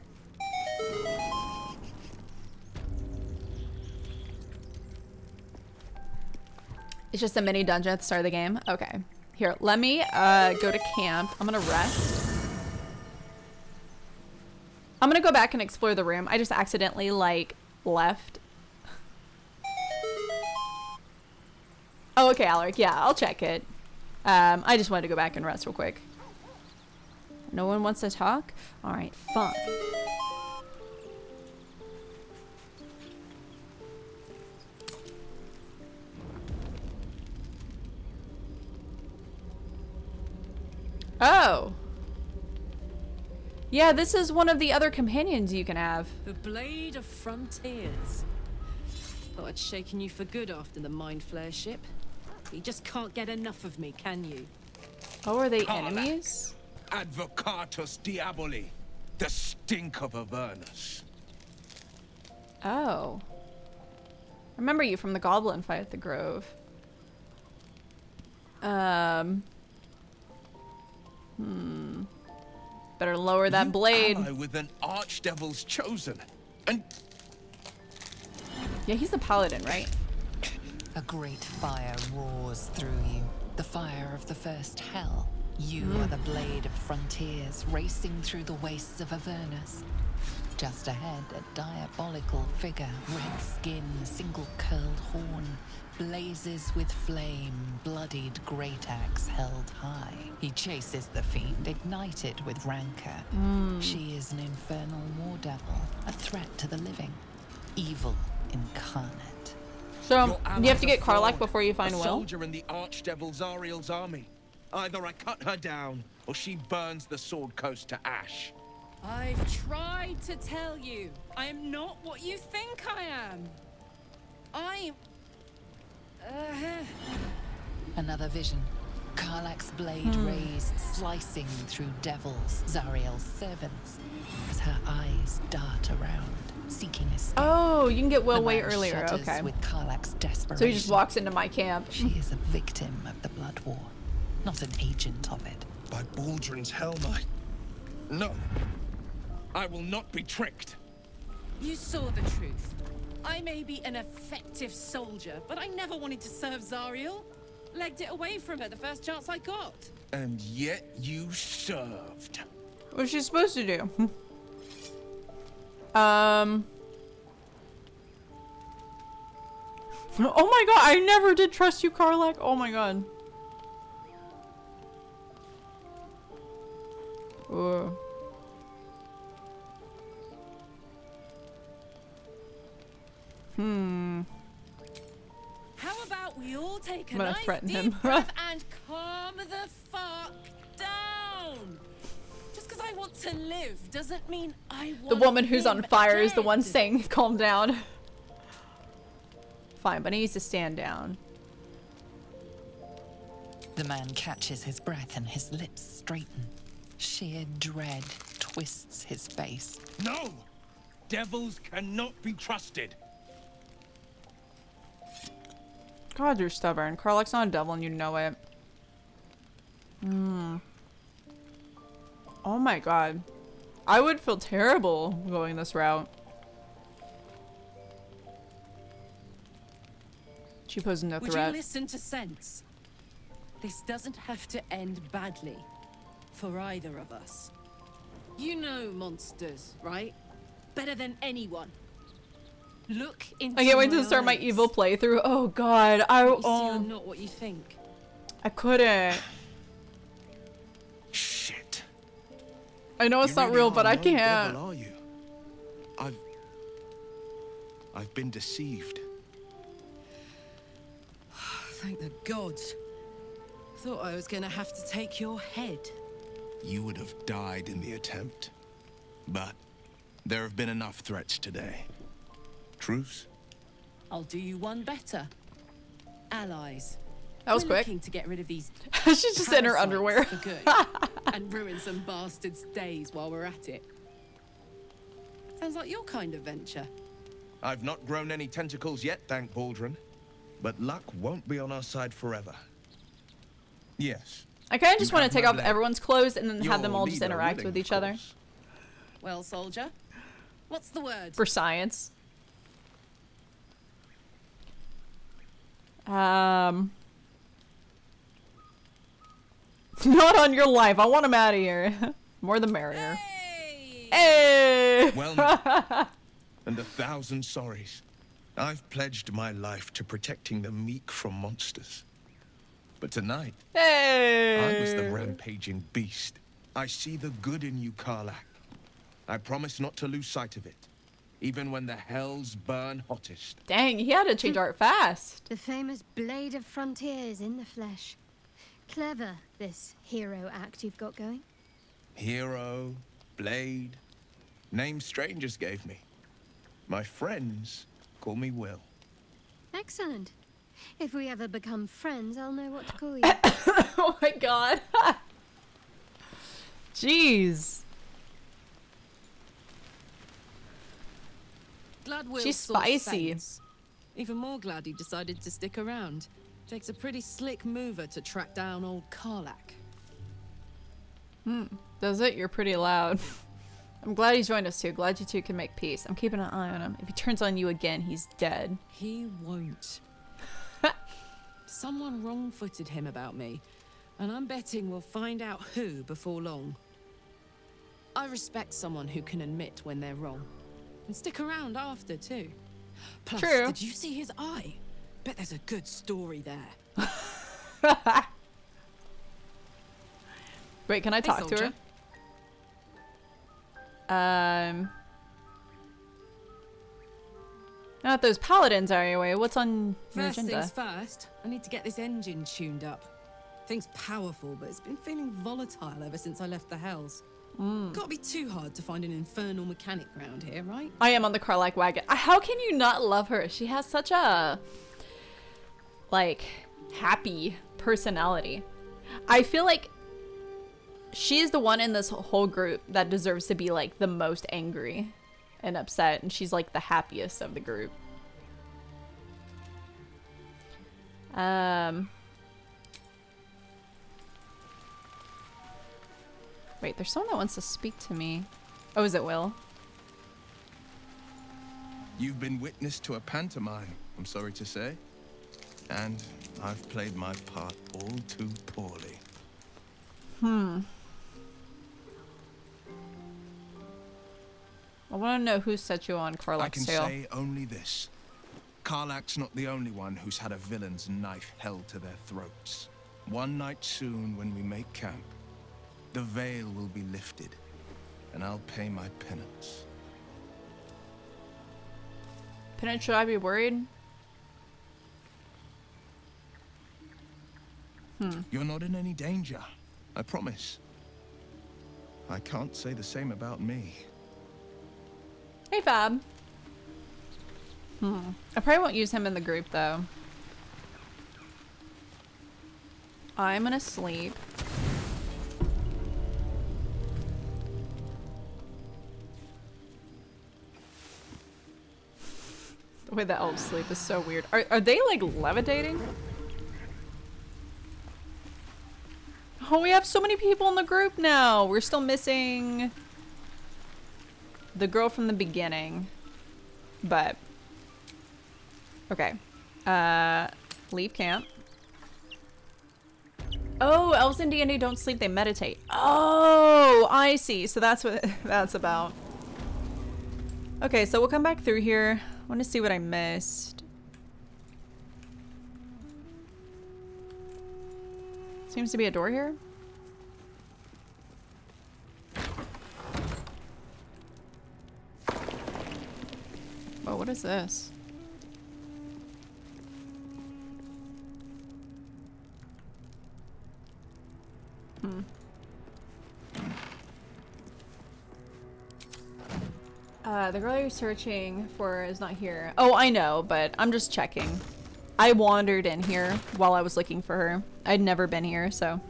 Speaker 1: It's just a mini dungeon at the start of the game. Okay. Here, let me uh, go to camp. I'm gonna rest. I'm gonna go back and explore the room. I just accidentally like left. Oh, okay, Alaric. Yeah, I'll check it. Um, I just wanted to go back and rest real quick. No one wants to talk? Alright, fine. Oh. Yeah, this is one of the other companions you can have.
Speaker 12: The Blade of Frontiers. Thought I'd shaken you for good after the Mind Flayer ship. You just can't get enough of me, can you?
Speaker 1: Oh, are they
Speaker 19: Karlach.
Speaker 1: enemies?
Speaker 19: Advocatus Diaboli, the stink of Avernus.
Speaker 1: Oh. Remember you from the goblin fight at the Grove. Um. Hmm. Better lower that
Speaker 19: You
Speaker 1: blade.
Speaker 19: ally with an archdevil's chosen, and
Speaker 1: Yeah, he's the paladin, right?
Speaker 4: A great fire roars through you. The fire of the first hell. You
Speaker 1: Mm.
Speaker 4: are the blade of frontiers racing through the wastes of Avernus. Just ahead, a diabolical figure, red skin, single curled horn, blazes with flame, bloodied great axe held high. He chases the fiend, ignited with rancor.
Speaker 1: Mm.
Speaker 4: She is an infernal war devil, a threat to the living, evil incarnate.
Speaker 1: So, you have to get
Speaker 19: are Karlach
Speaker 1: before you find
Speaker 19: a
Speaker 1: Wyll?
Speaker 19: soldier in the archdevil Zariel's army. Either I cut her down, or she burns the Sword Coast to ash.
Speaker 12: I've tried to tell you. I am not what you think I am. I. Uh,
Speaker 4: Another vision. Karlach's blade
Speaker 1: Hmm.
Speaker 4: raised, slicing through devils, Zariel's servants, as her eyes dart around, seeking escape.
Speaker 1: Oh, you can get
Speaker 4: Wyll
Speaker 1: way earlier. Okay.
Speaker 4: With Karlach's desperation.
Speaker 1: So he just walks into my camp.
Speaker 4: She is a victim of the Blood War, not an agent of it.
Speaker 19: By Balduran's helm, I... No. I will not be tricked.
Speaker 12: you saw the truth. I may be an effective soldier, but I never wanted to serve Zariel. Legged it away from her the first chance I got.
Speaker 19: And yet you served.
Speaker 1: What's she supposed to do? um. Oh my god, I never did trust you, Karlach. Oh my god. Ooh. Hmm.
Speaker 12: How about we all take a
Speaker 1: I'm gonna
Speaker 12: nice
Speaker 1: threaten
Speaker 12: deep
Speaker 1: him.
Speaker 12: breath and calm the fuck down? Just because I want to live doesn't mean I want
Speaker 1: The woman who's on
Speaker 12: him
Speaker 1: fire is the one saying, calm down. Fine, but he needs to stand down.
Speaker 4: The man catches his breath and his lips straighten. Sheer dread twists his face.
Speaker 19: No! Devils cannot be trusted.
Speaker 1: God, you're stubborn. Karlach's not a devil and you know it. Hmm. Oh my god. I would feel terrible going this route. She posed no
Speaker 12: Would
Speaker 1: threat.
Speaker 12: you listen to sense? This doesn't have to end badly. For either of us. You know monsters, right? Better than anyone. Look into
Speaker 1: I can't wait to start my evil playthrough. Oh god, I
Speaker 12: You
Speaker 1: oh,
Speaker 12: I'm not what you think.
Speaker 1: I couldn't.
Speaker 19: Shit.
Speaker 1: I know it's
Speaker 19: You
Speaker 1: not
Speaker 19: really
Speaker 1: real, but I can't.
Speaker 19: Devil, are you? I've... I've been deceived.
Speaker 12: Thank the gods. Thought I was gonna have to take your head.
Speaker 19: You would have died in the attempt. But there have been enough threats today. Truce?
Speaker 12: I'll do you one better. Allies.
Speaker 1: That was
Speaker 12: We're
Speaker 1: quick.
Speaker 12: looking to get rid of these.
Speaker 1: She's just in her underwear.
Speaker 12: for good, and ruin some bastards' days while we're at it. Sounds like your kind of venture.
Speaker 19: I've not grown any tentacles yet, thank Balduran. But luck won't be on our side forever. Yes.
Speaker 1: I kind of just want to take off
Speaker 19: blade.
Speaker 1: everyone's clothes and then have them all just interact with
Speaker 19: of
Speaker 1: each other
Speaker 12: Well, soldier, what's the word?
Speaker 1: for science. Um... Not on your life. I want him out of here. More the merrier. Hey!
Speaker 19: hey! Well, and a thousand sorries. I've pledged my life to protecting the meek from monsters. But tonight,
Speaker 1: hey!
Speaker 19: I was the rampaging beast. I see the good in you, Karlach. I promise not to lose sight of it even when the hells burn hottest.
Speaker 1: Dang, he had to change art fast.
Speaker 13: The famous Blade of Frontiers in the flesh. Clever, this hero act you've got going.
Speaker 19: Hero, Blade, names strangers gave me. My friends call me Wyll.
Speaker 13: Excellent. If we ever become friends, I'll know what to call you.
Speaker 1: oh my god. Jeez. She's spicy.
Speaker 12: Even more glad he decided to stick around. Takes a pretty slick mover to track down old Karlach.
Speaker 1: Hmm. Does it? You're pretty loud. I'm glad he joined us too. Glad you two can make peace. I'm keeping an eye on him. If he turns on you again, he's dead.
Speaker 12: He won't. Someone wrong-footed him about me, and I'm betting we'll find out who before long. I respect someone who can admit when they're wrong. And stick around after, too. Plus,
Speaker 1: True.
Speaker 12: did you see his eye? Bet there's a good story there.
Speaker 1: Wait, can I
Speaker 12: Hey,
Speaker 1: talk to her? Um. Not those paladins are anyway. What's on your
Speaker 12: First
Speaker 1: agenda?
Speaker 12: things first, I need to get this engine tuned up. Thing's powerful, but it's been feeling volatile ever since I left the Hells.
Speaker 1: Mm.
Speaker 12: Can't be too hard to find an infernal mechanic around here, right?
Speaker 1: I am on the Karlach wagon. How can you not love her? She has such a like happy personality. I feel like she is the one in this whole group that deserves to be like the most angry and upset and she's like the happiest of the group. Um Wait, there's someone that wants to speak to me. Oh, is it Wyll?
Speaker 19: You've been witness to a pantomime, I'm sorry to say. And I've played my part all too poorly.
Speaker 1: Hmm. I want to know who set you on
Speaker 19: I can
Speaker 1: tail.
Speaker 19: say only this. Karlach's not the only one who's had a villain's knife held to their throats. One night soon, when we make camp, the veil will be lifted, and I'll pay my penance.
Speaker 1: Penance, should I be worried? Hmm.
Speaker 19: You're not in any danger, I promise. I can't say the same about me.
Speaker 1: Hey, Fab. Hmm. I probably won't use him in the group, though. I'm gonna sleep. The way the elves sleep is so weird. Are, are they, like, levitating? Oh, we have so many people in the group now. We're still missing the girl from the beginning. But okay. Uh leave camp. Oh, elves in D&D don't sleep, they meditate. Oh, I see. So that's what that's about. Okay, so we'll come back through here. Want to see what I missed. Seems to be a door here. Oh, what is this? Hmm. Uh, the girl you're searching for is not here. Oh, I know, but I'm just checking. I wandered in here while I was looking for her. I'd never been here, so.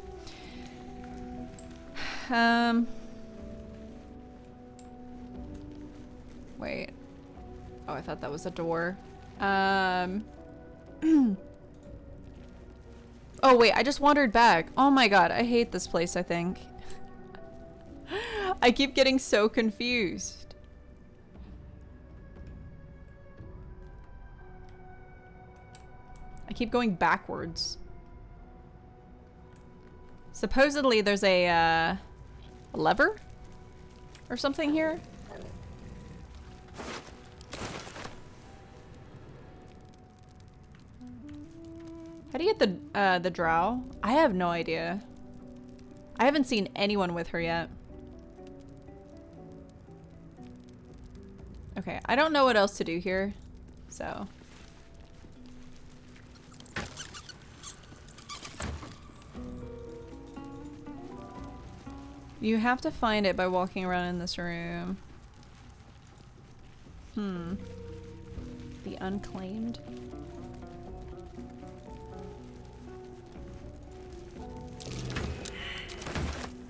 Speaker 1: Um. Wait. Oh, I thought that was a door. Um. oh, wait, I just wandered back. Oh my god, I hate this place, I think. I keep getting so confused. I keep going backwards. Supposedly there's a, uh, a lever or something here. How do you get the uh, the drow? I have no idea. I haven't seen anyone with her yet. Okay, I don't know what else to do here, so. You have to find it by walking around in this room. Hmm. The unclaimed.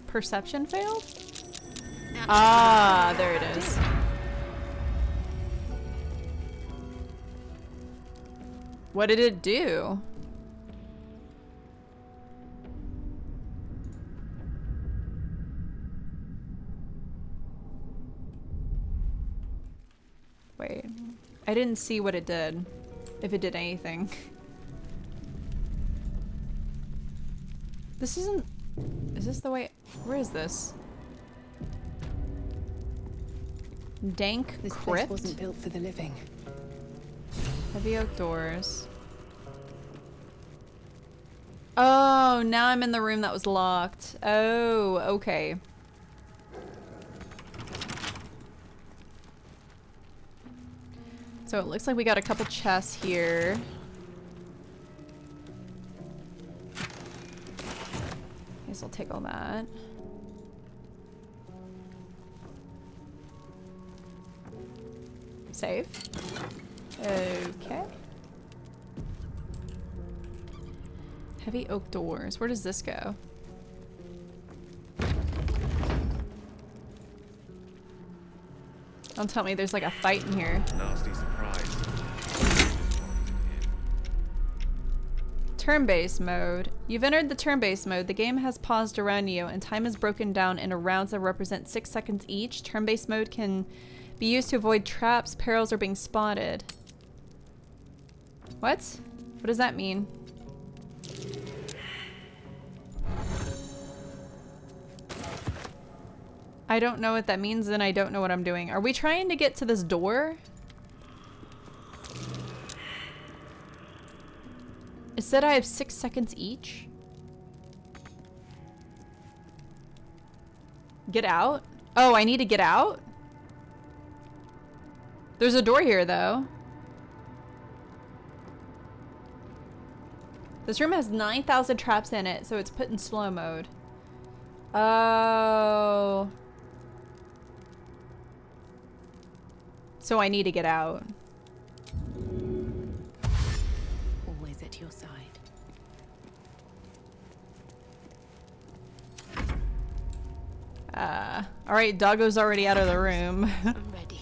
Speaker 1: Perception failed? Ah, there it is. What did it do? I didn't see what it did. If it did anything. This isn't... Is this the way... Where is this? Dank
Speaker 8: This
Speaker 1: crypt?
Speaker 8: place wasn't built for the living.
Speaker 1: Heavy oak doors. Oh, now I'm in the room that was locked. Oh, okay. So it looks like we got a couple chests here. Guess I'll take all that. Save. Okay. Heavy oak doors. Where does this go? Don't tell me there's like a fight in here.
Speaker 7: Nasty surprise.
Speaker 1: Turn-based mode. You've entered the turn-based mode. The game has paused around you and time is broken down into rounds that represent six seconds each. Turn-based mode can be used to avoid traps, perils, or being spotted. What? What does that mean? I don't know what that means and I don't know what I'm doing. Are we trying to get to this door? It said I have six seconds each. Get out? Oh, I need to get out? There's a door here though. This room has 9,000 traps in it, so it's put in slow mode. Oh. So I need to get out.
Speaker 8: Always at your side.
Speaker 1: Uh, alright, Doggo's already out of the room.
Speaker 8: I'm ready.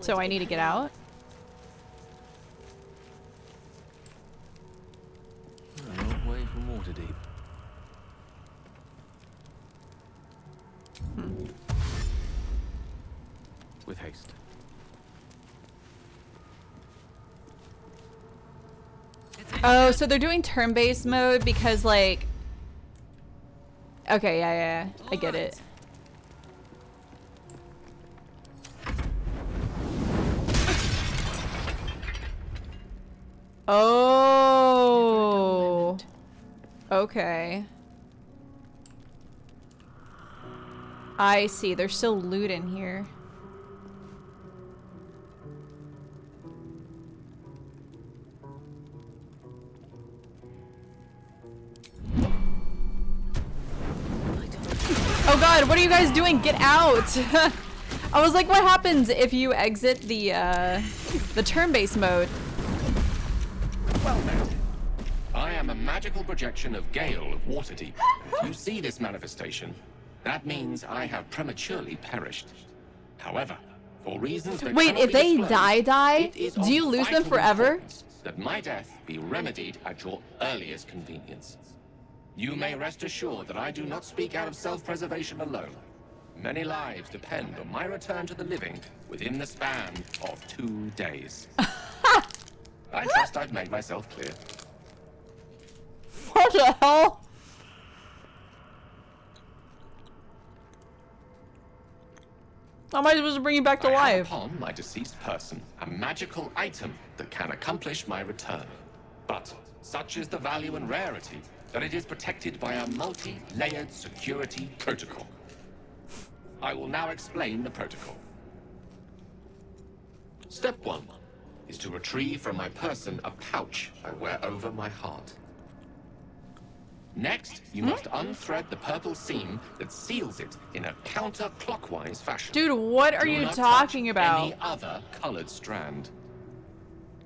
Speaker 1: so I need to get out?
Speaker 14: With haste.
Speaker 1: Oh, so they're doing turn-based mode because, like... Okay, yeah, yeah, yeah. I get it. Oh. Okay. I see. There's still loot in here. Oh god, what are you guys doing? Get out! I was like, what happens if you exit the, uh, the turn-based mode?
Speaker 7: Well then. I am a magical projection of Gale of Waterdeep. If you see this manifestation, that means I have prematurely perished. However, for reasons that
Speaker 1: Wait, if they die die, do you lose them forever?
Speaker 7: That my death be remedied at your earliest convenience. You may rest assured that I do not speak out of self-preservation alone. Many lives depend on my return to the living within the span of two days. I trust I've made myself clear.
Speaker 1: what the hell? How am I supposed to bring you back to
Speaker 7: I
Speaker 1: life?
Speaker 7: upon my deceased person a magical item that can accomplish my return. But such is the value and rarity that it is protected by a multi-layered security protocol. I will now explain the protocol. Step one is to retrieve from my person a pouch I wear over my heart. Next, you must hmm? unthread the purple seam that seals it in a counterclockwise fashion.
Speaker 1: Dude, what are
Speaker 7: Do
Speaker 1: you talking about?
Speaker 7: Any other colored strand.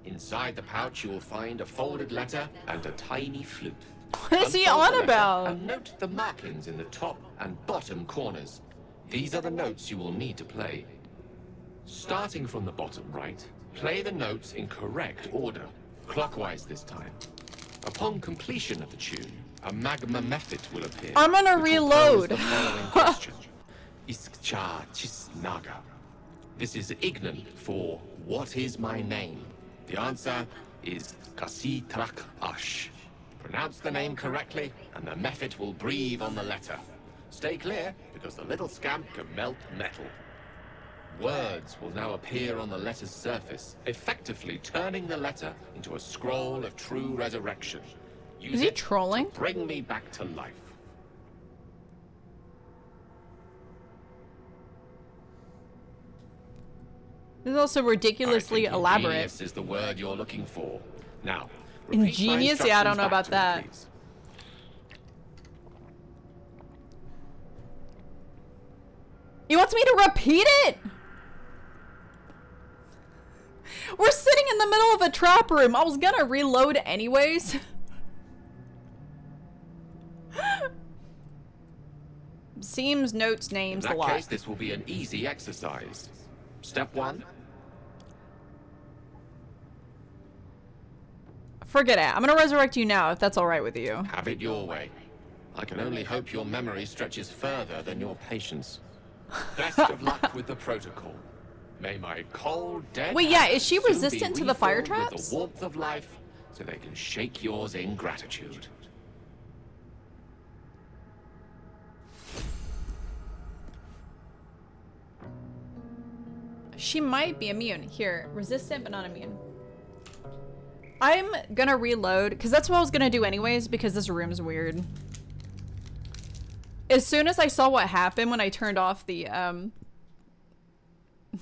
Speaker 7: Inside the pouch, you will find a folded letter and a tiny flute.
Speaker 1: What is he on about?
Speaker 7: And note the markings in the top and bottom corners. These are the notes you will need to play. Starting from the bottom right, play the notes in correct order, clockwise this time. Upon completion of the tune, a magma mephit will appear.
Speaker 1: I'm gonna reload.
Speaker 7: the following question. Iskcha Chisnaga. This is Ignan for what is my name? The answer is Kasitrak Ash. Pronounce the name correctly, and the mephit will breathe on the letter. Stay clear, because the little scamp can melt metal. Words will now appear on the letter's surface, effectively turning the letter into a scroll of true resurrection. Use
Speaker 1: Is he trolling?
Speaker 7: bring me back to life.
Speaker 1: This is also ridiculously
Speaker 7: I think
Speaker 1: elaborate.
Speaker 7: Is the word you're looking for. Now,
Speaker 1: Ingenious? Yeah, I don't know about
Speaker 7: me,
Speaker 1: that. He wants me to repeat it? We're sitting in the middle of a trap room. I was gonna reload anyways. Seems, notes,
Speaker 7: In
Speaker 1: names, a
Speaker 7: that
Speaker 1: lot.
Speaker 7: case, this will be an easy exercise. Step one,
Speaker 1: Forget it. I'm gonna resurrect you now if that's alright with you.
Speaker 7: have it your way. I can only hope your memory stretches further than your patience. Best of luck with the protocol. May my cold, dead
Speaker 1: Wait, yeah, is she
Speaker 7: hands soon be
Speaker 1: resistant to the fire
Speaker 7: refilled with
Speaker 1: traps?
Speaker 7: the warmth of life, so they can shake yours in gratitude.
Speaker 1: She might be immune. Here, resistant but not immune. I'm gonna reload, because that's what I was gonna do anyways, because this room's weird. As soon as I saw what happened when I turned off the, um,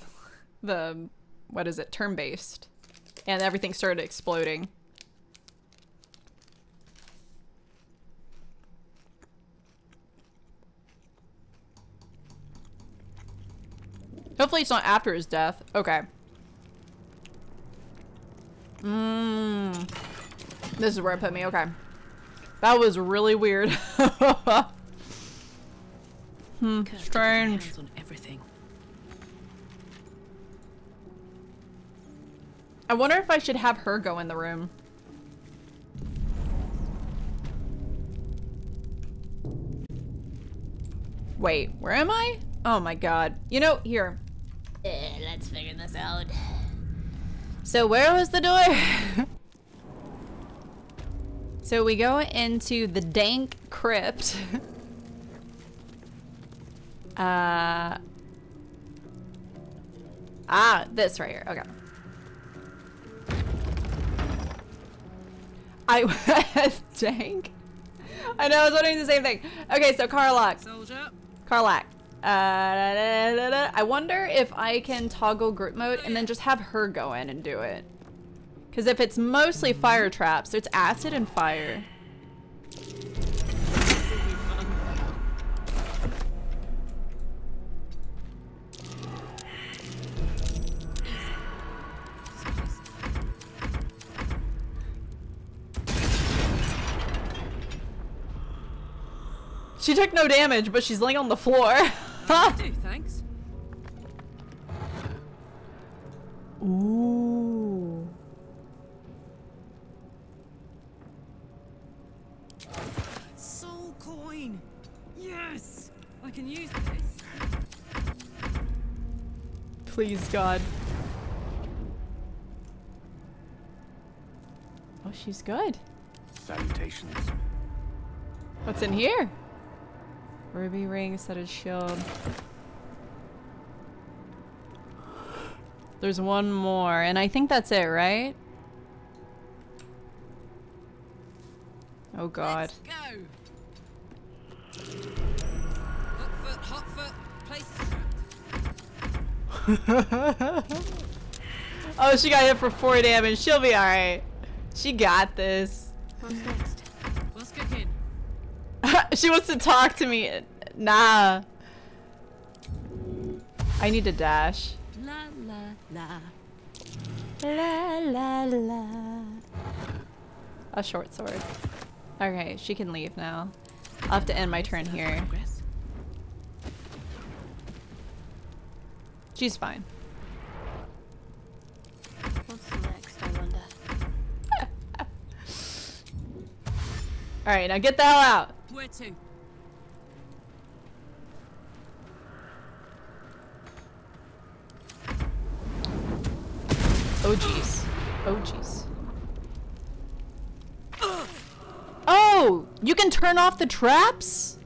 Speaker 1: the, what is it, turn-based, and everything started exploding. Hopefully it's not after his death. Okay. Mmm. This is where it put me. Okay. That was really weird. hmm. Strange.
Speaker 8: On everything.
Speaker 1: I wonder if I should have her go in the room. Wait, where am I? Oh my god. You know, here.
Speaker 20: Eh, let's figure this out.
Speaker 1: So where was the door? so we go into the dank crypt. uh Ah, this right here. Okay. I was dank. I know, I was wondering the same thing. Okay, so Karlach.
Speaker 12: Soldier.
Speaker 1: Karlach. Uh, da, da, da. I wonder if I can toggle group mode and then just have her go in and do it. Because if it's mostly fire traps, it's acid and fire. She took no damage, but she's laying on the floor.
Speaker 12: do, thanks.
Speaker 1: Ooh.
Speaker 12: Soul coin. Yes, I can use this.
Speaker 1: Please, God. Oh, she's good.
Speaker 21: Salutations.
Speaker 1: What's in here? Ruby ring, set of shield. There's one more, and I think that's it, right? Oh god.
Speaker 8: Go. Hot foot, hot foot. Place
Speaker 1: oh, she got hit for four damage. She'll be alright. She got this.
Speaker 8: What's next?
Speaker 1: She wants to talk to me. Nah. I need to dash.
Speaker 8: La la la.
Speaker 1: La la la. A short sword. Okay, she can leave now. I'll have to end my turn here. She's fine.
Speaker 22: What's next, I wonder?
Speaker 1: Alright, now get the hell out.
Speaker 8: Where to?
Speaker 1: Oh jeez. Oh jeez. Oh! You can turn off the traps?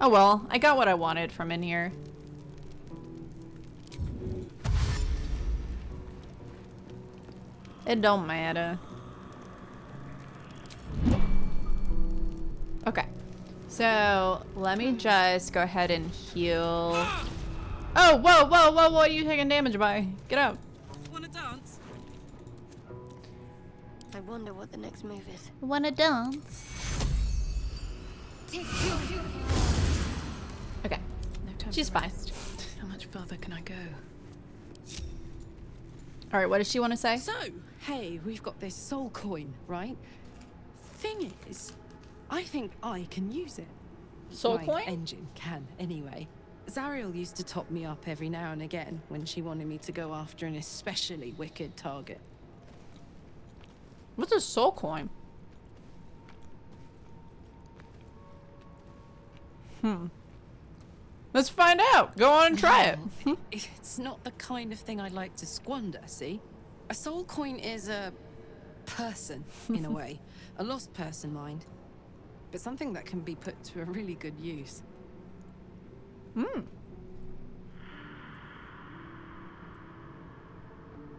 Speaker 1: Oh well, I got what I wanted from in here. It don't matter. Okay. So, let me just go ahead and heal. Oh, whoa, whoa, whoa, whoa, you taking damage by? Get out.
Speaker 8: Wanna dance?
Speaker 22: I wonder what the next move is.
Speaker 1: Wanna dance? Okay.
Speaker 12: No time
Speaker 1: She's
Speaker 12: to
Speaker 1: fine.
Speaker 12: How much further can I go?
Speaker 1: Alright, what does she want to say?
Speaker 8: So,
Speaker 12: Hey, we've got this soul coin, right? Thing is, I think I can use it.
Speaker 1: Soul
Speaker 12: My
Speaker 1: coin?
Speaker 12: engine can, anyway. Zariel used to top me up every now and again when she wanted me to go after an especially wicked target.
Speaker 1: What's a soul coin? Hmm. Let's find out. Go on and try it.
Speaker 12: It's not the kind of thing I'd like to squander, see? A soul coin is a person, in a way. A lost person, mind. But something that can be put to a really good use.
Speaker 1: Hmm.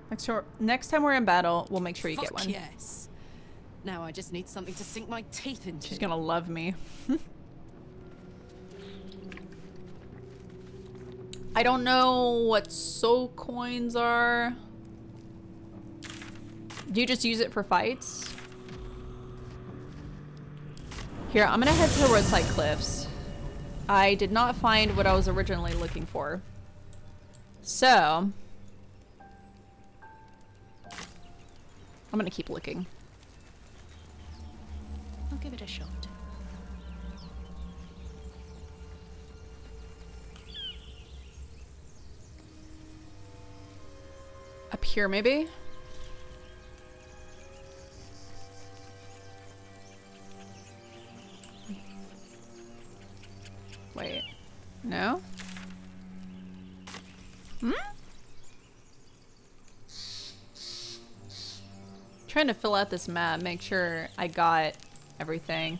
Speaker 1: Next, sure, next time we're in battle, we'll make sure you get
Speaker 12: Fuck
Speaker 1: one.
Speaker 12: yes. Now I just need something to sink my teeth into.
Speaker 1: She's gonna love me. I don't know what soul coins are. Do you just use it for fights? Here, I'm gonna head to Roadside Cliffs. I did not find what I was originally looking for. So... I'm gonna keep looking.
Speaker 12: I'll give it a shot.
Speaker 1: Up here, maybe? Wait. No? Hmm? Trying to fill out this map, make sure I got everything.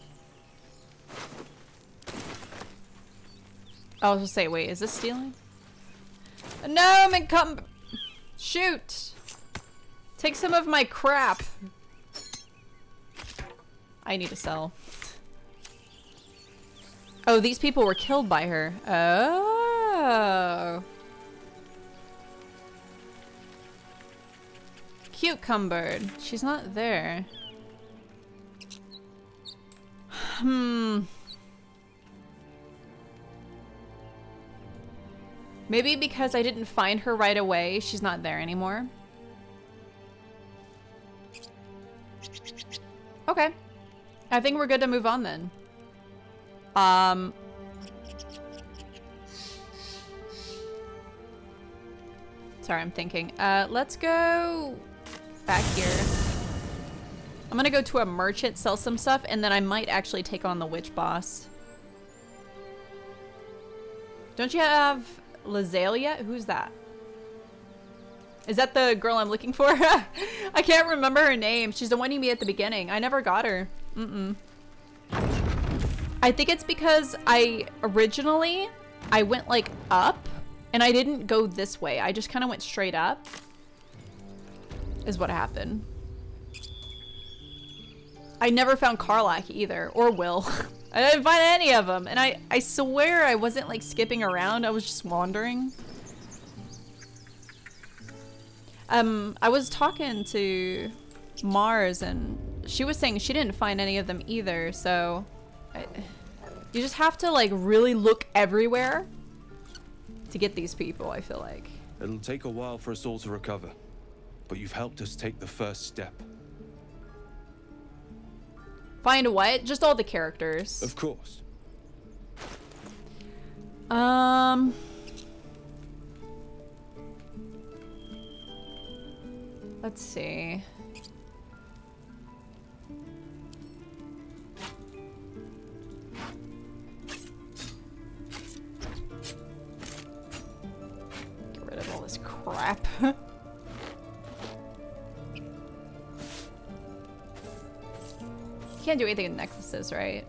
Speaker 1: I was gonna say, wait, is this stealing? No, McCum- Shoot! Take some of my crap. I need to sell. Oh, these people were killed by her. Oh. Cucumbered. She's not there. Hmm. Maybe because I didn't find her right away, she's not there anymore. Okay. I think we're good to move on then. Um... Sorry, I'm thinking. Uh, let's go back here. I'm gonna go to a merchant, sell some stuff, and then I might actually take on the witch boss. Don't you have Lazalia? Who's that? Is that the girl I'm looking for? I can't remember her name. She's the one you meet at the beginning. I never got her. Mm-mm. I think it's because I originally I went like up and I didn't go this way. I just kind of went straight up. Is what happened. I never found Karlach either or Wyll. I didn't find any of them and I I swear I wasn't like skipping around. I was just wandering. Um I was talking to Mars and she was saying she didn't find any of them either. So you just have to like really look everywhere to get these people, I feel like.
Speaker 23: It'll take a while for us all to recover, but you've helped us take the first step.
Speaker 1: Find what? Just all the characters.
Speaker 23: Of course.
Speaker 1: Um Let's see. Crap. Can't do anything in nexuses, right?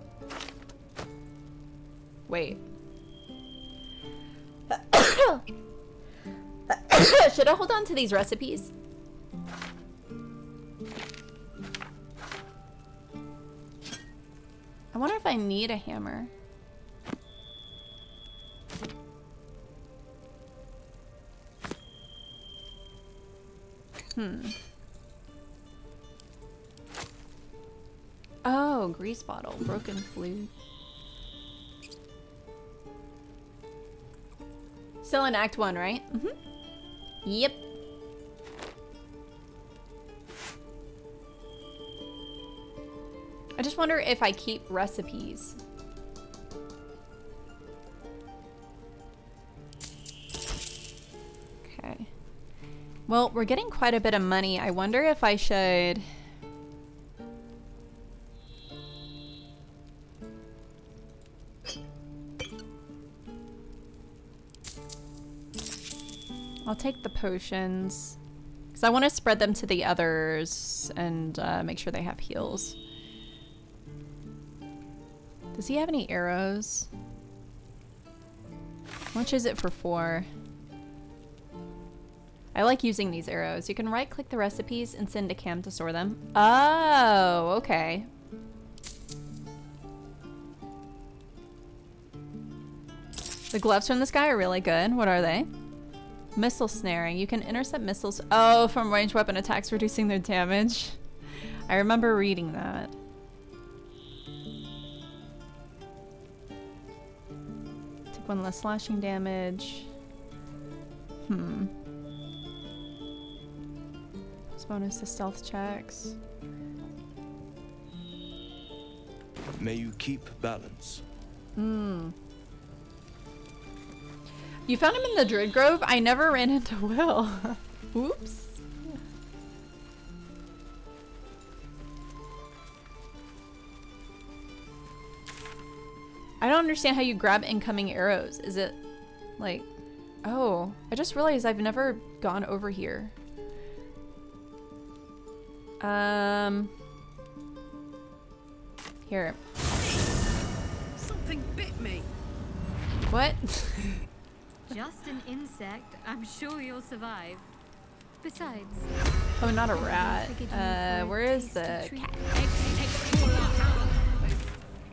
Speaker 1: Wait. Should I hold on to these recipes? I wonder if I need a hammer. Hmm. Oh, grease bottle, broken flute. Still in Act 1, right? Mm hmm Yep. I just wonder if I keep recipes. Well, we're getting quite a bit of money. I wonder if I should... I'll take the potions. Because I want to spread them to the others and uh, make sure they have heals. Does he have any arrows? How much is it for four? I like using these arrows. You can right click the recipes and send to Cam to store them. Oh, okay. The gloves from this guy are really good. What are they? Missile snaring. You can intercept missiles. Oh, from ranged weapon attacks, reducing their damage. I remember reading that. Take one less slashing damage. Hmm. Bonus to stealth checks.
Speaker 23: May you keep balance.
Speaker 1: Hmm. You found him in the Druid Grove? I never ran into Wyll. Oops. I don't understand how you grab incoming arrows. Is it like... Oh, I just realized I've never gone over here. Um... Here.
Speaker 8: Something bit me.
Speaker 1: What?
Speaker 13: Just an insect. I'm sure you'll survive. Besides,
Speaker 1: Oh, not a rat. Uh, where is the cat?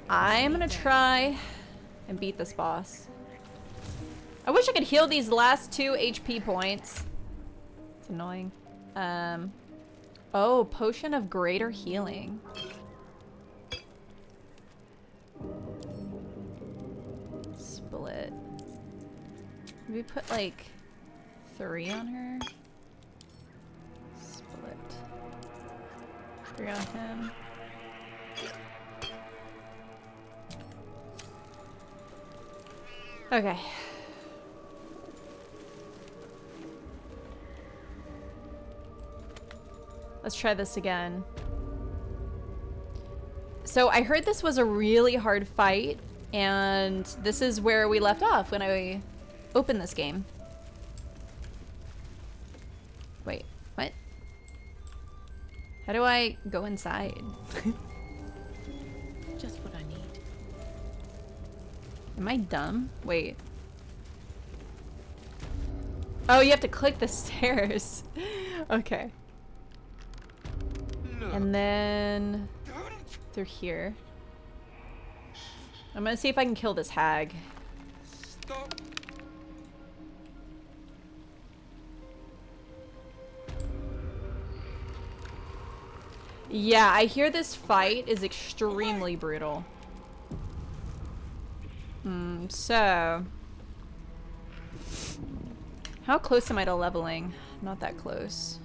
Speaker 1: I'm gonna try and beat this boss. I wish I could heal these last two HP points. It's annoying. Um, oh, potion of greater healing. Split. We put like three on her. Split. Three on him. Okay. Let's try this again. So I heard this was a really hard fight, and this is where we left off when I opened this game. Wait, what? How do I go inside?
Speaker 15: Just what I need.
Speaker 1: Am I dumb? Wait. Oh, you have to click the stairs. okay. And then through here. I'm gonna see if I can kill this hag. Yeah, I hear this fight is extremely brutal. Hmm, so... How close am I to leveling? Not that close.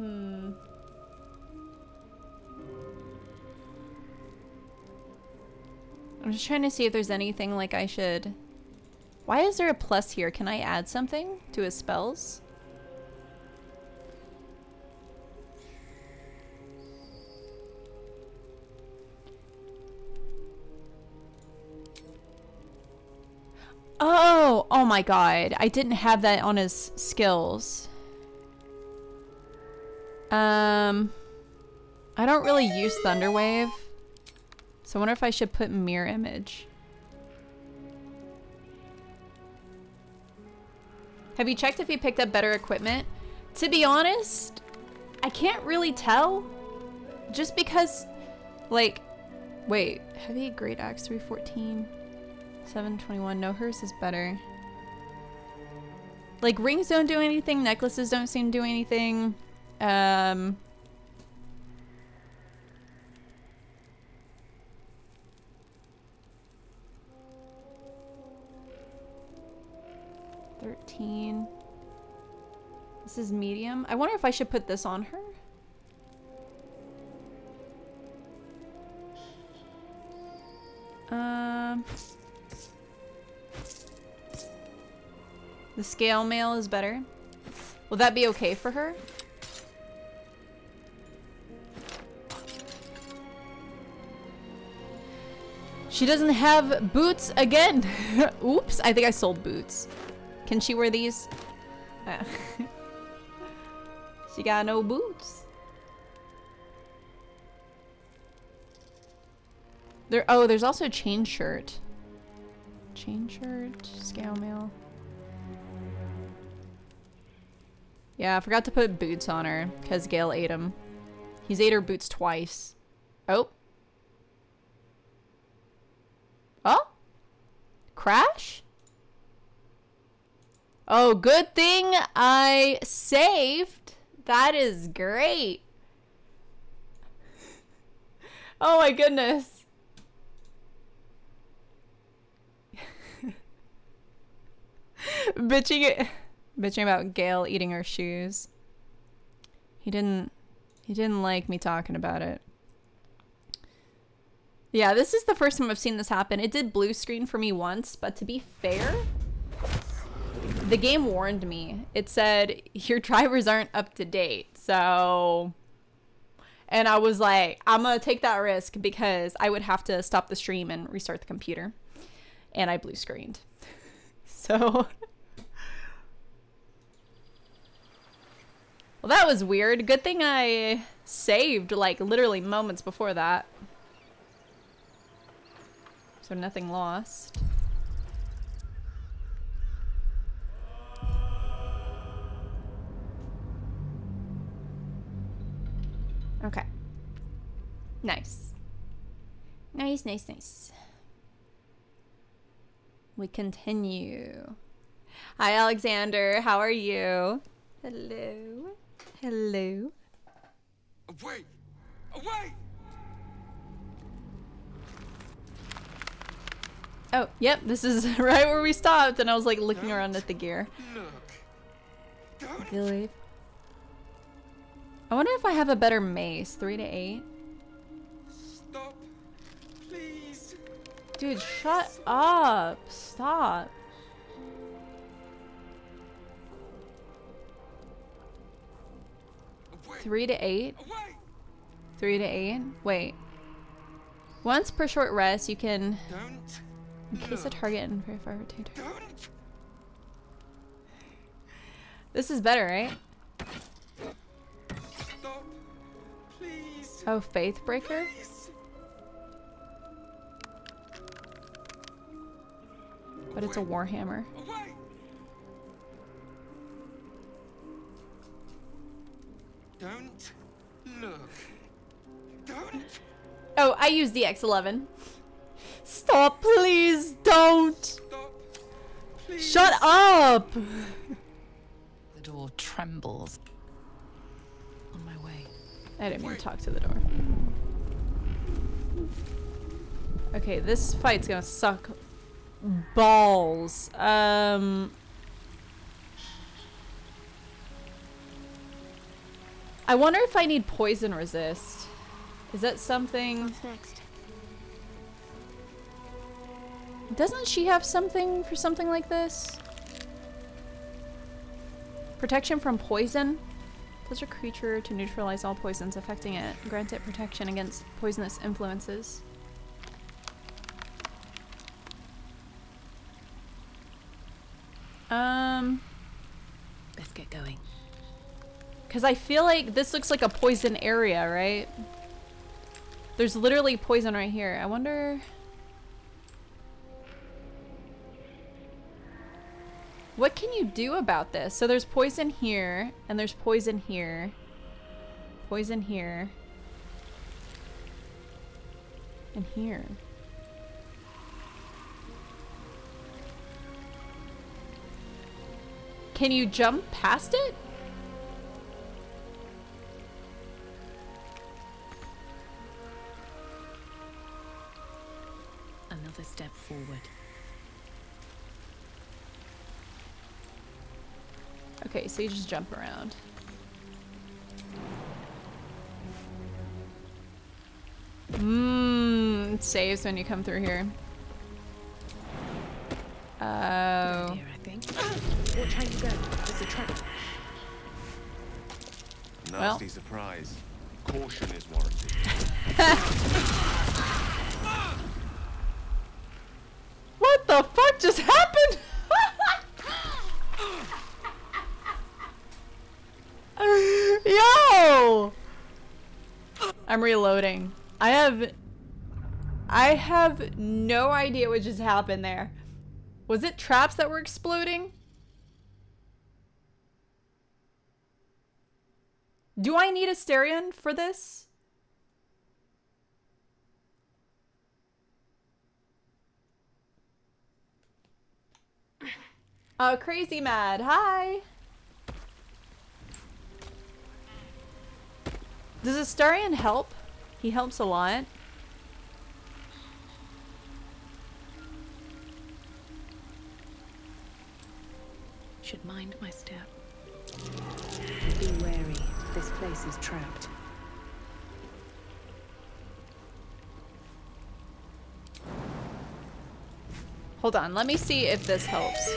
Speaker 1: Hmm. I'm just trying to see if there's anything like I should... Why is there a plus here? Can I add something to his spells? Oh, oh my god. I didn't have that on his skills. Um, I don't really use Thunderwave. So I wonder if I should put Mirror Image. Have you checked if he picked up better equipment? To be honest, I can't really tell. Just because, like, wait, heavy great axe 314, 721. No, hers is better. Like rings don't do anything, necklaces don't seem to do anything. Um, Thirteen. This is medium. I wonder if I should put this on her. Um, the scale mail is better. Will that be okay for her? She doesn't have boots again. Oops, I think I sold boots. Can she wear these? Uh, she got no boots. There. Oh, there's also a chain shirt. Chain shirt, scale mail. Yeah, I forgot to put boots on her because Gale ate them. He's ate her boots twice. Oh. Oh? Crash? Oh, good thing I saved. That is great. Oh my goodness. bitching bitching about Gale eating her shoes. He didn't he didn't like me talking about it. Yeah, this is the first time I've seen this happen. It did blue screen for me once, but to be fair, the game warned me. It said, your drivers aren't up to date. So, and I was like, I'm to take that risk because I would have to stop the stream and restart the computer. And I blue screened. So, well, that was weird. Good thing I saved like literally moments before that. So nothing lost. Okay. Nice. Nice, nice, nice. We continue. Hi, Alexander. How are you? Hello. Hello.
Speaker 24: Wait! Wait!
Speaker 1: Oh, yep, this is right where we stopped, and I was like looking around at the gear.
Speaker 24: Look.
Speaker 1: Believe. I wonder if I have a better mace. Three to eight.
Speaker 24: Stop. Please.
Speaker 1: Dude, shut up. Stop. Three to eight? Three to eight? Wait. Once per short rest, you can... In case a target and very far rotator. This is better, right?
Speaker 24: Stop. Please.
Speaker 1: Oh, Faith Breaker? But it's a Warhammer.
Speaker 24: Away. Don't look. Don't.
Speaker 1: Oh, I use the X11. Stop, please, don't. Shut up.
Speaker 4: The door trembles. On my way.
Speaker 1: I didn't mean to talk to the door. Okay, this fight's gonna suck balls. Um. I wonder if I need poison resist. Is that something?
Speaker 3: What's next?
Speaker 1: Doesn't she have something for something like this? Protection from poison? Puts a creature to neutralize all poisons affecting it. Grant it protection against poisonous influences. Um,
Speaker 4: Let's get going.
Speaker 1: because I feel like this looks like a poison area, right? There's literally poison right here. I wonder... What can you do about this? So there's poison here, and there's poison here. Poison here. And here. Can you jump past it?
Speaker 4: Another step forward.
Speaker 1: Okay, so you just jump around. Mmm, it saves when you come through here. Oh.
Speaker 4: I think.
Speaker 9: Watch how you go. There's a trap.
Speaker 1: Well.
Speaker 7: Nasty surprise. Caution is warranted.
Speaker 1: What the fuck just happened? Yo! I'm reloading. I have... I have no idea what just happened there. Was it traps that were exploding? Do I need a Astarion for this? Oh, crazy mad. Hi. Does Astarion help? He helps a lot.
Speaker 4: Should mind my step.
Speaker 15: Be wary. This place is trapped.
Speaker 1: Hold on, let me see if this helps.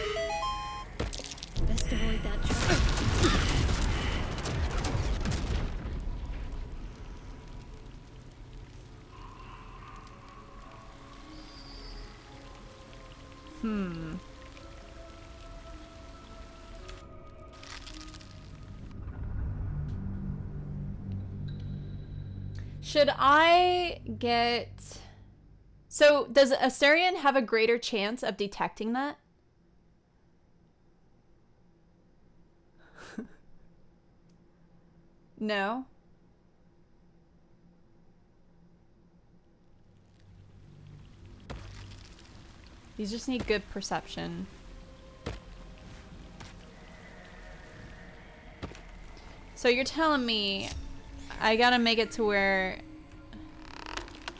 Speaker 1: Hmm. Should I get... So, does Astarion have a greater chance of detecting that? no? These just need good perception. So you're telling me I gotta make it to where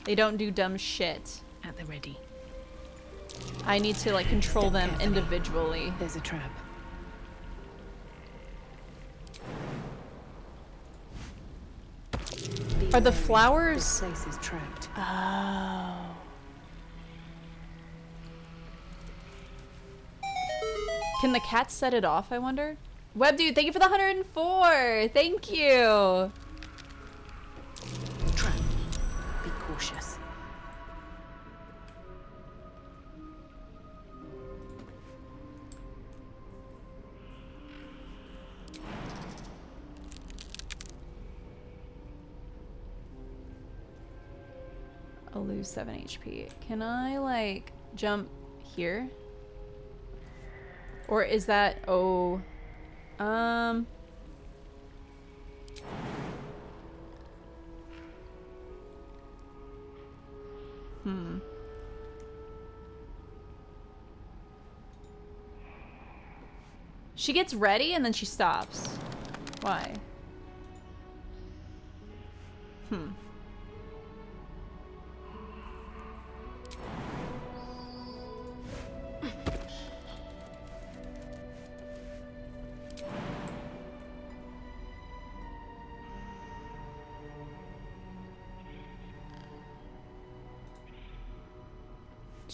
Speaker 1: they don't do dumb shit.
Speaker 4: At the ready.
Speaker 1: I need to like control them individually.
Speaker 15: There's a trap.
Speaker 1: Are the flowers?
Speaker 15: This place is trapped.
Speaker 1: Oh. Can the cat set it off, I wonder? Web dude, thank you for the 104! Thank you!
Speaker 15: Be cautious.
Speaker 1: I'll lose 7 HP. Can I, like, jump here? Or is that... Oh... Um... Hmm. She gets ready and then she stops. Why?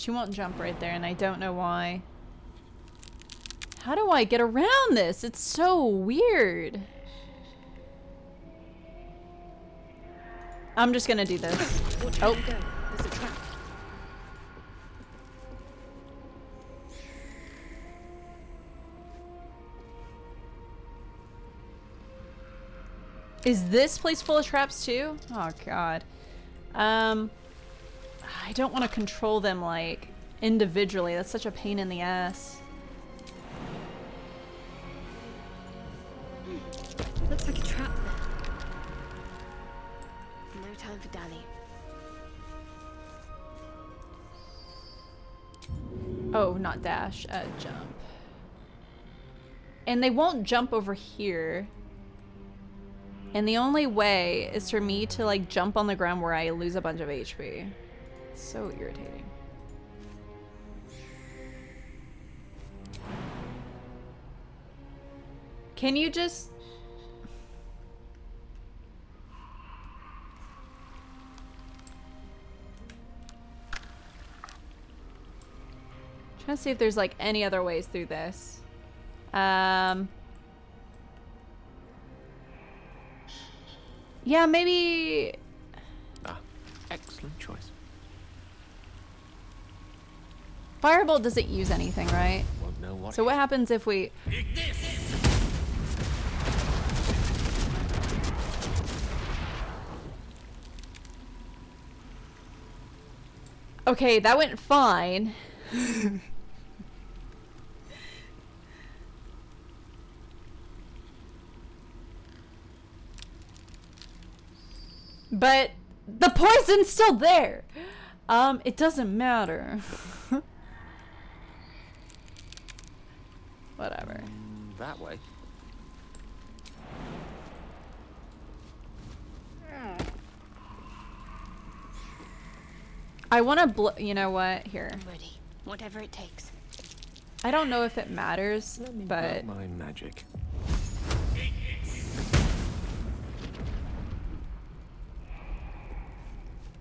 Speaker 1: She won't jump right there and I don't know why. How do I get around this? It's so weird. I'm just gonna do this. Oh.
Speaker 9: There's a trap.
Speaker 1: Is this place full of traps too? Oh god. Um I don't want to control them like individually. That's such a pain in the ass.
Speaker 3: Looks like a trap there. No time for dally.
Speaker 1: Oh, not dash, uh, jump. And they won't jump over here. And the only way is for me to like jump on the ground where I lose a bunch of HP. So irritating. Can you just... Trying to see if there's like any other ways through this. Um... Yeah, maybe...
Speaker 25: Ah, excellent choice.
Speaker 1: Firebolt doesn't use anything, right?
Speaker 25: What
Speaker 1: So what happens if we... Okay, that went fine. but the poison's still there. Um, it doesn't matter. Whatever.
Speaker 25: That way.
Speaker 1: I want to bl- you know what? Here.
Speaker 3: I'm ready. Whatever it takes.
Speaker 1: I don't know if it matters, but
Speaker 25: my magic.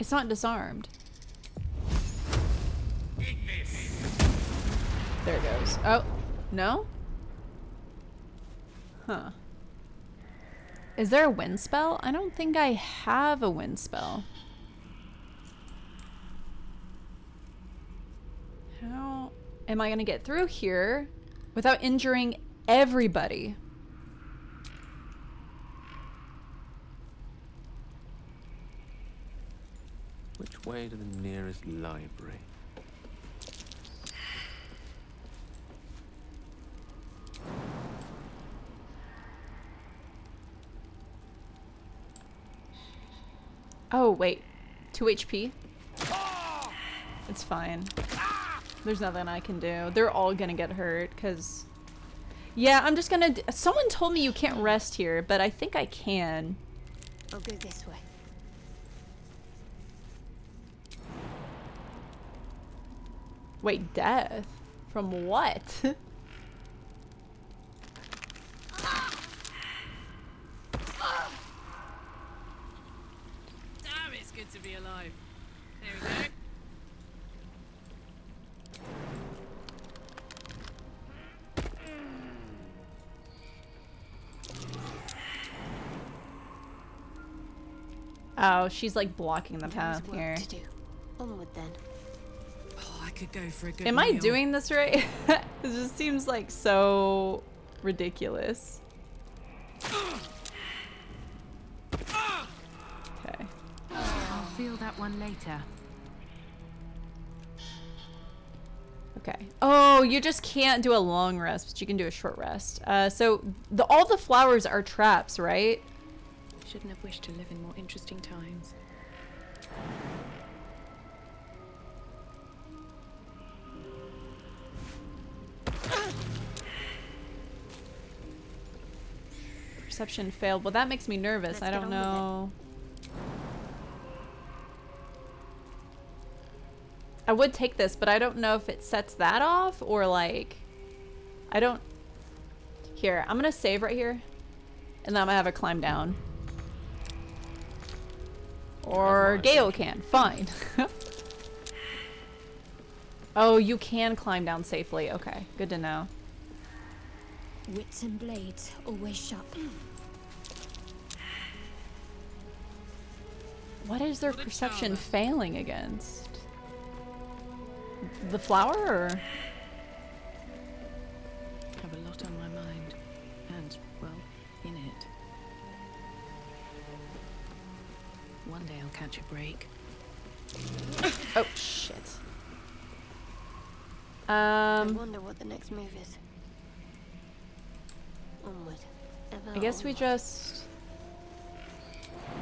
Speaker 1: it's not disarmed. There it goes. Oh, no? Huh. Is there a wind spell? I don't think I have a wind spell. How am I going to get through here without injuring everybody?
Speaker 25: Which way to the nearest library?
Speaker 1: Oh, wait. 2 HP? It's fine. There's nothing I can do. They're all gonna get hurt, because... Yeah, I'm just gonna... Someone told me you can't rest here, but I think I can.
Speaker 3: I'll go this way.
Speaker 1: Wait, death? From what?
Speaker 8: Damn, it's good to be alive. There we go.
Speaker 1: Oh, she's like blocking the path here.
Speaker 3: to do. Onward then.
Speaker 8: Oh, I could go for a good
Speaker 1: Am I doing this right? it just seems like so ridiculous.
Speaker 26: feel that one later.
Speaker 1: Okay. Oh, you just can't do a long rest, but you can do a short rest. Uh, so the, all the flowers are traps, right?
Speaker 9: Shouldn't have wished to live in more interesting times.
Speaker 1: Perception failed. Well, that makes me nervous.
Speaker 9: Let's
Speaker 1: I don't know. I would take this, but I don't know if it sets that off or like I don't Here, I'm going to save right here. And then I'm going to have it climb down. Or Gale can. Fine. oh, you can climb down safely. Okay, good to know.
Speaker 13: Wits and blades always sharp.
Speaker 1: What is their perception failing against? The flower or?
Speaker 9: Have a lot on my mind. And, well, in it. One day I'll catch a break.
Speaker 1: Oh, shit. Um I
Speaker 3: wonder what the next move is. Onward. Ever
Speaker 1: I guess we just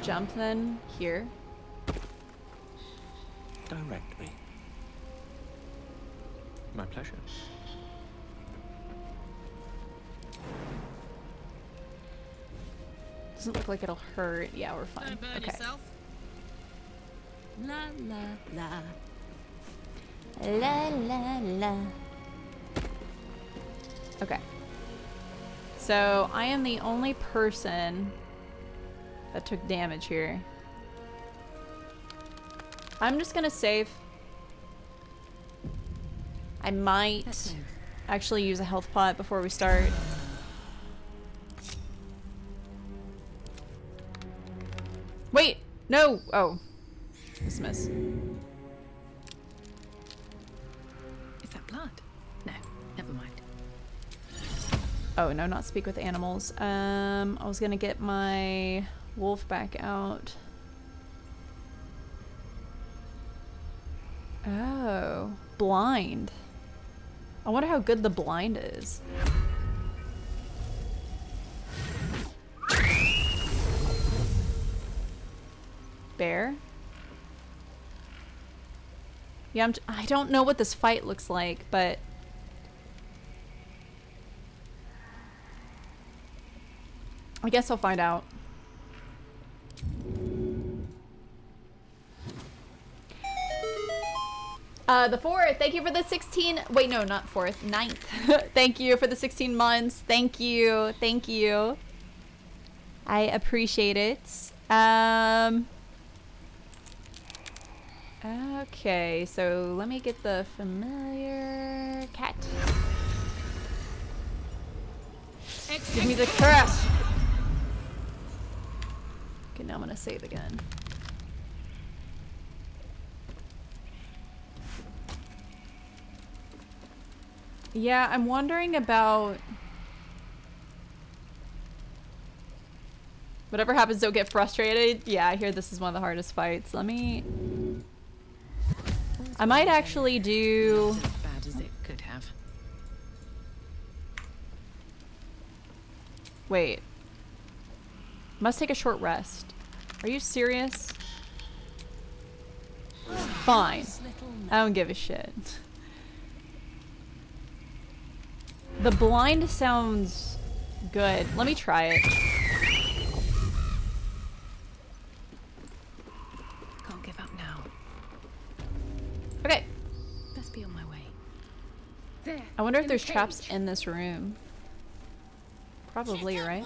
Speaker 1: jump then here.
Speaker 14: Direct me. My pleasure.
Speaker 1: Doesn't look like it'll hurt. Yeah, we're fine. Okay.
Speaker 27: La la la. La la la.
Speaker 1: Okay. So I am the only person that took damage here. I'm just gonna save. I might actually use a health pot before we start. Wait! No! Oh. Dismiss.
Speaker 9: Is that blood? No, never mind.
Speaker 1: Oh, no, not speak with animals. Um, I was gonna get my wolf back out. Oh, blind. I wonder how good the blind is. Bear? Yeah, I'm j I don't know what this fight looks like, but I guess I'll find out. Uh, the fourth, thank you for the 16, wait, no, not fourth, ninth. thank you for the 16 months. Thank you. Thank you. I appreciate it. Um, okay, so let me get the familiar cat. Give me the crap. Okay, now I'm gonna save again. Yeah, I'm wondering about... Whatever happens, don't get frustrated. Yeah, I hear this is one of the hardest fights. Let me... I might actually do...
Speaker 9: As bad as it could have.
Speaker 1: Wait. Must take a short rest. Are you serious? Fine. I don't give a shit. The blind sounds good. Let me try it.
Speaker 9: Can't give up now.
Speaker 1: Okay.
Speaker 9: Best be on my way.
Speaker 27: There.
Speaker 1: I wonder if there's
Speaker 27: the
Speaker 1: traps in this room. Probably, right?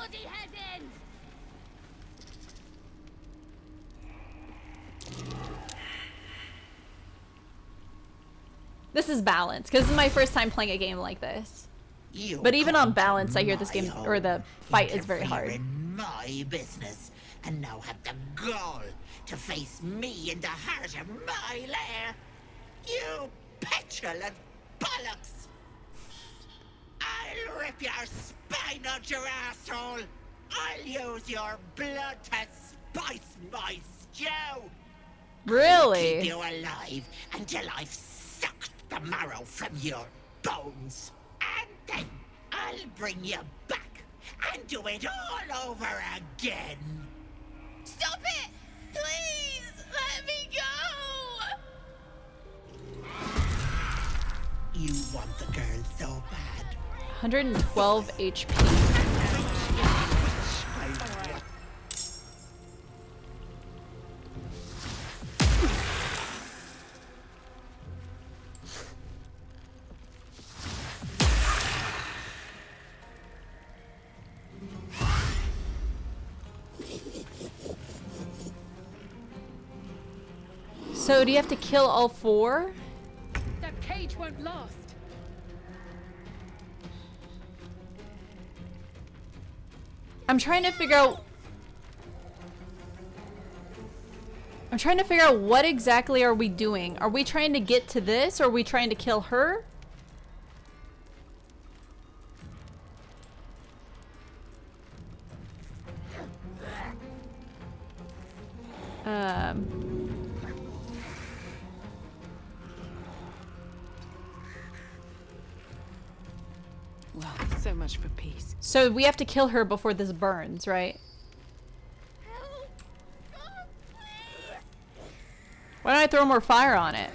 Speaker 1: This is balance, because this is my first time playing a game like this.
Speaker 26: You
Speaker 1: But even on balance, I hear this game, or the fight is very hard.
Speaker 26: in my business, and now have the gall to face me in the heart of my lair. You petulant bollocks! I'll rip your spine out your asshole. I'll use your blood to spice my stew.
Speaker 1: Really?
Speaker 26: Keep you alive until I've sucked the marrow from your bones. And then I'll bring you back and do it all over again.
Speaker 28: Stop it! Please! Let me go!
Speaker 26: You want the girl so bad.
Speaker 1: 112 HP. So do you have to kill all four?
Speaker 27: That cage won't last.
Speaker 1: I'm trying to figure out I'm trying to figure out what exactly are we doing? Are we trying to get to this or are we trying to kill her? Um
Speaker 12: Well, so much for peace.
Speaker 1: So we have to kill her before this burns, right? Why don't I throw more fire on it?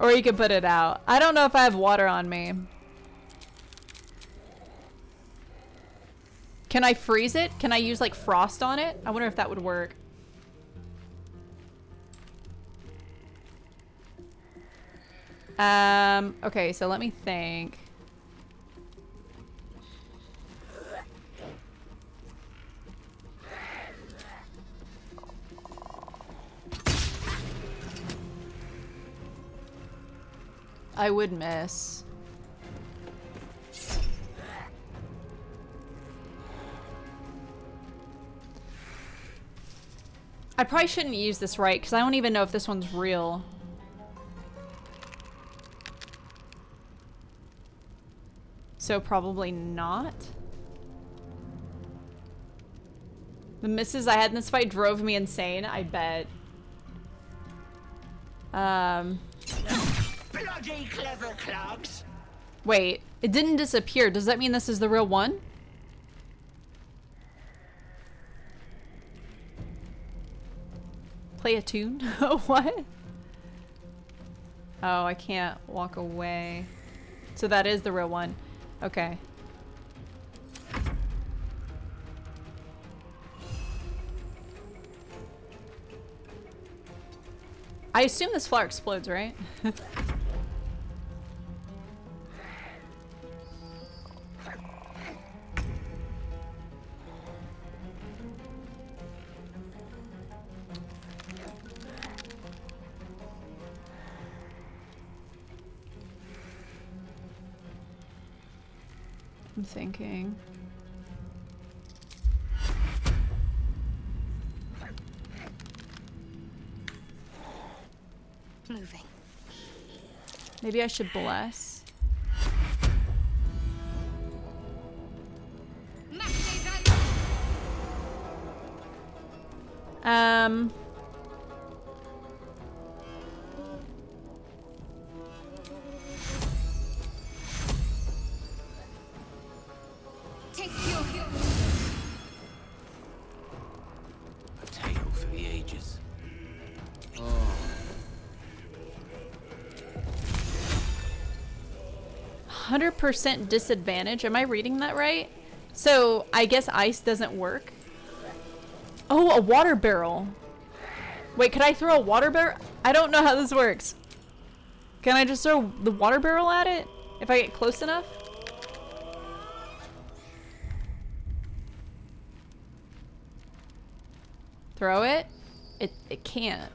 Speaker 1: Or you could put it out. I don't know if I have water on me. Can I freeze it? Can I use like frost on it? I wonder if that would work. Um, okay, so let me think. I would miss. I probably shouldn't use this right because I don't even know if this one's real. So probably not. The misses I had in this fight drove me insane, I bet. Um,
Speaker 26: Bloody clever clogs.
Speaker 1: wait, it didn't disappear. Does that mean this is the real one? Play a tune? what? Oh, I can't walk away. So that is the real one. Okay. I assume this flower explodes, right? I'm thinking.
Speaker 3: Moving.
Speaker 1: Maybe I should bless. Um. 100% disadvantage. Am I reading that right? So I guess ice doesn't work. Oh, a water barrel. Wait, could I throw a water barrel? I don't know how this works. Can I just throw the water barrel at it? If I get close enough? Throw it? It, it can't.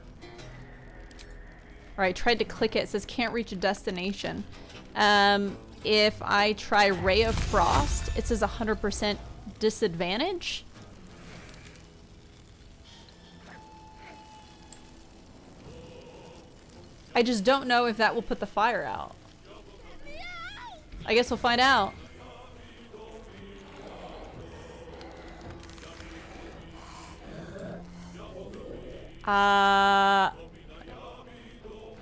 Speaker 1: Or I tried to click it. It says can't reach a destination. Um, if I try Ray of Frost, it says 100% disadvantage. I just don't know if that will put the fire out. I guess we'll find out. Uh,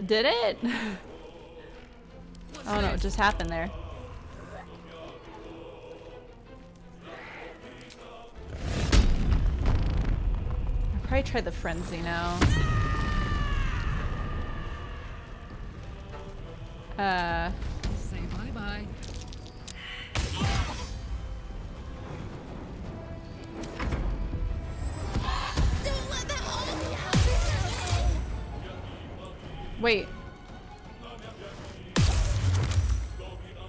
Speaker 1: did it? oh no, it just happened there. I'll probably try the frenzy now. Uh,
Speaker 12: Say bye-bye.
Speaker 1: wait.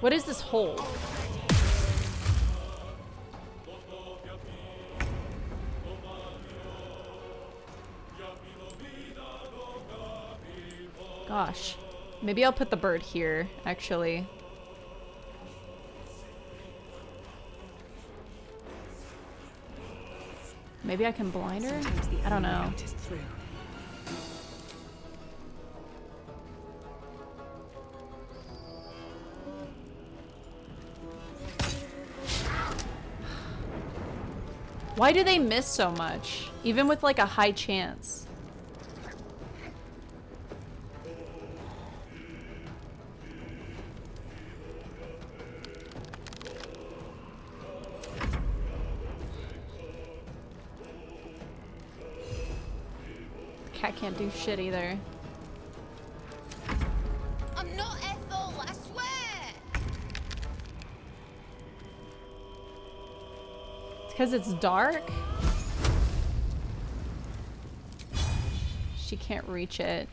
Speaker 1: What is this hole? Gosh. Maybe I'll put the bird here, actually. Maybe I can blind her? I don't know. Why do they miss so much? Even with like a high chance. Cat can't do shit either. Because it's dark? She can't reach it.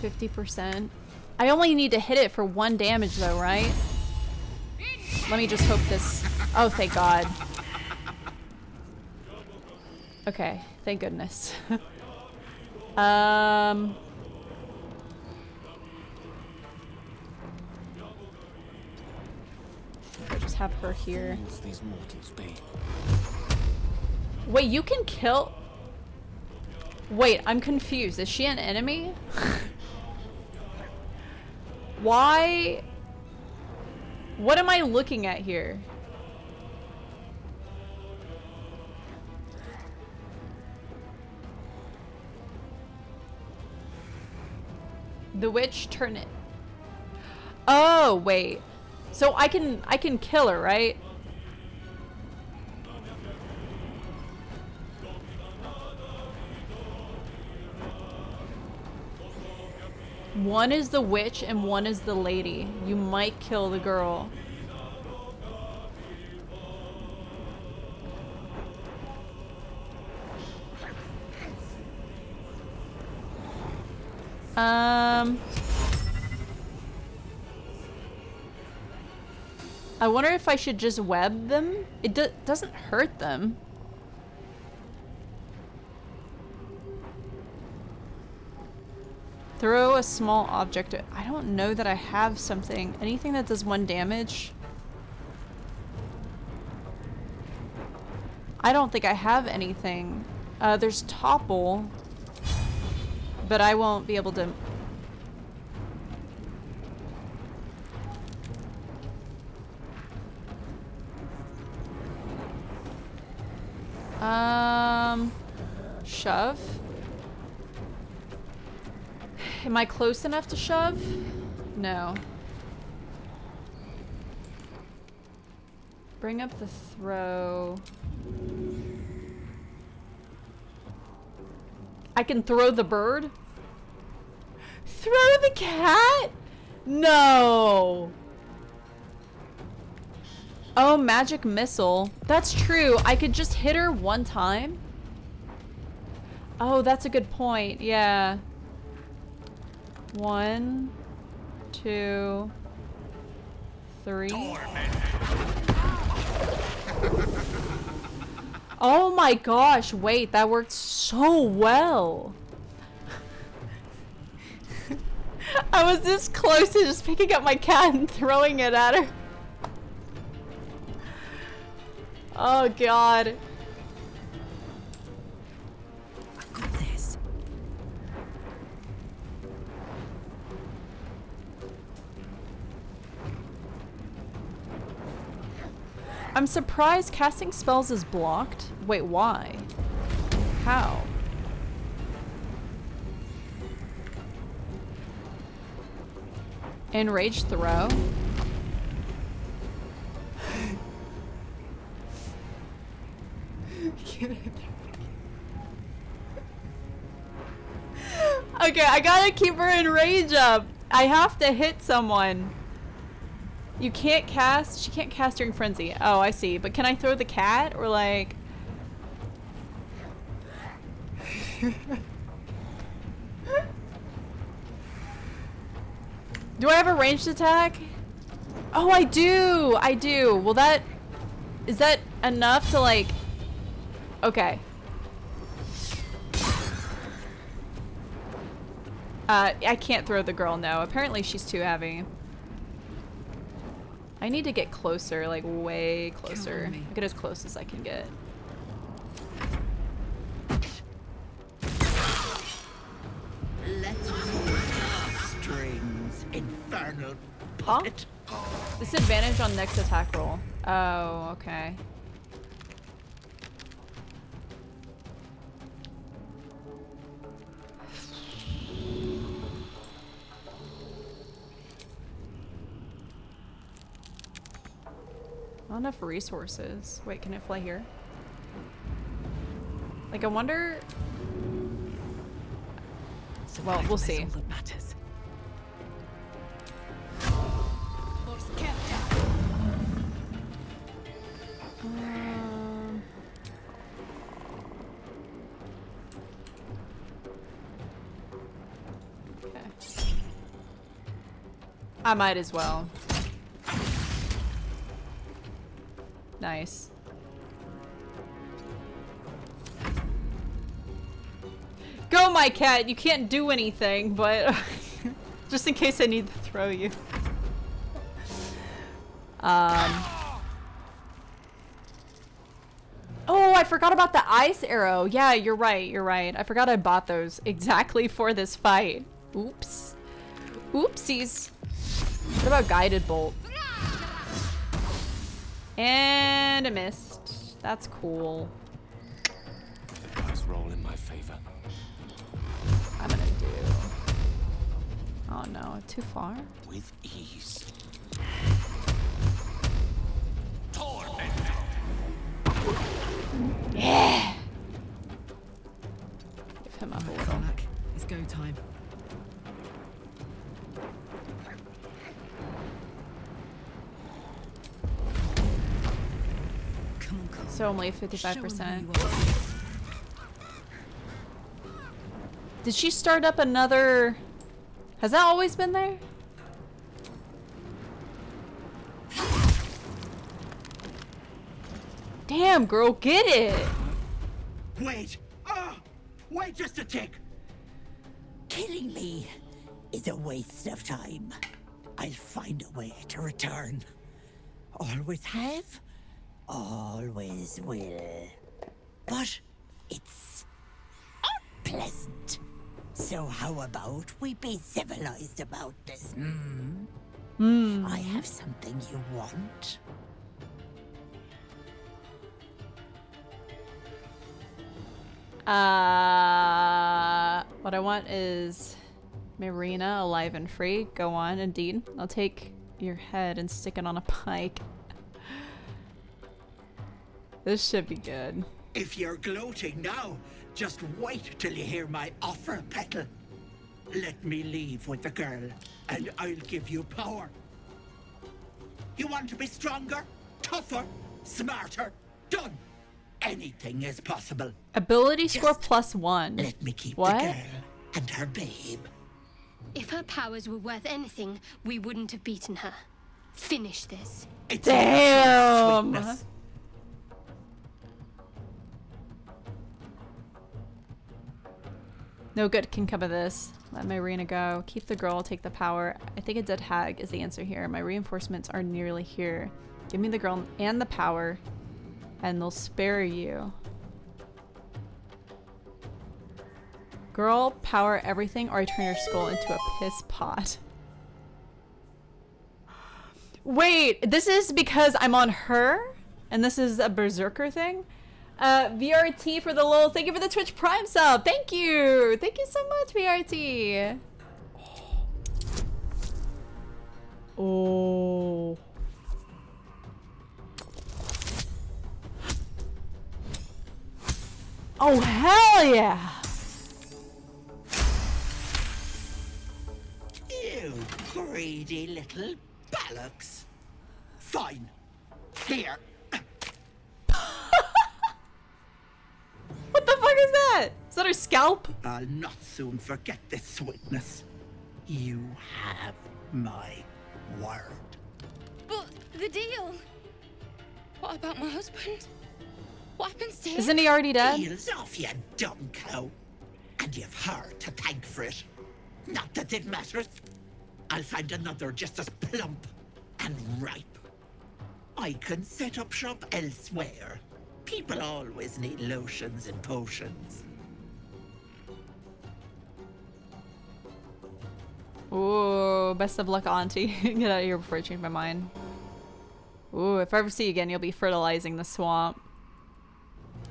Speaker 1: Fifty percent. I only need to hit it for one damage though, right? Let me just hope this... Oh, thank God. Okay, thank goodness. um... I'll just have her here.
Speaker 14: Fools these mortals be.
Speaker 1: Wait, you can kill... Wait, I'm confused. Is she an enemy? Why? What am I looking at here? The witch turn it. Oh, wait. So I can I can kill her, right? One is the witch and one is the lady. You might kill the girl. Um... I wonder if I should just web them? It do doesn't hurt them. Throw a small object. I don't know that I have something. Anything that does one damage? I don't think I have anything. Uh, there's topple. But I won't be able to... Um... Shove? Am I close enough to shove? No. Bring up the throw. I can throw the bird? Throw the cat? No. Oh, magic missile. That's true. I could just hit her one time. Oh, that's a good point. Yeah. One, two, three. Oh my gosh, wait, that worked so well. I was this close to just picking up my cat and throwing it at her. Oh god. This. I'm surprised casting spells is blocked. Wait, why? How? Enraged throw? okay, I gotta keep her in rage up. I have to hit someone. You can't cast, she can't cast during frenzy. Oh, I see. But can I throw the cat or like... do I have a ranged attack? Oh, I do! I do. Well, that... Is that enough to like... Okay. Uh, I can't throw the girl, no. Apparently she's too heavy. I need to get closer, like way closer. Get as close as I can get.
Speaker 26: Let's strings, infernal puppet.
Speaker 1: Disadvantage on next attack roll. Oh, okay. Not enough resources. Wait, can it fly here? Like, I wonder... Well, we'll see. Okay. I might as well. Nice. Go, my cat! You can't do anything, but... just in case I need to throw you. Um... Oh, I forgot about the ice arrow. Yeah, you're right, you're right. I forgot I bought those exactly for this fight. Oops. Oopsies. What about guided bolt? And a missed. That's cool.
Speaker 23: The dice roll in my favor.
Speaker 1: I'm gonna do. Oh no, too far.
Speaker 10: With ease.
Speaker 1: Yeah. Give him up a little.
Speaker 12: It's go time.
Speaker 1: So only 55%. Did she start up another... Has that always been there? Damn, girl, get it!
Speaker 26: Wait! Ah! Wait just a tick! Killing me is a waste of time. I'll find a way to return. Always have, always will. But it's unpleasant. So how about we be civilized about this, hmm?
Speaker 1: Hmm.
Speaker 26: I have something you want.
Speaker 1: Uh, what I want is Mayrina alive and free. Go on, indeed. I'll take your head and stick it on a pike. This should be good.
Speaker 26: If you're gloating now, just wait till you hear my offer, Petal. Let me leave with the girl, and I'll give you power. You want to be stronger, tougher, smarter? Done. Anything is possible.
Speaker 1: Ability score plus one.
Speaker 26: Let me keep
Speaker 1: what?
Speaker 26: the girl and her babe.
Speaker 3: If her powers were worth anything, we wouldn't have beaten her. Finish this.
Speaker 26: It's
Speaker 1: Damn.
Speaker 26: sweetness.
Speaker 1: No good can come of this. Let Mayrina go. Keep the girl, take the power. I think a dead hag is the answer here. My reinforcements are nearly here. Give me the girl and the power, and they'll spare you. Girl, power everything, or I turn your skull into a piss pot. Wait, this is because I'm on her? And this is a berserker thing. Uh, VRT for the lulz. Thank you for the Twitch Prime sub. Thank you. Thank you so much, VRT. Oh. Oh, Oh, hell yeah.
Speaker 26: You greedy little bollocks. Fine. Here.
Speaker 1: What the fuck is that? Is that her scalp?
Speaker 26: I'll not soon forget this sweetness. You have my word.
Speaker 28: But the deal. What about my husband? What happens to him?
Speaker 1: Isn't he already dead?
Speaker 26: Deal's off, you dumb cow. And you've her to thank for it. Not that it matters. I'll find another just as plump and ripe. I can set up shop elsewhere. People always need lotions and potions.
Speaker 1: Ooh, best of luck, Auntie. Get out of here before I change my mind. Ooh, if I ever see you again, you'll be fertilizing the swamp.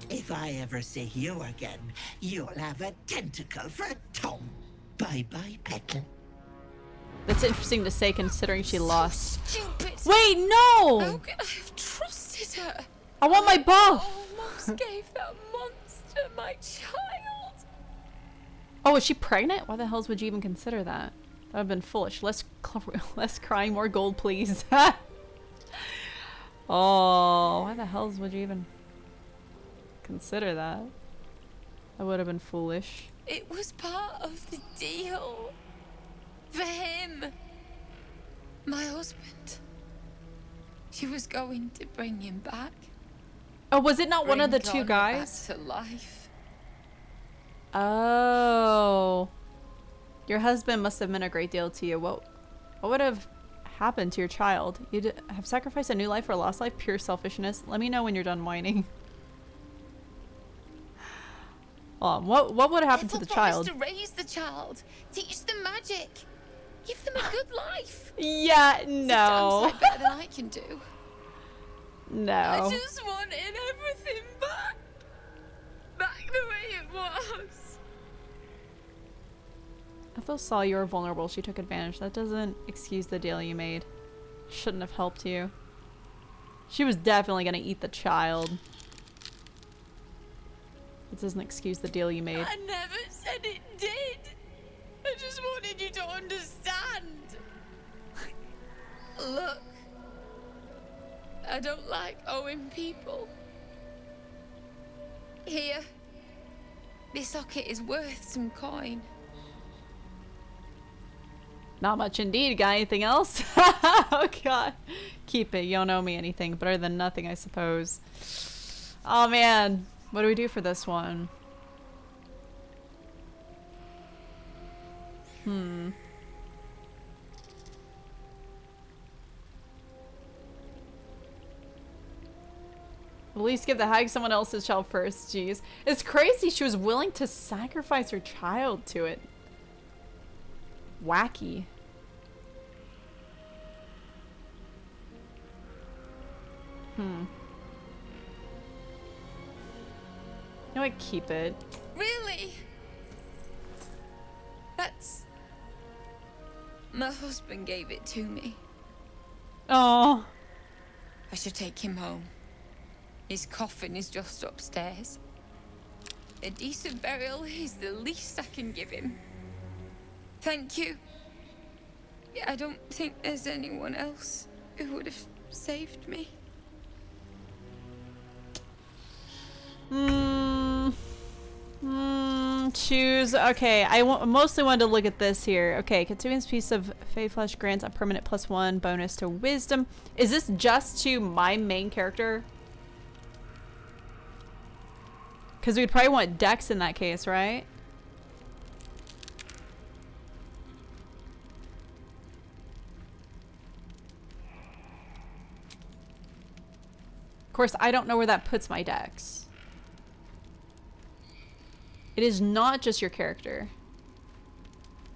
Speaker 26: If I ever see you again, you'll have a tentacle for a tongue. Bye bye, Petal.
Speaker 1: That's interesting to say considering she lost.
Speaker 28: Stupid.
Speaker 1: Wait, no!
Speaker 28: How could I have trusted her?
Speaker 1: I want my buff!
Speaker 28: Almost gave that monster my child.
Speaker 1: Oh, is she pregnant? Why the hells would you even consider that? That would have been foolish. Less, less crying, more gold, please. oh, why the hells would you even consider that? That would have been foolish.
Speaker 28: It was part of the deal. For him. My husband. She was going to bring him back.
Speaker 1: Oh, was it not one of the
Speaker 28: Bring
Speaker 1: two
Speaker 28: Connor back
Speaker 1: guys?
Speaker 28: To life.
Speaker 1: Oh. Your husband must have meant a great deal to you. What, what would have happened to your child? You'd have sacrificed a new life for a lost life? Pure selfishness. Let me know when you're done whining. Um, what what would have happened to the child?
Speaker 28: to raise the child, teach them magic, give them a good life.
Speaker 1: Yeah,
Speaker 28: It's a
Speaker 1: no.
Speaker 28: damn better than I can do.
Speaker 1: No.
Speaker 28: I just wanted everything back, back the way it was.
Speaker 1: Ethel saw you were vulnerable. She took advantage. That doesn't excuse the deal you made. Shouldn't have helped you. She was definitely gonna eat the child. It doesn't excuse the deal you made.
Speaker 28: I never said it did. I just wanted you to understand. Look, I don't like owing people. Here, this socket is worth some coin.
Speaker 1: Not much indeed. Got anything else? oh god. Keep it. You don't owe me anything. Better than nothing, I suppose. Oh man. What do we do for this one? Hmm. At least give the hag someone else's child first. Jeez. It's crazy she was willing to sacrifice her child to it. Wacky. Hmm. No, I keep it.
Speaker 28: Really? That's. My husband gave it to me.
Speaker 1: Oh.
Speaker 28: I should take him home. His coffin is just upstairs. A decent burial is the least I can give him. Thank you. I don't think there's anyone else who would have saved me.
Speaker 1: Hmm. Hmm. Choose. Okay, I mostly wanted to look at this here. Okay, Katsuin's piece of Fey Flesh grants a permanent plus one bonus to wisdom. Is this just to my main character? Because we'd probably want Dex in that case, right? Of course, I don't know where that puts my Dex. It is not just your character.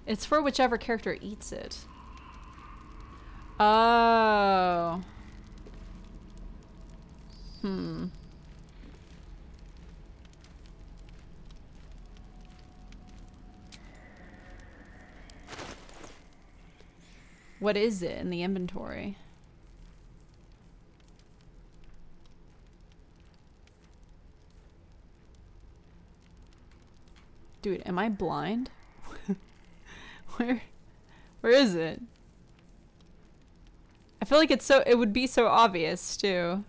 Speaker 1: It's for whichever character eats it. Oh. Hmm. What is it in the inventory? Dude, am I blind? where where is it? I feel like it's so it would be so obvious too.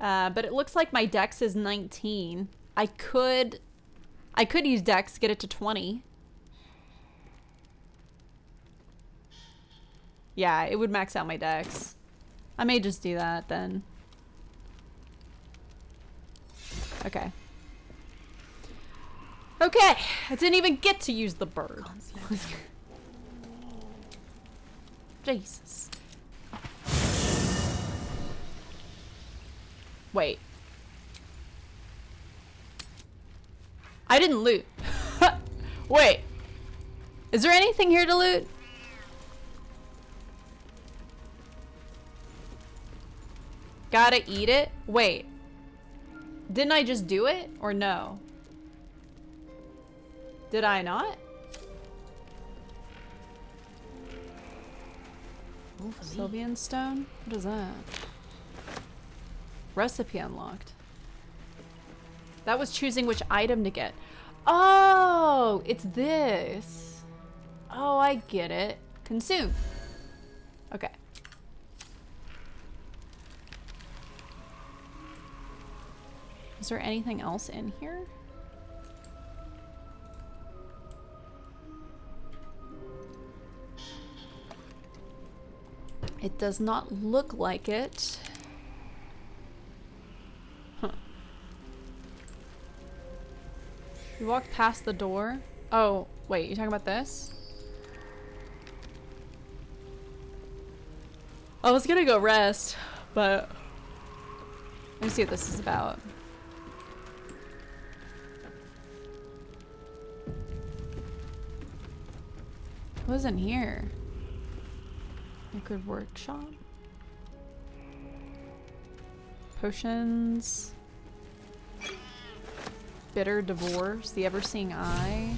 Speaker 1: Uh, but it looks like my dex is 19. I could I could use dex, get it to 20. Yeah, it would max out my dex. I may just do that then. Okay. Okay, I didn't even get to use the bird. Jesus. Wait. I didn't loot. Wait. Is there anything here to loot? Gotta eat it? Wait. Didn't I just do it? Or no? Did I not? Sylvian stone? What is that? Recipe unlocked. That was choosing which item to get. Oh, it's this. Oh, I get it. Consume. Okay. Is there anything else in here? It does not look like it. Huh. You walked past the door? Oh, wait, you talking about this? I was gonna go rest, but let me see what this is about. What was in here? Liquid workshop? Potions. Bitter divorce. The ever seeing eye.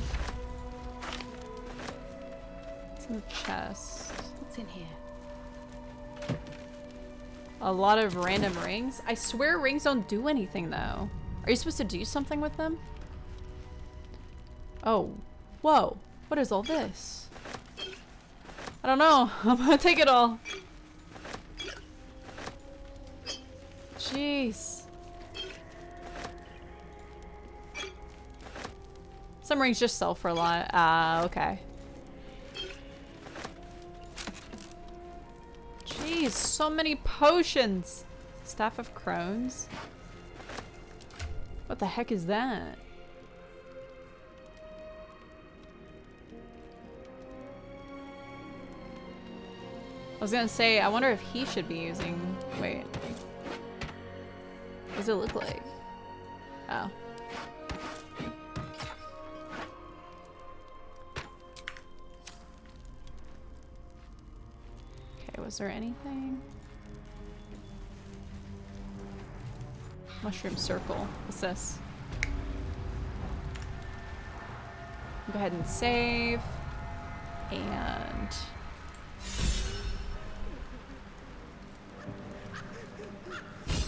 Speaker 1: What's in the chest?
Speaker 9: What's in here?
Speaker 1: A lot of random rings. I swear rings don't do anything though. Are you supposed to do something with them? Oh. Whoa. What is all this? I don't know. I'm gonna take it all. Jeez. Some rings just sell for a lot. Ah, uh, okay. Jeez, so many potions. Staff of Crones. What the heck is that? I was gonna say, I wonder if he should be using... Wait. What does it look like? Oh. Okay, was there anything? Mushroom circle. What's this? Go ahead and save. And...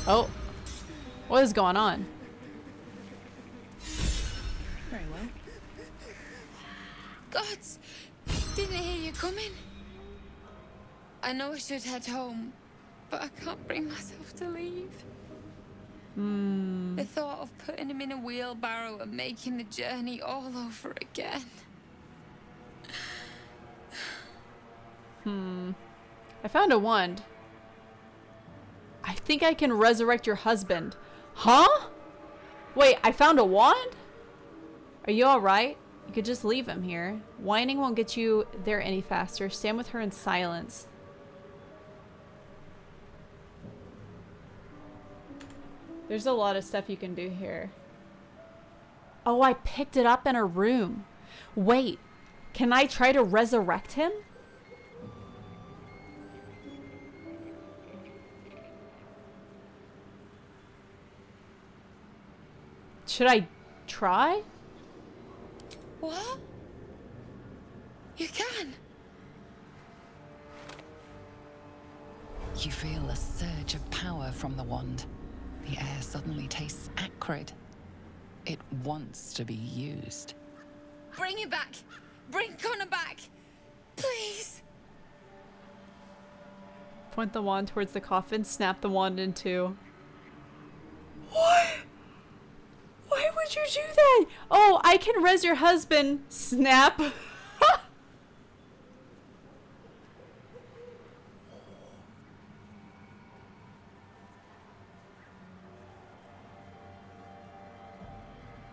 Speaker 1: Oh. What is going on?
Speaker 9: Very well.
Speaker 28: Gods! Didn't hear you coming. I know I should head home, but I can't bring myself to leave.
Speaker 1: Hmm.
Speaker 28: The thought of putting him in a wheelbarrow and making the journey all over again.
Speaker 1: Hmm. I found a wand. I think I can resurrect your husband. Huh? Wait, I found a wand? Are you alright? You could just leave him here. Whining won't get you there any faster. Stand with her in silence. There's a lot of stuff you can do here. Oh, I picked it up in her room. Wait, can I try to resurrect him? Should I try?
Speaker 28: What? You can?
Speaker 4: You feel a surge of power from the wand. The air suddenly tastes acrid. It wants to be used.
Speaker 28: Bring it back! Bring Connor back! Please!
Speaker 1: Point the wand towards the coffin, snap the wand in two. What? Why you do that? Oh, I can res your husband. Snap.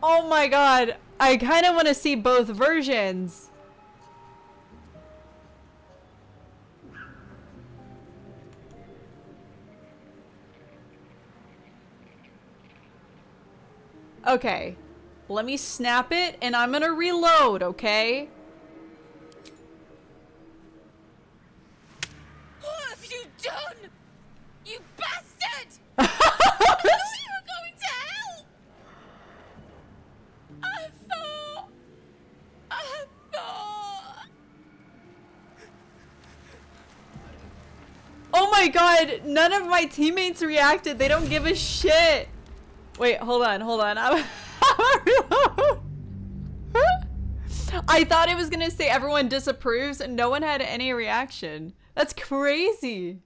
Speaker 1: oh my god. I kind of want to see both versions. Okay. Let me snap it and I'm gonna reload, okay?
Speaker 28: What have you done? You bastard! I thought you were going to hell! I thought... I thought...
Speaker 1: Oh my god, none of my teammates reacted. They don't give a shit. Wait, hold on, hold on. I'm, I thought it was gonna say everyone disapproves and no one had any reaction. That's crazy.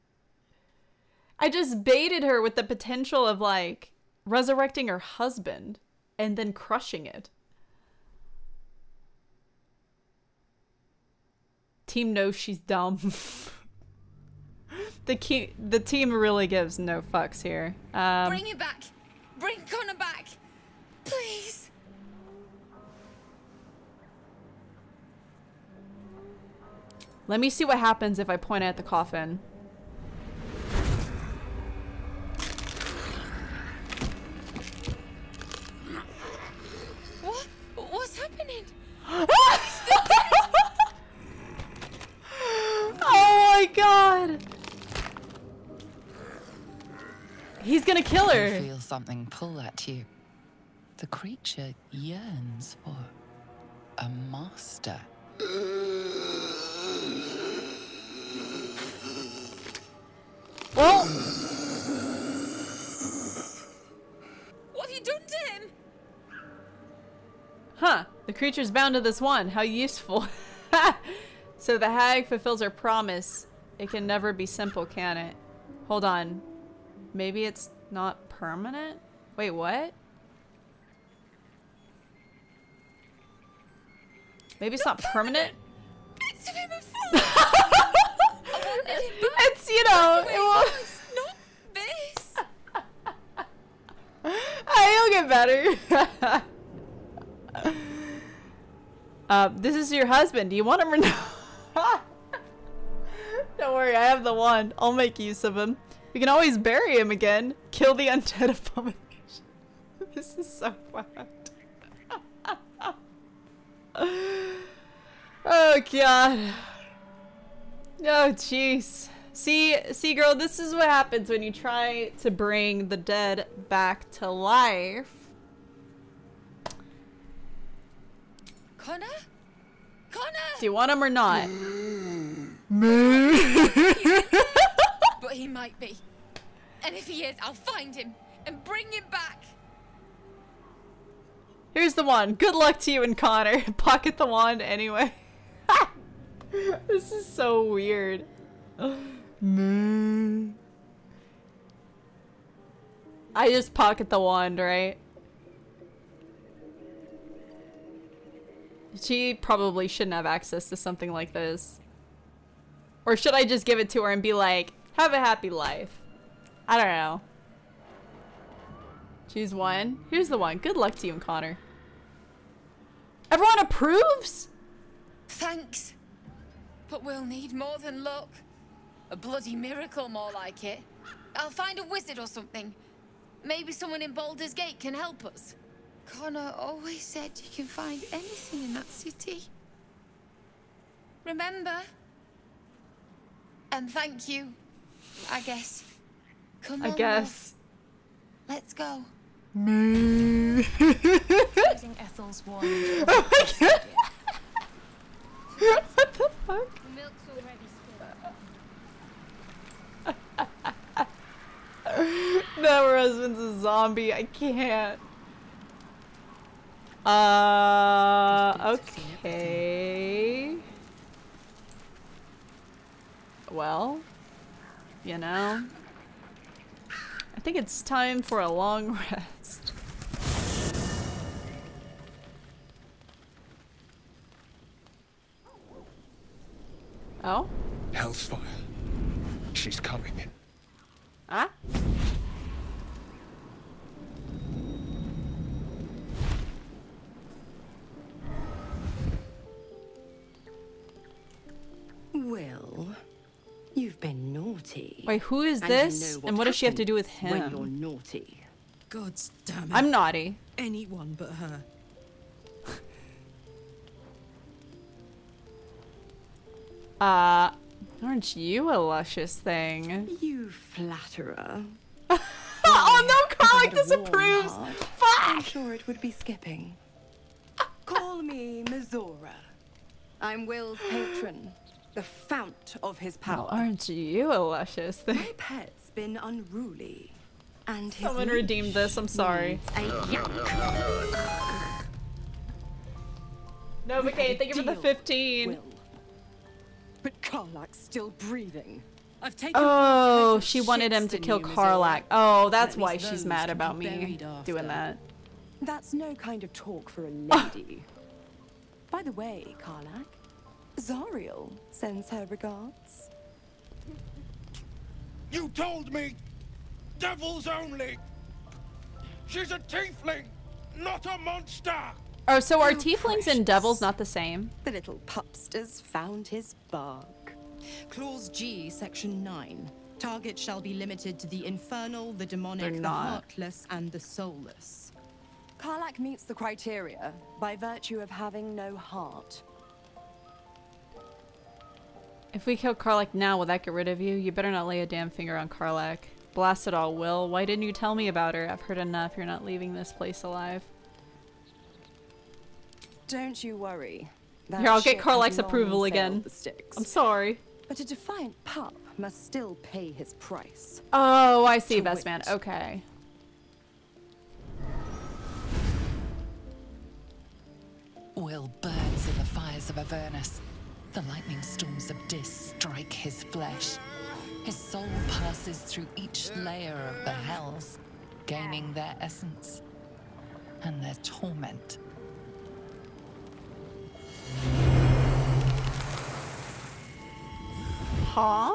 Speaker 1: I just baited her with the potential of like resurrecting her husband and then crushing it. Team knows she's dumb. the key the team really gives no fucks here. Um,
Speaker 28: Bring it back! Bring Connor back! Please!
Speaker 1: let me see what happens if I point at the coffin.
Speaker 28: What? What's happening?
Speaker 1: Oh my god! He's gonna kill
Speaker 4: You
Speaker 1: her.
Speaker 4: feel something pull at you. The creature yearns for a master.
Speaker 1: Well,
Speaker 28: What have you done to him?
Speaker 1: huh. The creature's bound to this one. How useful. so the hag fulfills her promise. It can never be simple, can it? Hold on. Maybe it's not permanent? Wait, what? Maybe it's not permanent?
Speaker 28: Bits of him are full! I wanted him back!
Speaker 1: It's, you know, it will...
Speaker 28: Not this!
Speaker 1: He'll get better. uh, this is your husband. Do you want him or not? Don't worry, I have the one. I'll make use of him. We can always bury him again. Kill the undead abomination. this is so fucked. oh god. Oh jeez. See, see girl, this is what happens when you try to bring the dead back to life.
Speaker 28: Connor? Connor!
Speaker 1: Do you want him or not?
Speaker 28: He might be. And if he is, I'll find him and bring him back.
Speaker 1: Here's the one. Good luck to you and Connor. Pocket the wand anyway. this is so weird. I just pocket the wand, right? She probably shouldn't have access to something like this. Or should I just give it to her and be like, have a happy life? I don't know. Choose one. Here's the one. Good luck to you and Connor. Everyone approves?
Speaker 28: Thanks. But we'll need more than luck. A bloody miracle more like it. I'll find a wizard or something. Maybe someone in Baldur's Gate can help us. Connor always said you can find anything in that city. Remember? And thank you, I guess. Come
Speaker 1: I
Speaker 28: on,
Speaker 1: guess.
Speaker 28: love. Let's go.
Speaker 1: Me.
Speaker 29: Using Ethel's wand.
Speaker 1: Oh my god. what the fuck?
Speaker 3: The milk's already spilled.
Speaker 1: no, her husband's a zombie. I can't. Uh, okay. Well, you know, I think it's time for a long rest. Oh?
Speaker 19: Hellsfire. She's coming.
Speaker 1: Huh?
Speaker 30: Wyll, you've been naughty.
Speaker 1: Wait, who is
Speaker 30: And you
Speaker 1: this?
Speaker 30: know
Speaker 1: and what does she have to do with
Speaker 30: happens When
Speaker 1: him?
Speaker 30: you're naughty.
Speaker 8: God's damn it.
Speaker 1: I'm naughty.
Speaker 8: Anyone but her.
Speaker 1: Uh, aren't you a luscious thing?
Speaker 30: You flatterer.
Speaker 1: oh no, Karlach
Speaker 30: If I had a warm
Speaker 1: disapproves! Fuck!
Speaker 30: I'm sure it would be skipping. Call me Mizora. I'm Wyll's patron, the fount of his
Speaker 1: Well,
Speaker 30: power.
Speaker 1: aren't you a luscious thing?
Speaker 30: My pet's been unruly, and his
Speaker 1: Someone redeemed this, I'm sorry.
Speaker 30: a yank.
Speaker 1: No, McKay, thank you for the 15.
Speaker 30: Wyll. But Karlach's still breathing.
Speaker 8: I've taken
Speaker 1: Oh, she wanted him to kill
Speaker 30: you,
Speaker 1: Karlach. Oh, that's why she's mad about me doing that.
Speaker 30: That's no kind of talk for a lady. By the way, Karlach, Zariel sends her regards.
Speaker 17: You told me! Devils only! She's a tiefling, not a monster!
Speaker 1: Oh, so are
Speaker 30: How
Speaker 1: tieflings and devils not the same?
Speaker 30: The little pupster's found his bark.
Speaker 31: Clause G, Section 9. Target shall be limited to the infernal, the demonic, the heartless, and the soulless.
Speaker 30: Karlach meets the criteria by virtue of having no heart.
Speaker 1: If we kill Karlach now, will that get rid of you? You better not lay a damn finger on Karlach. Blast it all, Wyll. Why didn't you tell me about her? I've heard enough. You're not leaving this place alive.
Speaker 30: Don't you worry. That
Speaker 1: Here, I'll get
Speaker 30: ship Karlach's
Speaker 1: approval again.
Speaker 30: the Styx.
Speaker 1: I'm sorry.
Speaker 30: But a defiant pup must still pay his price.
Speaker 1: Oh, I see,
Speaker 30: To
Speaker 1: best man. Okay.
Speaker 4: Wyll burns in the fires of Avernus. The lightning storms of Dis strike his flesh. His soul passes through each layer of the hells, gaining their essence and their torment.
Speaker 1: Huh?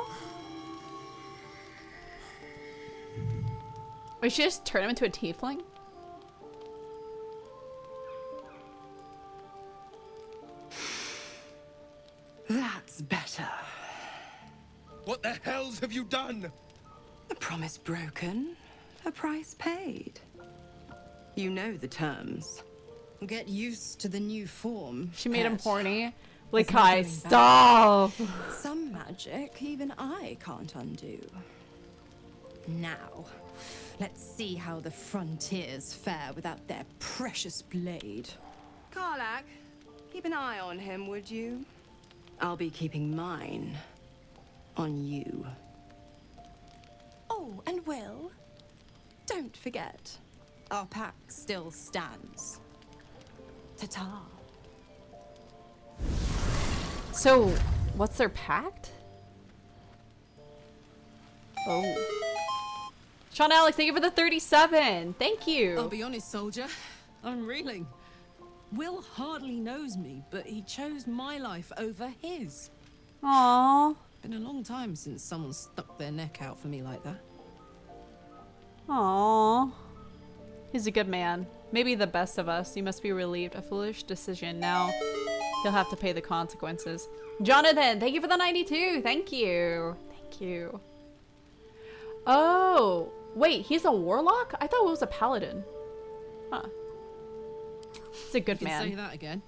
Speaker 1: Wait, she just turn him into a tiefling?
Speaker 30: That's better.
Speaker 17: What the hells have you done?
Speaker 30: A promise broken, a price paid. You know the terms.
Speaker 31: Get used to the new form.
Speaker 1: She made him horny.
Speaker 30: There's
Speaker 1: Like,
Speaker 30: no
Speaker 1: Kai, stop!
Speaker 30: Some magic even I can't undo.
Speaker 31: Now, let's see how the frontiers fare without their precious blade.
Speaker 30: Karlach, keep an eye on him, would you? I'll be keeping mine on you.
Speaker 31: Oh, and Will, don't forget, our pact still stands. Ta-ta.
Speaker 1: So, what's their pact? Oh. Sean Alex, thank you for the 37. Thank you.
Speaker 8: I'll be honest, soldier. I'm reeling. Wyll hardly knows me, but he chose my life over his.
Speaker 1: Aww.
Speaker 8: Been a long time since someone stuck their neck out for me like that.
Speaker 1: Aww. He's a good man. Maybe the best of us. You must be relieved. A foolish decision. Now, he'll have to pay the consequences. Jonathan, thank you for the 92. Thank you. Thank you. Oh, wait, he's a warlock? I thought it was a paladin. Huh. He's a good
Speaker 8: you can
Speaker 1: man.
Speaker 8: say that again.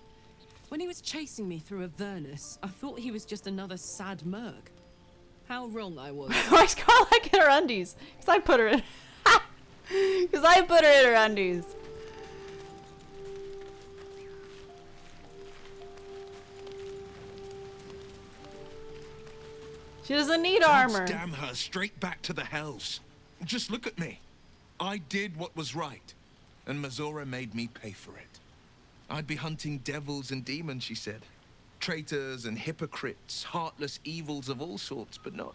Speaker 8: When he was chasing me through Avernus, I thought he was just another sad merc. How wrong I was.
Speaker 1: Why's Karlach in her undies? Because I put her in. Because Because I put her in her undies. She doesn't need
Speaker 19: Gods
Speaker 1: armor.
Speaker 19: Damn her straight back to the hells. Just look at me. I did what was right, and Mizora made me pay for it. I'd be hunting devils and demons, she said. Traitors and hypocrites, heartless evils of all sorts, but not...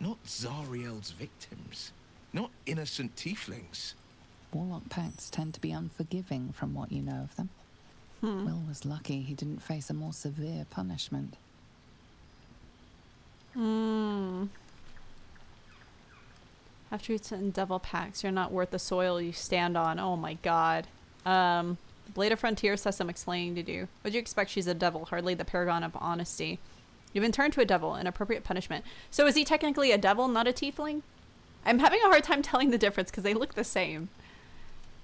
Speaker 19: Not Zariel's victims. Not innocent tieflings.
Speaker 4: Warlock pacts tend to be unforgiving from what you know of them.
Speaker 1: Hmm.
Speaker 4: Wyll was lucky he didn't face a more severe punishment.
Speaker 1: Hmm. After you've in devil packs, you're not worth the soil you stand on. Oh my god. Um, Blade of Frontier says some explaining to do. What'd you expect? She's a devil, hardly the paragon of honesty. You've been turned to a devil, an appropriate punishment. So is he technically a devil, not a tiefling? I'm having a hard time telling the difference because they look the same.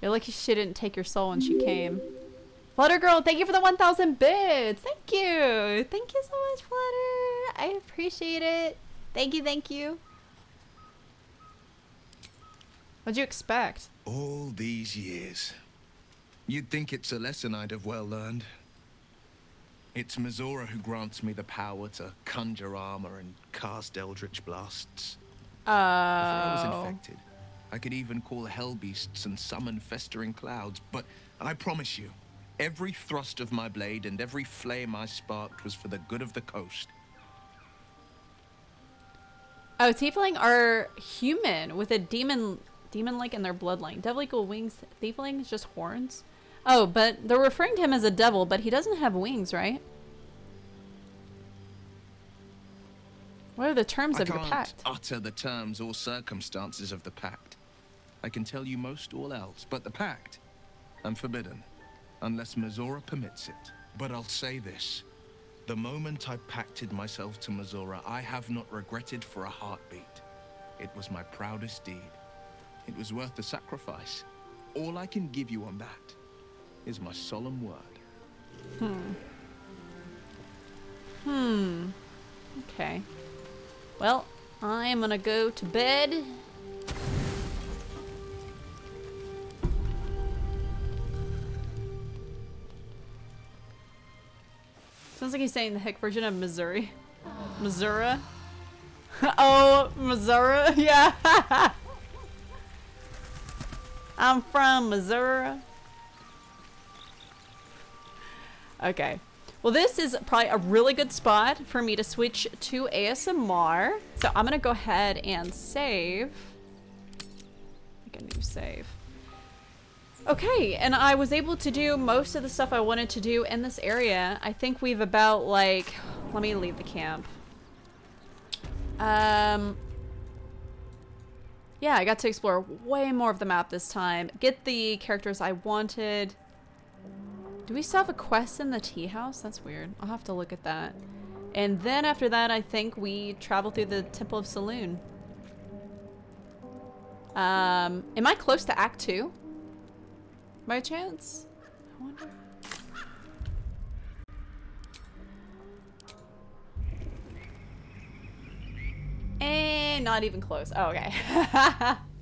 Speaker 1: You're lucky she didn't take your soul when she came. Flutter Girl, thank you for the 1,000 bits. Thank you. Thank you so much, Flutter. I appreciate it. Thank you, thank you. What'd you expect?
Speaker 19: All these years. You'd think it's a lesson I'd have well learned. It's Mizora who grants me the power to conjure armor and cast eldritch blasts. Before I was
Speaker 1: Oh.
Speaker 19: infected, I could even call hell beasts and summon festering clouds, but I promise you, every thrust of my blade and every flame I sparked was for the good of the coast.
Speaker 1: Oh, tiefling are human with a demon demon-like in their bloodline. Devil equal wings. Tiefling is just horns. Oh, but they're referring to him as a devil, but he doesn't have wings, right? What are the terms
Speaker 19: I
Speaker 1: of your pact?
Speaker 19: utter the terms or circumstances of the pact. I can tell you most all else, but the pact, I'm forbidden, unless Mizora permits it. But I'll say this. The moment I pacted myself to Mizora, I have not regretted for a heartbeat. It was my proudest deed. It was worth the sacrifice. All I can give you on that is my solemn word.
Speaker 1: Hmm. Hmm. Okay. Well, I'm gonna go to bed. Sounds like he's saying the heck version of Missouri. Missouri? oh, Missouri? Yeah. I'm from Missouri. Okay. Well, this is probably a really good spot for me to switch to ASMR. So I'm to go ahead and save. Make a new save. Okay, and I was able to do most of the stuff I wanted to do in this area. I think we've about like, let me leave the camp. Um, yeah, I got to explore way more of the map this time. Get the characters I wanted. Do we still have a quest in the tea house? That's weird. I'll have to look at that. And then after that, I think we travel through the Temple of Selûne. Um, am I close to Act 2? By chance? I wonder. And not even close. Oh, okay.